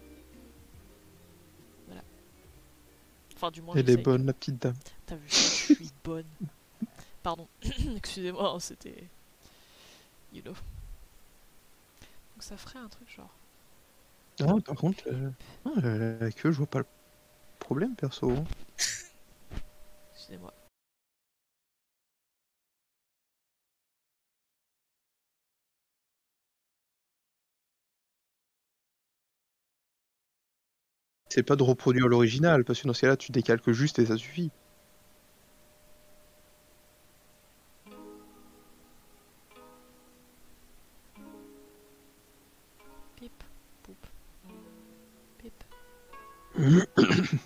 [SPEAKER 2] Enfin, du moins,
[SPEAKER 1] Elle est bonne, la petite dame.
[SPEAKER 2] T'as vu je suis bonne. [LAUGHS] Pardon, [COUGHS] excusez-moi, hein, c'était. You know. Donc ça ferait un truc genre.
[SPEAKER 1] Ah, par contre, euh, euh, avec eux, je vois pas le problème, perso.
[SPEAKER 2] Excusez-moi.
[SPEAKER 1] C'est pas de reproduire l'original, parce que dans ce cas-là, tu décalques juste et ça suffit.
[SPEAKER 2] Pip, poup. Pip. [COUGHS]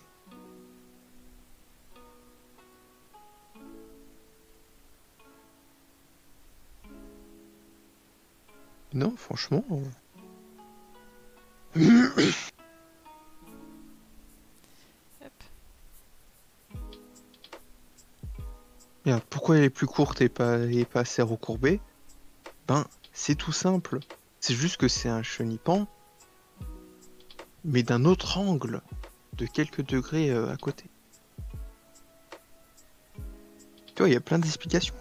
[SPEAKER 1] Non, franchement. Pourquoi elle est plus courte et pas, assez recourbée? Ben, c'est tout simple. C'est juste que c'est un chenipan, mais d'un autre angle, de quelques degrés euh, à côté. Tu vois, il y a plein d'explications.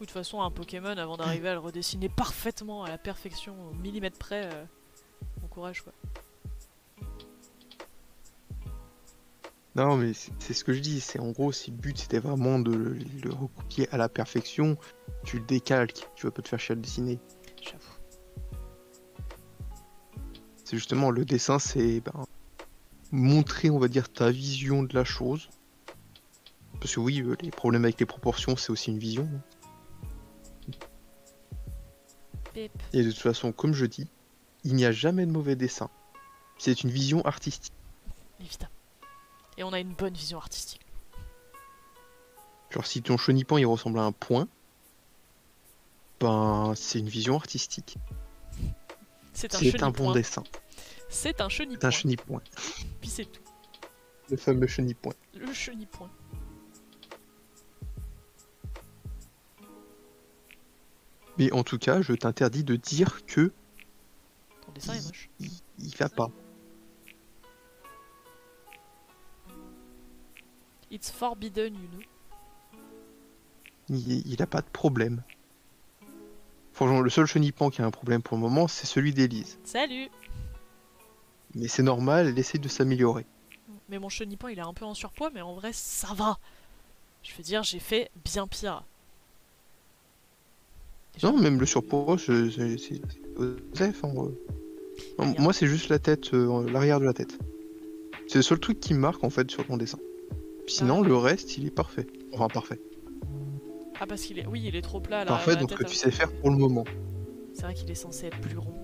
[SPEAKER 2] Ou de toute façon, un Pokémon, avant d'arriver à le redessiner parfaitement, à la perfection, au millimètre près, euh, courage quoi.
[SPEAKER 1] Non, mais c'est ce que je dis. C'est en gros, si le but c'était vraiment de le, le recopier à la perfection, tu le décalques. Tu vas pas te faire chier à le dessiner.
[SPEAKER 2] J'avoue.
[SPEAKER 1] C'est justement le dessin, c'est ben, montrer, on va dire, ta vision de la chose. Parce que oui, euh, les problèmes avec les proportions, c'est aussi une vision. hein. Et de toute façon, comme je dis, il n'y a jamais de mauvais dessin. C'est une vision artistique.
[SPEAKER 2] Évidemment. Et on a une bonne vision artistique.
[SPEAKER 1] Genre, si ton chenipan il ressemble à un point, Ben, c'est une vision artistique.
[SPEAKER 2] C'est un
[SPEAKER 1] C'est un bon dessin.
[SPEAKER 2] C'est un
[SPEAKER 1] C'est
[SPEAKER 2] chenipoint.
[SPEAKER 1] un chenipoint.
[SPEAKER 2] Puis c'est tout.
[SPEAKER 1] Le fameux chenipoint.
[SPEAKER 2] Le chenipoint.
[SPEAKER 1] Mais en tout cas, je t'interdis de dire que
[SPEAKER 2] Ton dessin est moche.
[SPEAKER 1] il, il va pas.
[SPEAKER 2] It's forbidden, you know.
[SPEAKER 1] Il, il a pas de problème. Franchement, le seul chenipan qui a un problème pour le moment, c'est celui d'Élise.
[SPEAKER 2] Salut
[SPEAKER 1] Mais c'est normal, elle essaie de s'améliorer.
[SPEAKER 2] Mais mon chenipan, il est un peu en surpoids, mais en vrai, ça va. Je veux dire, j'ai fait bien pire.
[SPEAKER 1] Non, même le surpoids, c'est
[SPEAKER 2] Regarde.
[SPEAKER 1] Moi, c'est juste la tête, euh, l'arrière de la tête. C'est le seul truc qui me marque en fait sur ton dessin. Sinon,
[SPEAKER 2] Ah
[SPEAKER 1] le reste, il est parfait. Enfin, parfait.
[SPEAKER 2] Ah, parce qu'il est. Oui, il est trop plat là.
[SPEAKER 1] parfait, donc que tu sais faire pour le moment.
[SPEAKER 2] C'est vrai qu'il est censé être plus rond.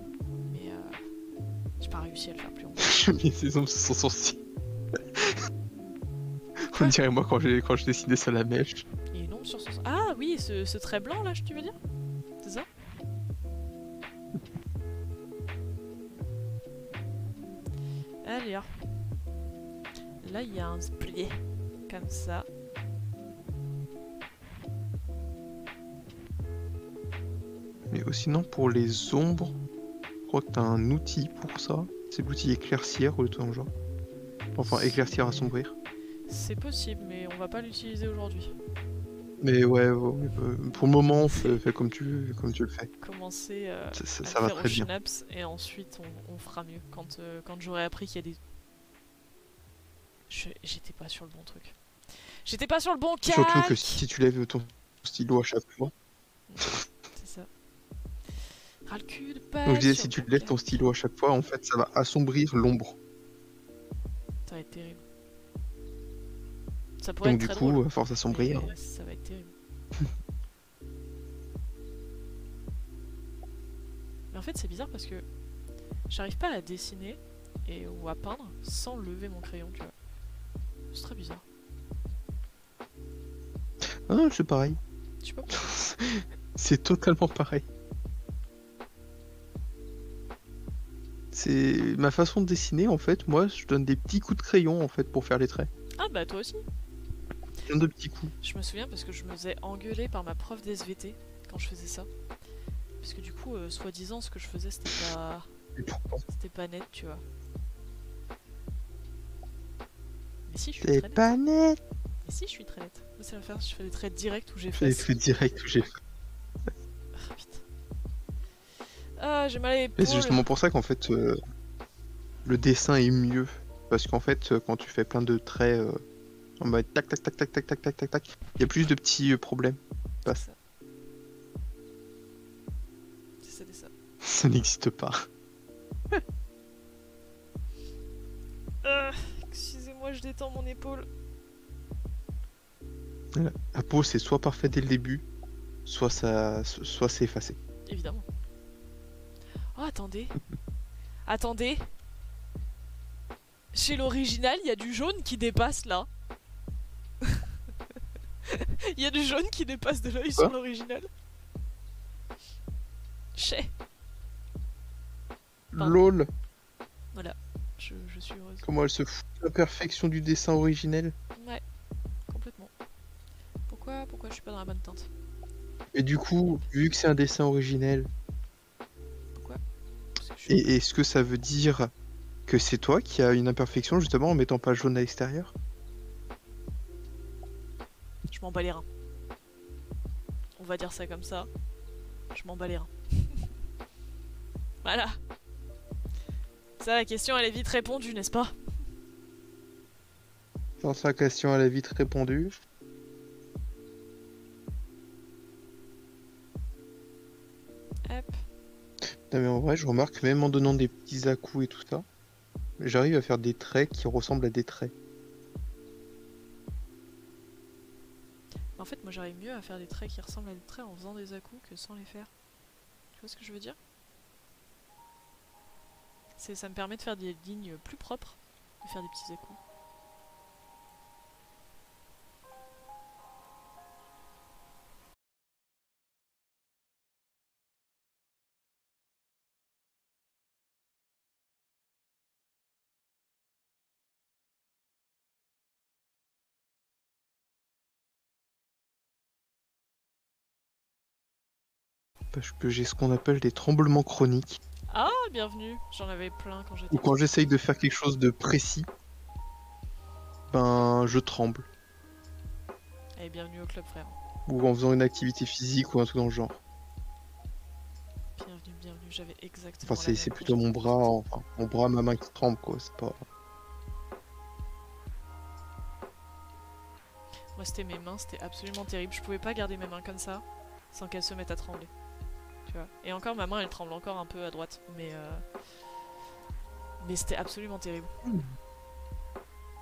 [SPEAKER 2] Mais euh, j'ai pas réussi à le faire plus rond. [LAUGHS]
[SPEAKER 1] Je mets ses ongles sur son sourcil. On dirait moi quand j'ai quand je dessinais ça la mèche.
[SPEAKER 2] Il est long sur son. Ah oui, ce, ce trait blanc là, tu veux dire? C'est ça? Allez, hein. là il y a un split comme ça.
[SPEAKER 1] Mais sinon, pour les ombres, je crois que t'as un outil pour ça. C'est l'outil éclaircir ou le truc genre. Enfin, éclaircir, assombrir.
[SPEAKER 2] C'est possible, mais on va pas l'utiliser aujourd'hui.
[SPEAKER 1] Mais ouais, ouais, euh, pour le moment, fais, fais comme, tu, comme tu le fais.
[SPEAKER 2] Commencer euh,
[SPEAKER 1] Ça, ça-
[SPEAKER 2] à
[SPEAKER 1] ça va
[SPEAKER 2] faire
[SPEAKER 1] très
[SPEAKER 2] au
[SPEAKER 1] bien.
[SPEAKER 2] et ensuite on, on fera mieux quand, euh, quand j'aurai appris qu'il y a des. J'étais pas sur le bon truc. J'étais pas sur le bon calque
[SPEAKER 1] Surtout que si tu lèves ton stylo à chaque fois.
[SPEAKER 2] C'est ça. Ras le cul de
[SPEAKER 1] Donc je disais, si tu lèves ton stylo à chaque fois, en fait, ça va assombrir l'ombre.
[SPEAKER 2] Ça va être terrible. Ça pourrait
[SPEAKER 1] Donc
[SPEAKER 2] être
[SPEAKER 1] du
[SPEAKER 2] très
[SPEAKER 1] coup,
[SPEAKER 2] drôle,
[SPEAKER 1] à force d'assombrir.
[SPEAKER 2] mais ça va être terrible. [LAUGHS] mais en fait, c'est bizarre parce que j'arrive pas à dessiner et ou à peindre sans lever mon crayon, tu vois. C'est très bizarre.
[SPEAKER 1] Ah, c'est pareil.
[SPEAKER 2] Je sais pas pourquoi.
[SPEAKER 1] C'est totalement pareil. C'est ma façon de dessiner en fait. Moi, je donne des petits coups de crayon en fait pour faire les traits.
[SPEAKER 2] Ah bah toi aussi.
[SPEAKER 1] Plein de petits coups.
[SPEAKER 2] Je me souviens parce que je me faisais engueuler par ma prof d'SVT quand je faisais ça. Parce que du coup, euh, soi-disant, ce que je faisais, c'était pas... C'était pas net, tu vois. Mais si, je suis très nette.
[SPEAKER 1] pas net.
[SPEAKER 2] Mais si, je suis très nette. Moi, c'est l'affaire, je fais des traits directs où j'ai
[SPEAKER 1] J'ai
[SPEAKER 2] fait.
[SPEAKER 1] fait direct où j'ai fait.
[SPEAKER 2] Ah, putain. Ah, j'ai mal à
[SPEAKER 1] c'est justement pour ça qu'en fait, euh, le dessin est mieux. Parce qu'en fait, euh, quand tu fais plein de traits euh, en mode tac tac tac tac tac tac tac tac tac, il y a plus de petits euh, problèmes.
[SPEAKER 2] C'est ça. C'est ça, c'est ça. [LAUGHS]
[SPEAKER 1] Ça n'existe pas. [LAUGHS]
[SPEAKER 2] Ah, Excusez-moi, je détends mon épaule.
[SPEAKER 1] La peau, c'est soit parfait dès le début, soit ça, soit c'est effacé.
[SPEAKER 2] Évidemment. Oh, attendez. attendez. Chez l'original, il y a du jaune qui dépasse là. [LAUGHS] Il y a du jaune qui dépasse de l'œil sur l'original. Chez. Pardon.
[SPEAKER 1] LOL,
[SPEAKER 2] Je, je suis heureuse.
[SPEAKER 1] comment elle se fout de la perfection du dessin originel?
[SPEAKER 2] Ouais. Pourquoi, je suis pas dans la bonne teinte
[SPEAKER 1] Et du coup, vu que c'est un dessin originel,
[SPEAKER 2] Pourquoi je
[SPEAKER 1] et est-ce que ça veut dire que c'est toi qui as une imperfection justement en mettant pas jaune à l'extérieur?
[SPEAKER 2] Je m'en bats les reins. On va dire ça comme ça. Je m'en bats les reins. [LAUGHS] voilà. Ça, la question, elle est vite répondue, n'est-ce pas?
[SPEAKER 1] Dans sa question, elle a vite répondu. Non mais en vrai, je remarque même en donnant des petits à-coups et tout ça, j'arrive à faire des traits qui ressemblent à des traits.
[SPEAKER 2] En fait, moi, j'arrive mieux à faire des traits qui ressemblent à des traits en faisant des à-coups que sans les faire. Tu vois ce que je veux dire? Ça me permet de faire des lignes plus propres, de faire des petits à-coups.
[SPEAKER 1] Parce que j'ai ce qu'on appelle des tremblements chroniques.
[SPEAKER 2] Ah, bienvenue. J'en avais plein quand j'étais.
[SPEAKER 1] Ou quand j'essaye de faire quelque chose de précis, ben je tremble.
[SPEAKER 2] Allez, bienvenue au club, frère.
[SPEAKER 1] Ou en faisant une activité physique ou un truc dans le genre.
[SPEAKER 2] Bienvenue, bienvenue. J'avais exactement.
[SPEAKER 1] Enfin, c'est plutôt mon bras, enfin, mon bras, ma main qui tremble, quoi. C'est pas.
[SPEAKER 2] Moi, c'était mes mains, c'était absolument terrible. Je pouvais pas garder mes mains comme ça sans qu'elles se mettent à trembler. Tu vois. Et encore, ma main, elle tremble encore un peu à droite. Mais. euh, Mais c'était absolument terrible.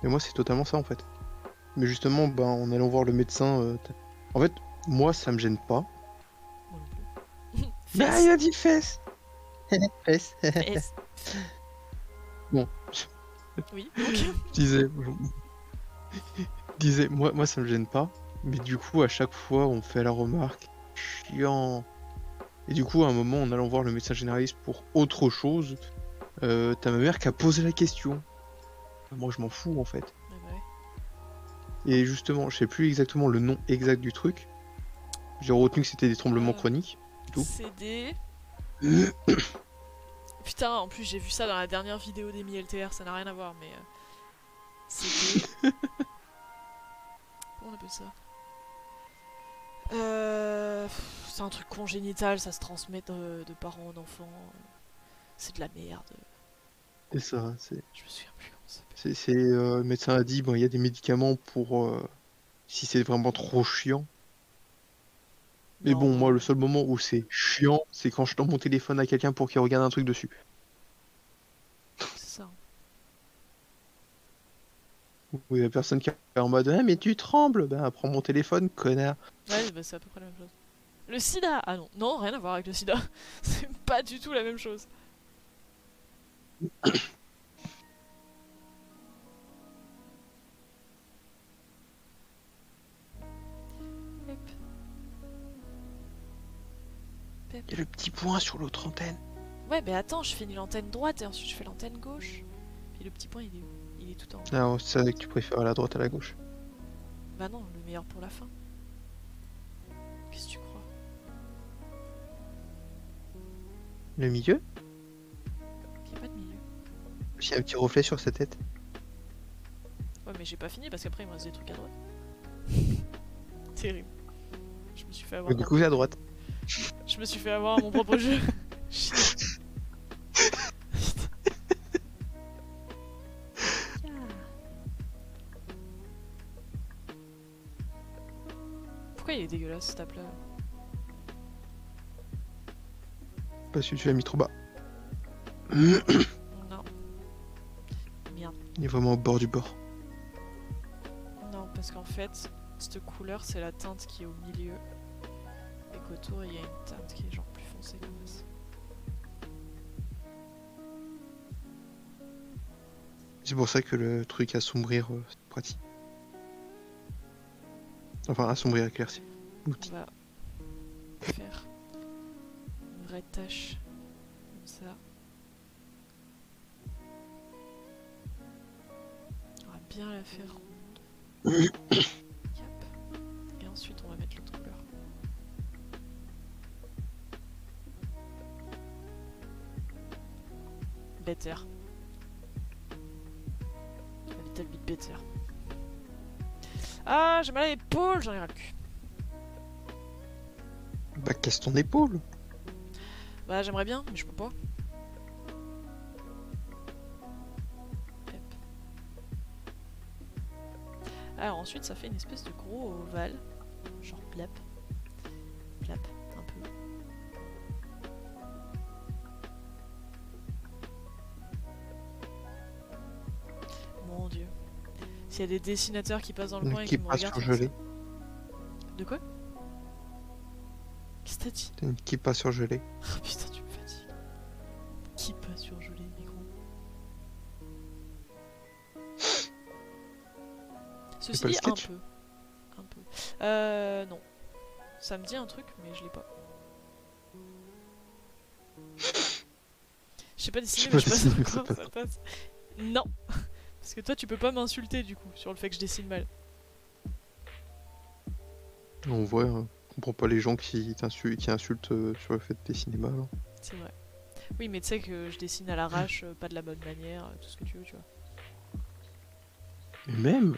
[SPEAKER 1] Mais moi, c'est totalement ça en fait. Mais justement, ben, en allant voir le médecin, euh, en fait, moi, ça me gêne pas.
[SPEAKER 2] Moi non plus. [LAUGHS]
[SPEAKER 1] Bah,
[SPEAKER 2] Fesses,
[SPEAKER 1] il a dit fesses. [LAUGHS] fesses.
[SPEAKER 2] fesses.
[SPEAKER 1] Bon.
[SPEAKER 2] Oui. [LAUGHS]
[SPEAKER 1] Je disais, je disais, moi, moi, ça me gêne pas. Mais du coup, à chaque fois, on fait la remarque, chiant. Et du coup, à un moment, en allant voir le médecin généraliste pour autre chose, euh, t'as ma mère qui a posé la question. Moi, je m'en fous en fait.
[SPEAKER 2] Ah bah ouais.
[SPEAKER 1] Et justement, je sais plus exactement le nom exact du truc. J'ai retenu que c'était des tremblements
[SPEAKER 2] Ah.
[SPEAKER 1] chroniques. tout.
[SPEAKER 2] Des. [COUGHS] Putain, en plus j'ai vu ça dans la dernière vidéo des LTR, ça n'a rien à voir, mais. euh, C'est des. [LAUGHS] Comment on appelle ça? Euh. C'est un truc congénital, ça se transmet de, de parents en enfants. C'est de la merde.
[SPEAKER 1] C'est ça. C'est,
[SPEAKER 2] Je me souviens plus
[SPEAKER 1] c'est, c'est, euh, le médecin a dit, bon, il y a des médicaments pour euh, si c'est vraiment trop chiant. Mais
[SPEAKER 2] Non,
[SPEAKER 1] bon, moi, le seul moment où c'est chiant, c'est quand je tends mon téléphone à quelqu'un pour qu'il regarde un truc dessus.
[SPEAKER 2] C'est ça.
[SPEAKER 1] Où il y a personne qui est en mode, ah, mais tu trembles. Ben, prends mon téléphone, connard.
[SPEAKER 2] Ouais, bah, c'est à peu près la même chose. Le sida Ah non, non, rien à voir avec le sida. [LAUGHS] c'est pas du tout la même chose.
[SPEAKER 1] Il y a le petit point sur l'autre antenne.
[SPEAKER 2] Ouais, mais attends, je finis l'antenne droite et ensuite je fais l'antenne gauche. Puis le petit point, il est où? Il est tout en haut.
[SPEAKER 1] Ah, vrai que tu préfères à la droite à la gauche.
[SPEAKER 2] Bah non, le meilleur pour la fin. Qu'est-ce que tu crois?
[SPEAKER 1] Le milieu?
[SPEAKER 2] Il y a pas de milieu.
[SPEAKER 1] A un petit reflet sur sa tête.
[SPEAKER 2] Ouais, mais j'ai pas fini parce qu'après il me reste des trucs à droite. [LAUGHS] Terrible. Je me suis fait avoir.
[SPEAKER 1] Du coup, à droite.
[SPEAKER 2] Je me suis fait avoir à mon propre jeu. [LAUGHS] est dégueulasse ce tape là
[SPEAKER 1] Parce que tu l'as mis trop bas.
[SPEAKER 2] Non.
[SPEAKER 1] Il est vraiment au bord du bord.
[SPEAKER 2] Non, parce qu'en fait, cette couleur c'est la teinte qui est au milieu. Et qu'autour il y a une teinte qui est genre plus foncée comme ça.
[SPEAKER 1] C'est pour ça que le truc assombrir, euh, c'est pratique. Enfin, assombrir, éclaircir.
[SPEAKER 2] On va faire une vraie tache comme ça. On va bien la faire ronde. Et ensuite on va mettre l'autre couleur. Better. A little bit better. Ah, j'ai mal à l'épaule, j'en ai ras le cul.
[SPEAKER 1] Bah, casse ton épaule.
[SPEAKER 2] Bah j'aimerais bien, mais je peux pas. Alors ensuite ça fait une espèce de gros ovale. Genre plap. Plap, un peu. Mon dieu. S'il y a des dessinateurs qui passent dans le coin et
[SPEAKER 1] Qui
[SPEAKER 2] me regardent. De quoi? T'as dit
[SPEAKER 1] T'as une qui passe surgelé.
[SPEAKER 2] Oh putain, tu me fatigues. Qui pas surgelé, micro Ceci dit, un peu. Un peu. Euh, non. Ça me dit un truc, mais je l'ai pas. Je sais pas dessiner, mais je sais pas
[SPEAKER 1] mais [LAUGHS]
[SPEAKER 2] comment
[SPEAKER 1] ça
[SPEAKER 2] ça passe. Non Parce que toi, tu peux pas m'insulter, du coup, sur le fait que je dessine mal.
[SPEAKER 1] On voit, hein, comprends pas les gens qui, insultent euh, sur le fait de dessiner mal. hein.
[SPEAKER 2] C'est vrai. Oui, mais tu sais que je dessine à l'arrache, euh, pas de la bonne manière, euh, tout ce que tu veux, tu vois.
[SPEAKER 1] Mais même,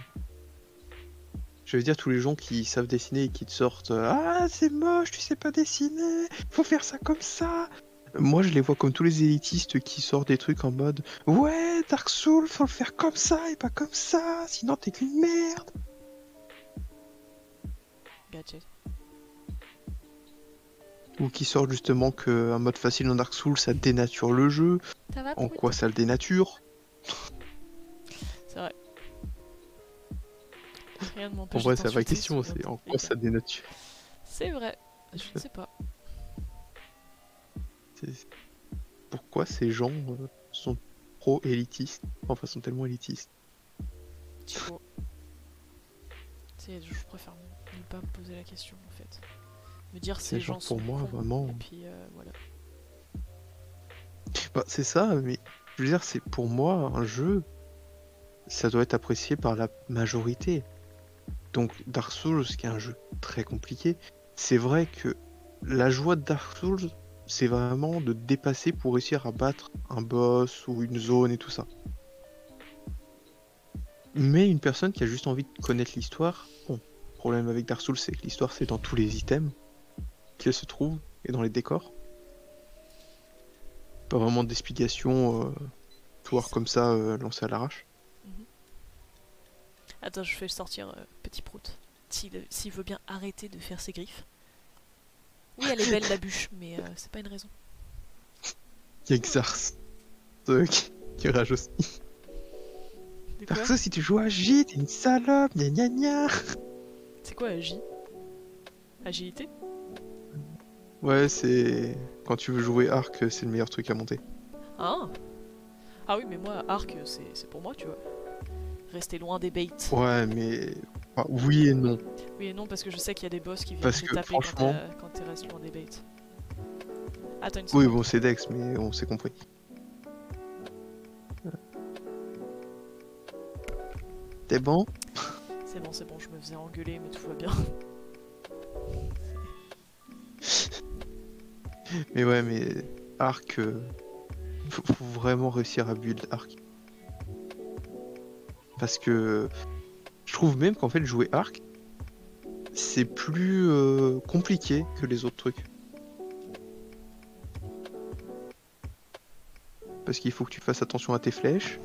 [SPEAKER 1] je veux dire, tous les gens qui savent dessiner et qui te sortent euh, Ah, c'est moche, tu sais pas dessiner, faut faire ça comme ça. Moi, je les vois comme tous les élitistes qui sortent des trucs en mode Ouais, Dark Souls, faut le faire comme ça et pas comme ça, sinon t'es qu'une merde.
[SPEAKER 2] Gadget.
[SPEAKER 1] Ou qui sortent justement qu'un mode facile dans Dark Souls, ça dénature le jeu.
[SPEAKER 2] Ça va
[SPEAKER 1] En quoi ça le dénature?
[SPEAKER 2] C'est vrai. Rien ne
[SPEAKER 1] En vrai,
[SPEAKER 2] de
[SPEAKER 1] c'est la question, c'est en quoi ça dénature?
[SPEAKER 2] C'est vrai. Je ne sais pas.
[SPEAKER 1] Pourquoi ces gens euh, sont trop élitistes Enfin, sont tellement élitistes.
[SPEAKER 2] Je préfère ne pas me poser la question en fait. Me dire ces sont
[SPEAKER 1] pour moi,
[SPEAKER 2] cons,
[SPEAKER 1] vraiment.
[SPEAKER 2] Et puis euh, voilà.
[SPEAKER 1] Bah, c'est ça, mais je veux dire, c'est pour moi un jeu, ça doit être apprécié par la majorité. Donc Dark Souls, qui est un jeu très compliqué, c'est vrai que la joie de Dark Souls, c'est vraiment de dépasser pour réussir à battre un boss ou une zone et tout ça. Mais une personne qui a juste envie de connaître l'histoire, bon, le problème avec Dark Souls, c'est que l'histoire, c'est dans tous les items qu'elle se trouve et dans les décors. Pas vraiment d'explication, euh, comme ça, euh, lancé à l'arrache.
[SPEAKER 2] Attends, je fais sortir euh, Petit Prout. S'il s'il veut bien arrêter de faire ses griffes. Oui, elle est belle la bûche, mais euh, c'est pas une raison.
[SPEAKER 1] Il y a Xars euh, qui, qui rage aussi. Souls, si tu joues à J, t'es une salope, gna gna gna.
[SPEAKER 2] C'est quoi Agi Agilité?
[SPEAKER 1] Ouais, c'est. Quand tu veux jouer Arc, c'est le meilleur truc à monter.
[SPEAKER 2] Ah Ah oui, mais moi, Arc, c'est c'est pour moi, tu vois. Rester loin des baits.
[SPEAKER 1] Ouais, mais. ah, oui et non.
[SPEAKER 2] Oui et non, parce que je sais qu'il y a des boss qui viennent
[SPEAKER 1] Parce
[SPEAKER 2] te
[SPEAKER 1] que,
[SPEAKER 2] taper
[SPEAKER 1] franchement-
[SPEAKER 2] quand, tu restes loin des baits. Attends une
[SPEAKER 1] Oui,
[SPEAKER 2] seconde.
[SPEAKER 1] bon, c'est Dex, mais on s'est compris. T'es bon?
[SPEAKER 2] C'est bon, c'est bon, je me faisais engueuler, mais tout va bien.
[SPEAKER 1] Mais ouais, mais Arc, euh, faut, vraiment réussir à build Arc. Parce que je trouve même qu'en fait jouer Arc, c'est plus euh, compliqué que les autres trucs. Parce qu'il faut que tu fasses attention à tes flèches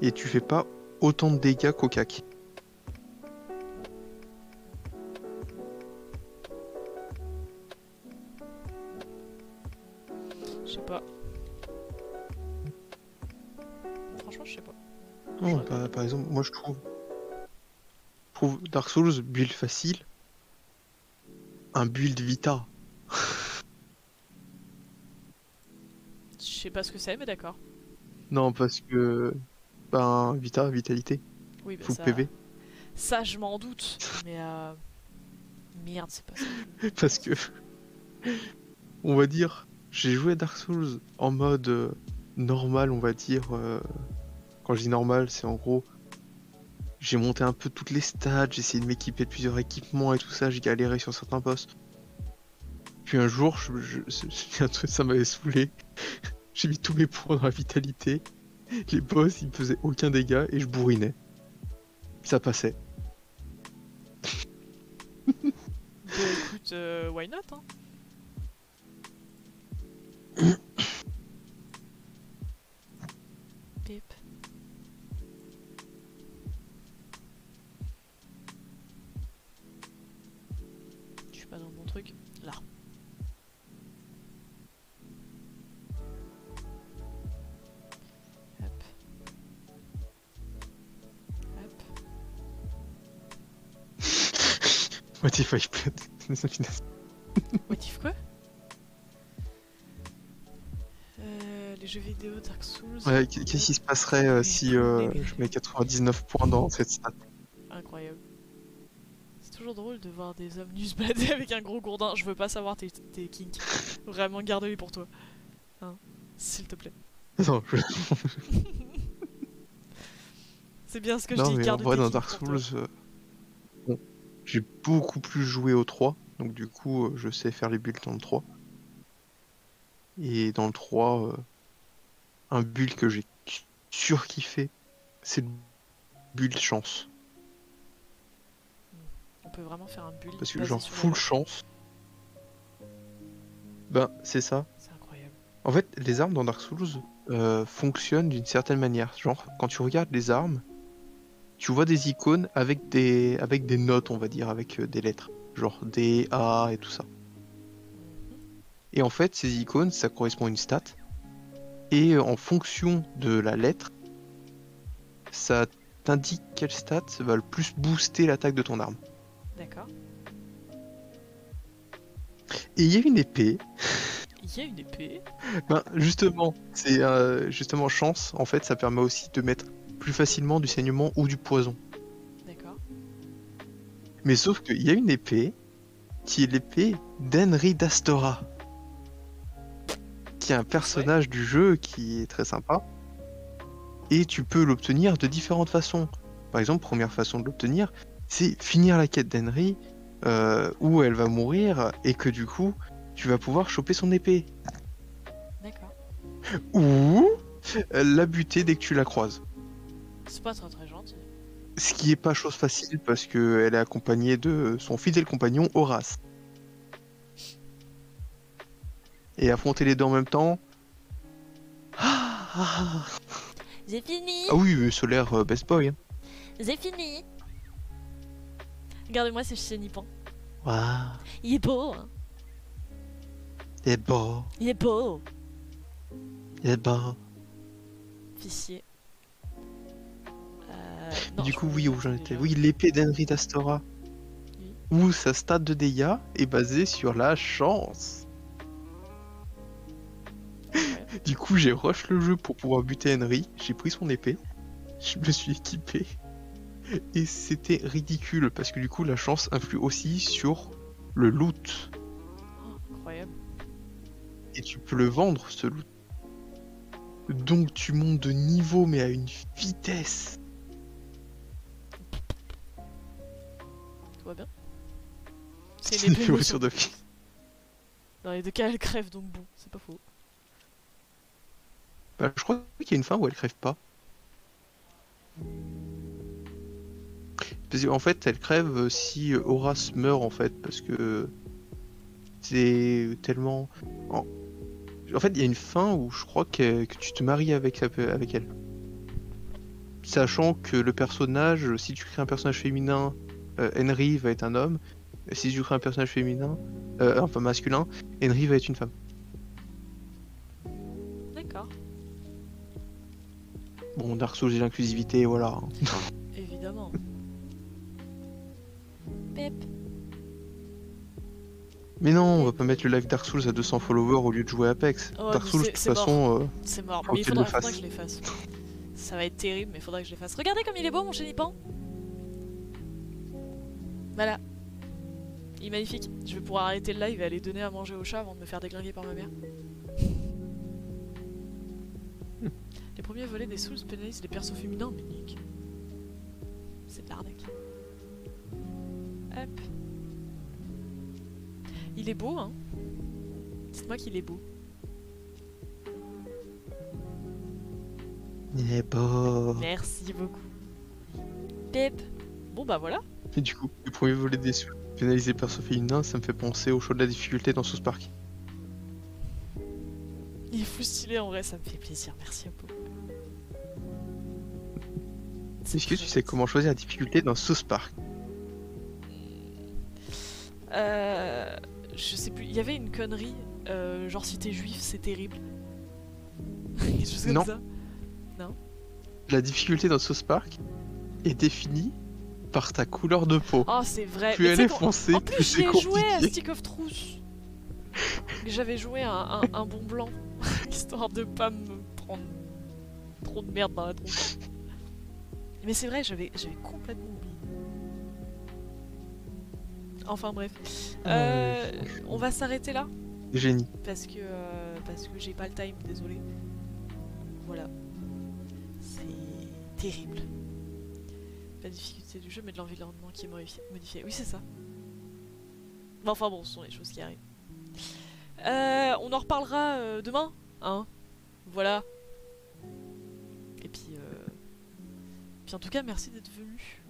[SPEAKER 1] et tu fais pas autant de dégâts qu'au cac. Souls build facile, un build Vita.
[SPEAKER 2] Je sais pas ce que c'est, mais d'accord.
[SPEAKER 1] Non, parce que ben Vita, vitalité,
[SPEAKER 2] Oui,
[SPEAKER 1] full
[SPEAKER 2] ça,
[SPEAKER 1] PV.
[SPEAKER 2] ça, je m'en doute. Mais euh... merde, c'est pas ça. [LAUGHS]
[SPEAKER 1] Parce que on va dire, j'ai joué à Dark Souls en mode euh, normal, on va dire. euh, quand je dis normal, c'est en gros, j'ai monté un peu toutes les stats, j'ai essayé de m'équiper de plusieurs équipements et tout ça, j'ai galéré sur certains boss. Puis un jour, je, je- c'est- c'est un truc, ça m'avait saoulé. [LAUGHS] j'ai mis tous mes points dans la vitalité. Les boss, ils me faisaient aucun dégât et je bourrinais. Ça passait.
[SPEAKER 2] Bah écoute, euh, why not hein? [CLEARS THROAT]
[SPEAKER 1] Modify plate. [LAUGHS]
[SPEAKER 2] Motif quoi? Euh, Les jeux vidéo Dark Souls.
[SPEAKER 1] Ouais, qu'est- qu'est-ce qui se passerait euh, si euh, je mets 99 points dans cette stat?
[SPEAKER 2] Incroyable. C'est toujours drôle de voir des hommes nus se [LAUGHS] balader avec un gros gourdin. Je veux pas savoir tes, tes kinks. Vraiment, garde-les pour toi. Hein S'il te plaît.
[SPEAKER 1] Non, je- [LAUGHS]
[SPEAKER 2] C'est bien ce que
[SPEAKER 1] non
[SPEAKER 2] je dis,
[SPEAKER 1] mais en vrai dans Dark. Souls, j'ai beaucoup plus joué au 3 Donc du coup, euh, je sais faire les builds dans le 3. Et dans le 3, euh, un build que j'ai surkiffé, c'est le build chance.
[SPEAKER 2] On peut vraiment faire un build.
[SPEAKER 1] Parce que genre full chance. Ben, c'est ça.
[SPEAKER 2] C'est incroyable.
[SPEAKER 1] En fait, les armes dans Dark Souls euh, fonctionnent d'une certaine manière. Genre, quand tu regardes les armes, tu vois des icônes avec des, avec des notes, on va dire, avec euh, des lettres. Genre D, A et tout ça. Et en fait, ces icônes, ça correspond à une stat. Et euh, en fonction de la lettre, ça t'indique quelle stat va le plus booster l'attaque de ton arme.
[SPEAKER 2] D'accord.
[SPEAKER 1] Et il y a une épée
[SPEAKER 2] Il y a une épée?
[SPEAKER 1] Ben, justement, c'est euh, justement chance. En fait, ça permet aussi de mettre plus facilement du saignement ou du poison.
[SPEAKER 2] D'accord.
[SPEAKER 1] Mais sauf qu'il y a une épée qui est l'épée d'Henry d'Astora, qui est un personnage du jeu qui est très sympa. Et tu peux l'obtenir de différentes façons. Par exemple, première façon de l'obtenir, c'est finir la quête d'Henry euh, où elle va mourir et que du coup, tu vas pouvoir choper son épée.
[SPEAKER 2] D'accord.
[SPEAKER 1] Ou euh, la buter dès que tu la croises.
[SPEAKER 2] C'est pas très très gentil.
[SPEAKER 1] Ce qui est pas chose facile parce qu'elle est accompagnée de son fidèle compagnon Horace. Et affronter les deux en même temps. Ah, ah,
[SPEAKER 2] J'ai fini.
[SPEAKER 1] ah oui, solaire euh, best boy. Hein.
[SPEAKER 2] J'ai fini. Regardez-moi ce chien nippon.
[SPEAKER 1] Waouh,
[SPEAKER 2] Il est beau. hein.
[SPEAKER 1] il est beau,
[SPEAKER 2] Il est beau.
[SPEAKER 1] il est beau.
[SPEAKER 2] Fichier. Euh, non,
[SPEAKER 1] du coup, oui, où j'en étais. Oui, l'épée d'Henry d'Astora.
[SPEAKER 2] Oui.
[SPEAKER 1] Où sa stat de dégâts est basée sur la chance.
[SPEAKER 2] Ouais.
[SPEAKER 1] Du coup, j'ai rush le jeu pour pouvoir buter Henry. J'ai pris son épée. Je me suis équipé. Et c'était ridicule parce que du coup, la chance influe aussi sur le loot.
[SPEAKER 2] Oh, incroyable.
[SPEAKER 1] Et tu peux le vendre, ce loot. Donc tu montes de niveau, mais à une vitesse.
[SPEAKER 2] Tout va bien. C'est
[SPEAKER 1] C'est
[SPEAKER 2] une
[SPEAKER 1] une
[SPEAKER 2] épée
[SPEAKER 1] émotion
[SPEAKER 2] motion.
[SPEAKER 1] de fille.
[SPEAKER 2] Dans les deux cas, elle crève donc bon, c'est pas faux.
[SPEAKER 1] Bah, je crois qu'il y a une fin où elle crève pas. Parce qu'en fait, elle crève si Horace meurt en fait, parce que c'est tellement. En... en fait, il y a une fin où je crois que, que tu te maries avec, avec elle. Sachant que le personnage, si tu crées un personnage féminin, euh, Henry va être un homme. Si tu crées un personnage féminin, euh, enfin masculin, Henry va être une femme.
[SPEAKER 2] D'accord.
[SPEAKER 1] Bon, Dark Souls et l'inclusivité, voilà. [LAUGHS]
[SPEAKER 2] Évidemment. Pep.
[SPEAKER 1] Mais non, on va pas mettre le live Dark Souls à 200 followers au lieu de jouer Apex. Dark Souls, de toute façon, euh,
[SPEAKER 2] C'est mort,
[SPEAKER 1] Faut
[SPEAKER 2] mais il faudra, que je les fasse. Ça va être terrible, mais il faudra que je les fasse. Regardez comme il est beau, mon chénipan Voilà. Il est magnifique. Je vais pouvoir arrêter le live et aller donner à manger au chat avant de me faire déglinguer par ma mère. [LAUGHS] Les premiers volets des Souls pénalisent les persos féminins, mais nique. C'est de l'arnaque. Hop. Il est beau, hein Dites-moi qu'il est beau.
[SPEAKER 1] il est beau.
[SPEAKER 2] Merci beaucoup. Pep. Bon bah voilà.
[SPEAKER 1] Et du coup, le premier volet des Souls pénaliser perso féminin, ça me fait penser au choix de la difficulté dans South Park.
[SPEAKER 2] Il est fou stylé en vrai, ça me fait plaisir. Merci à vous.
[SPEAKER 1] Est-ce que tu sais comment choisir la difficulté dans South Park?
[SPEAKER 2] Euh, je sais plus. Il y avait une connerie. euh, genre si t'es juif, c'est terrible. [LAUGHS] Quelque chose comme
[SPEAKER 1] Non.
[SPEAKER 2] ça.
[SPEAKER 1] La difficulté dans South Park est définie par ta couleur de peau.
[SPEAKER 2] Oh c'est vrai.
[SPEAKER 1] plus
[SPEAKER 2] Mais
[SPEAKER 1] elle est foncée,
[SPEAKER 2] En
[SPEAKER 1] plus
[SPEAKER 2] j'ai joué à. Stick of Truth. J'avais joué un, un, un bon blanc, [LAUGHS] histoire de pas me prendre trop de merde dans la tronche. Mais c'est vrai, j'avais complètement oublié. Enfin bref. Euh, on va s'arrêter là?
[SPEAKER 1] Génie.
[SPEAKER 2] parce que euh, parce que j'ai pas le time, désolé. Voilà. C'est terrible. La difficulté du jeu, mais de l'environnement qui est modifié. modifié. Oui, c'est ça. Mais enfin bon, ce sont les choses qui arrivent. Euh, on en reparlera euh, demain, hein. Voilà. Et puis, euh... puis en tout cas, merci d'être venu.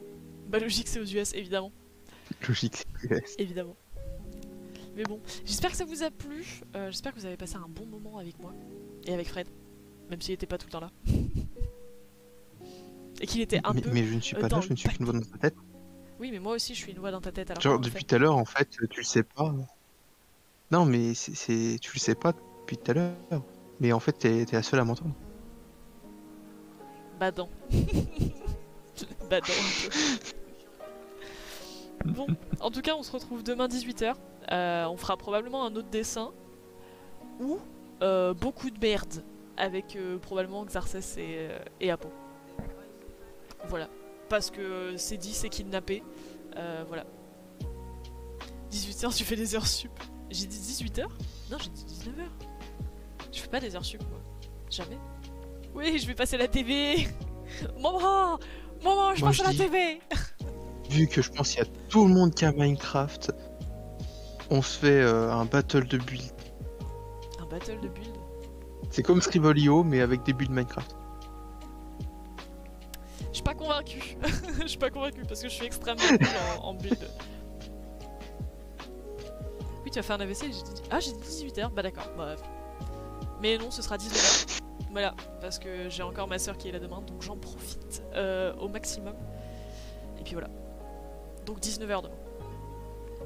[SPEAKER 2] Bah logique, c'est aux US, évidemment.
[SPEAKER 1] Logique, c'est US.
[SPEAKER 2] évidemment. Mais bon, j'espère que ça vous a plu. J'espère que vous avez passé un bon moment avec moi et avec Fred, même s'il était pas tout le temps là. [LAUGHS] et qu'il était un
[SPEAKER 1] mais,
[SPEAKER 2] peu.
[SPEAKER 1] mais je ne suis
[SPEAKER 2] euh,
[SPEAKER 1] pas là, je ne suis qu'une voix dans ta tête.
[SPEAKER 2] Oui, mais moi aussi, je suis une voix dans ta tête. Alors
[SPEAKER 1] Genre, depuis tout à l'heure, en fait, tu le sais pas. Non, mais c'est, tu le sais pas depuis tout à l'heure. Mais en fait, t'es, t'es la seule à m'entendre.
[SPEAKER 2] Badant. [LAUGHS] Badant. Bon, en tout cas, on se retrouve demain 18h. on fera probablement un autre dessin. Ou euh, beaucoup de merde. Avec euh, probablement Xarces et, euh, et Apo. Voilà. Parce que c'est dit, c'est kidnappé. Euh, voilà. 18h, tu fais des heures sup. J'ai dit 18h Non, j'ai dit 19h. Je fais pas des heures sup, moi. Jamais. Oui, je vais passer la TV. [LAUGHS] Maman Maman, je
[SPEAKER 1] Moi,
[SPEAKER 2] passe
[SPEAKER 1] je
[SPEAKER 2] à la
[SPEAKER 1] dis-
[SPEAKER 2] TV [LAUGHS]
[SPEAKER 1] Vu que je pense qu'il y a tout le monde qui a Minecraft, on se fait euh, un battle de build.
[SPEAKER 2] Un battle de build.
[SPEAKER 1] C'est comme Scribble.io, mais avec des builds Minecraft.
[SPEAKER 2] Je suis pas convaincu. [LAUGHS] Je suis pas convaincu parce que je suis extrêmement nulle en, en build. Oui, tu as fait un AVC. J'ai dit... Ah, j'ai dit 18h. Bah d'accord. Bref. Mais non, ce sera 19h. Voilà, parce que j'ai encore ma soeur qui est là demain, donc j'en profite euh, au maximum. Et puis voilà. Donc 19h demain.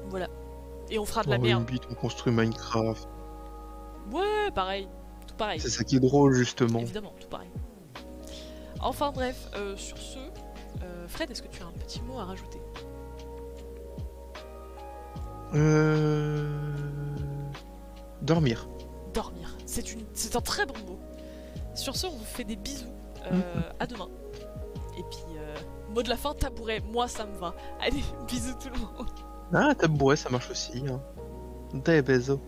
[SPEAKER 2] Voilà. Et on fera de la
[SPEAKER 1] Oh,
[SPEAKER 2] merde.
[SPEAKER 1] une bite, on construit Minecraft.
[SPEAKER 2] Ouais, pareil. Tout pareil.
[SPEAKER 1] C'est ça qui est drôle, justement.
[SPEAKER 2] Évidemment, tout pareil. Enfin bref, euh, sur ce, euh, Fred, est-ce que tu as un petit mot à rajouter?
[SPEAKER 1] Euh... Dormir.
[SPEAKER 2] Dormir. C'est une, c'est un très bon mot. Sur ce, on vous fait des bisous. Euh, À demain. Et puis, euh, mot de la fin, tabouret. Moi, ça me va. Allez, [LAUGHS] bisous tout le monde.
[SPEAKER 1] Ah, tabouret, ça marche aussi. Hein. Des bisous.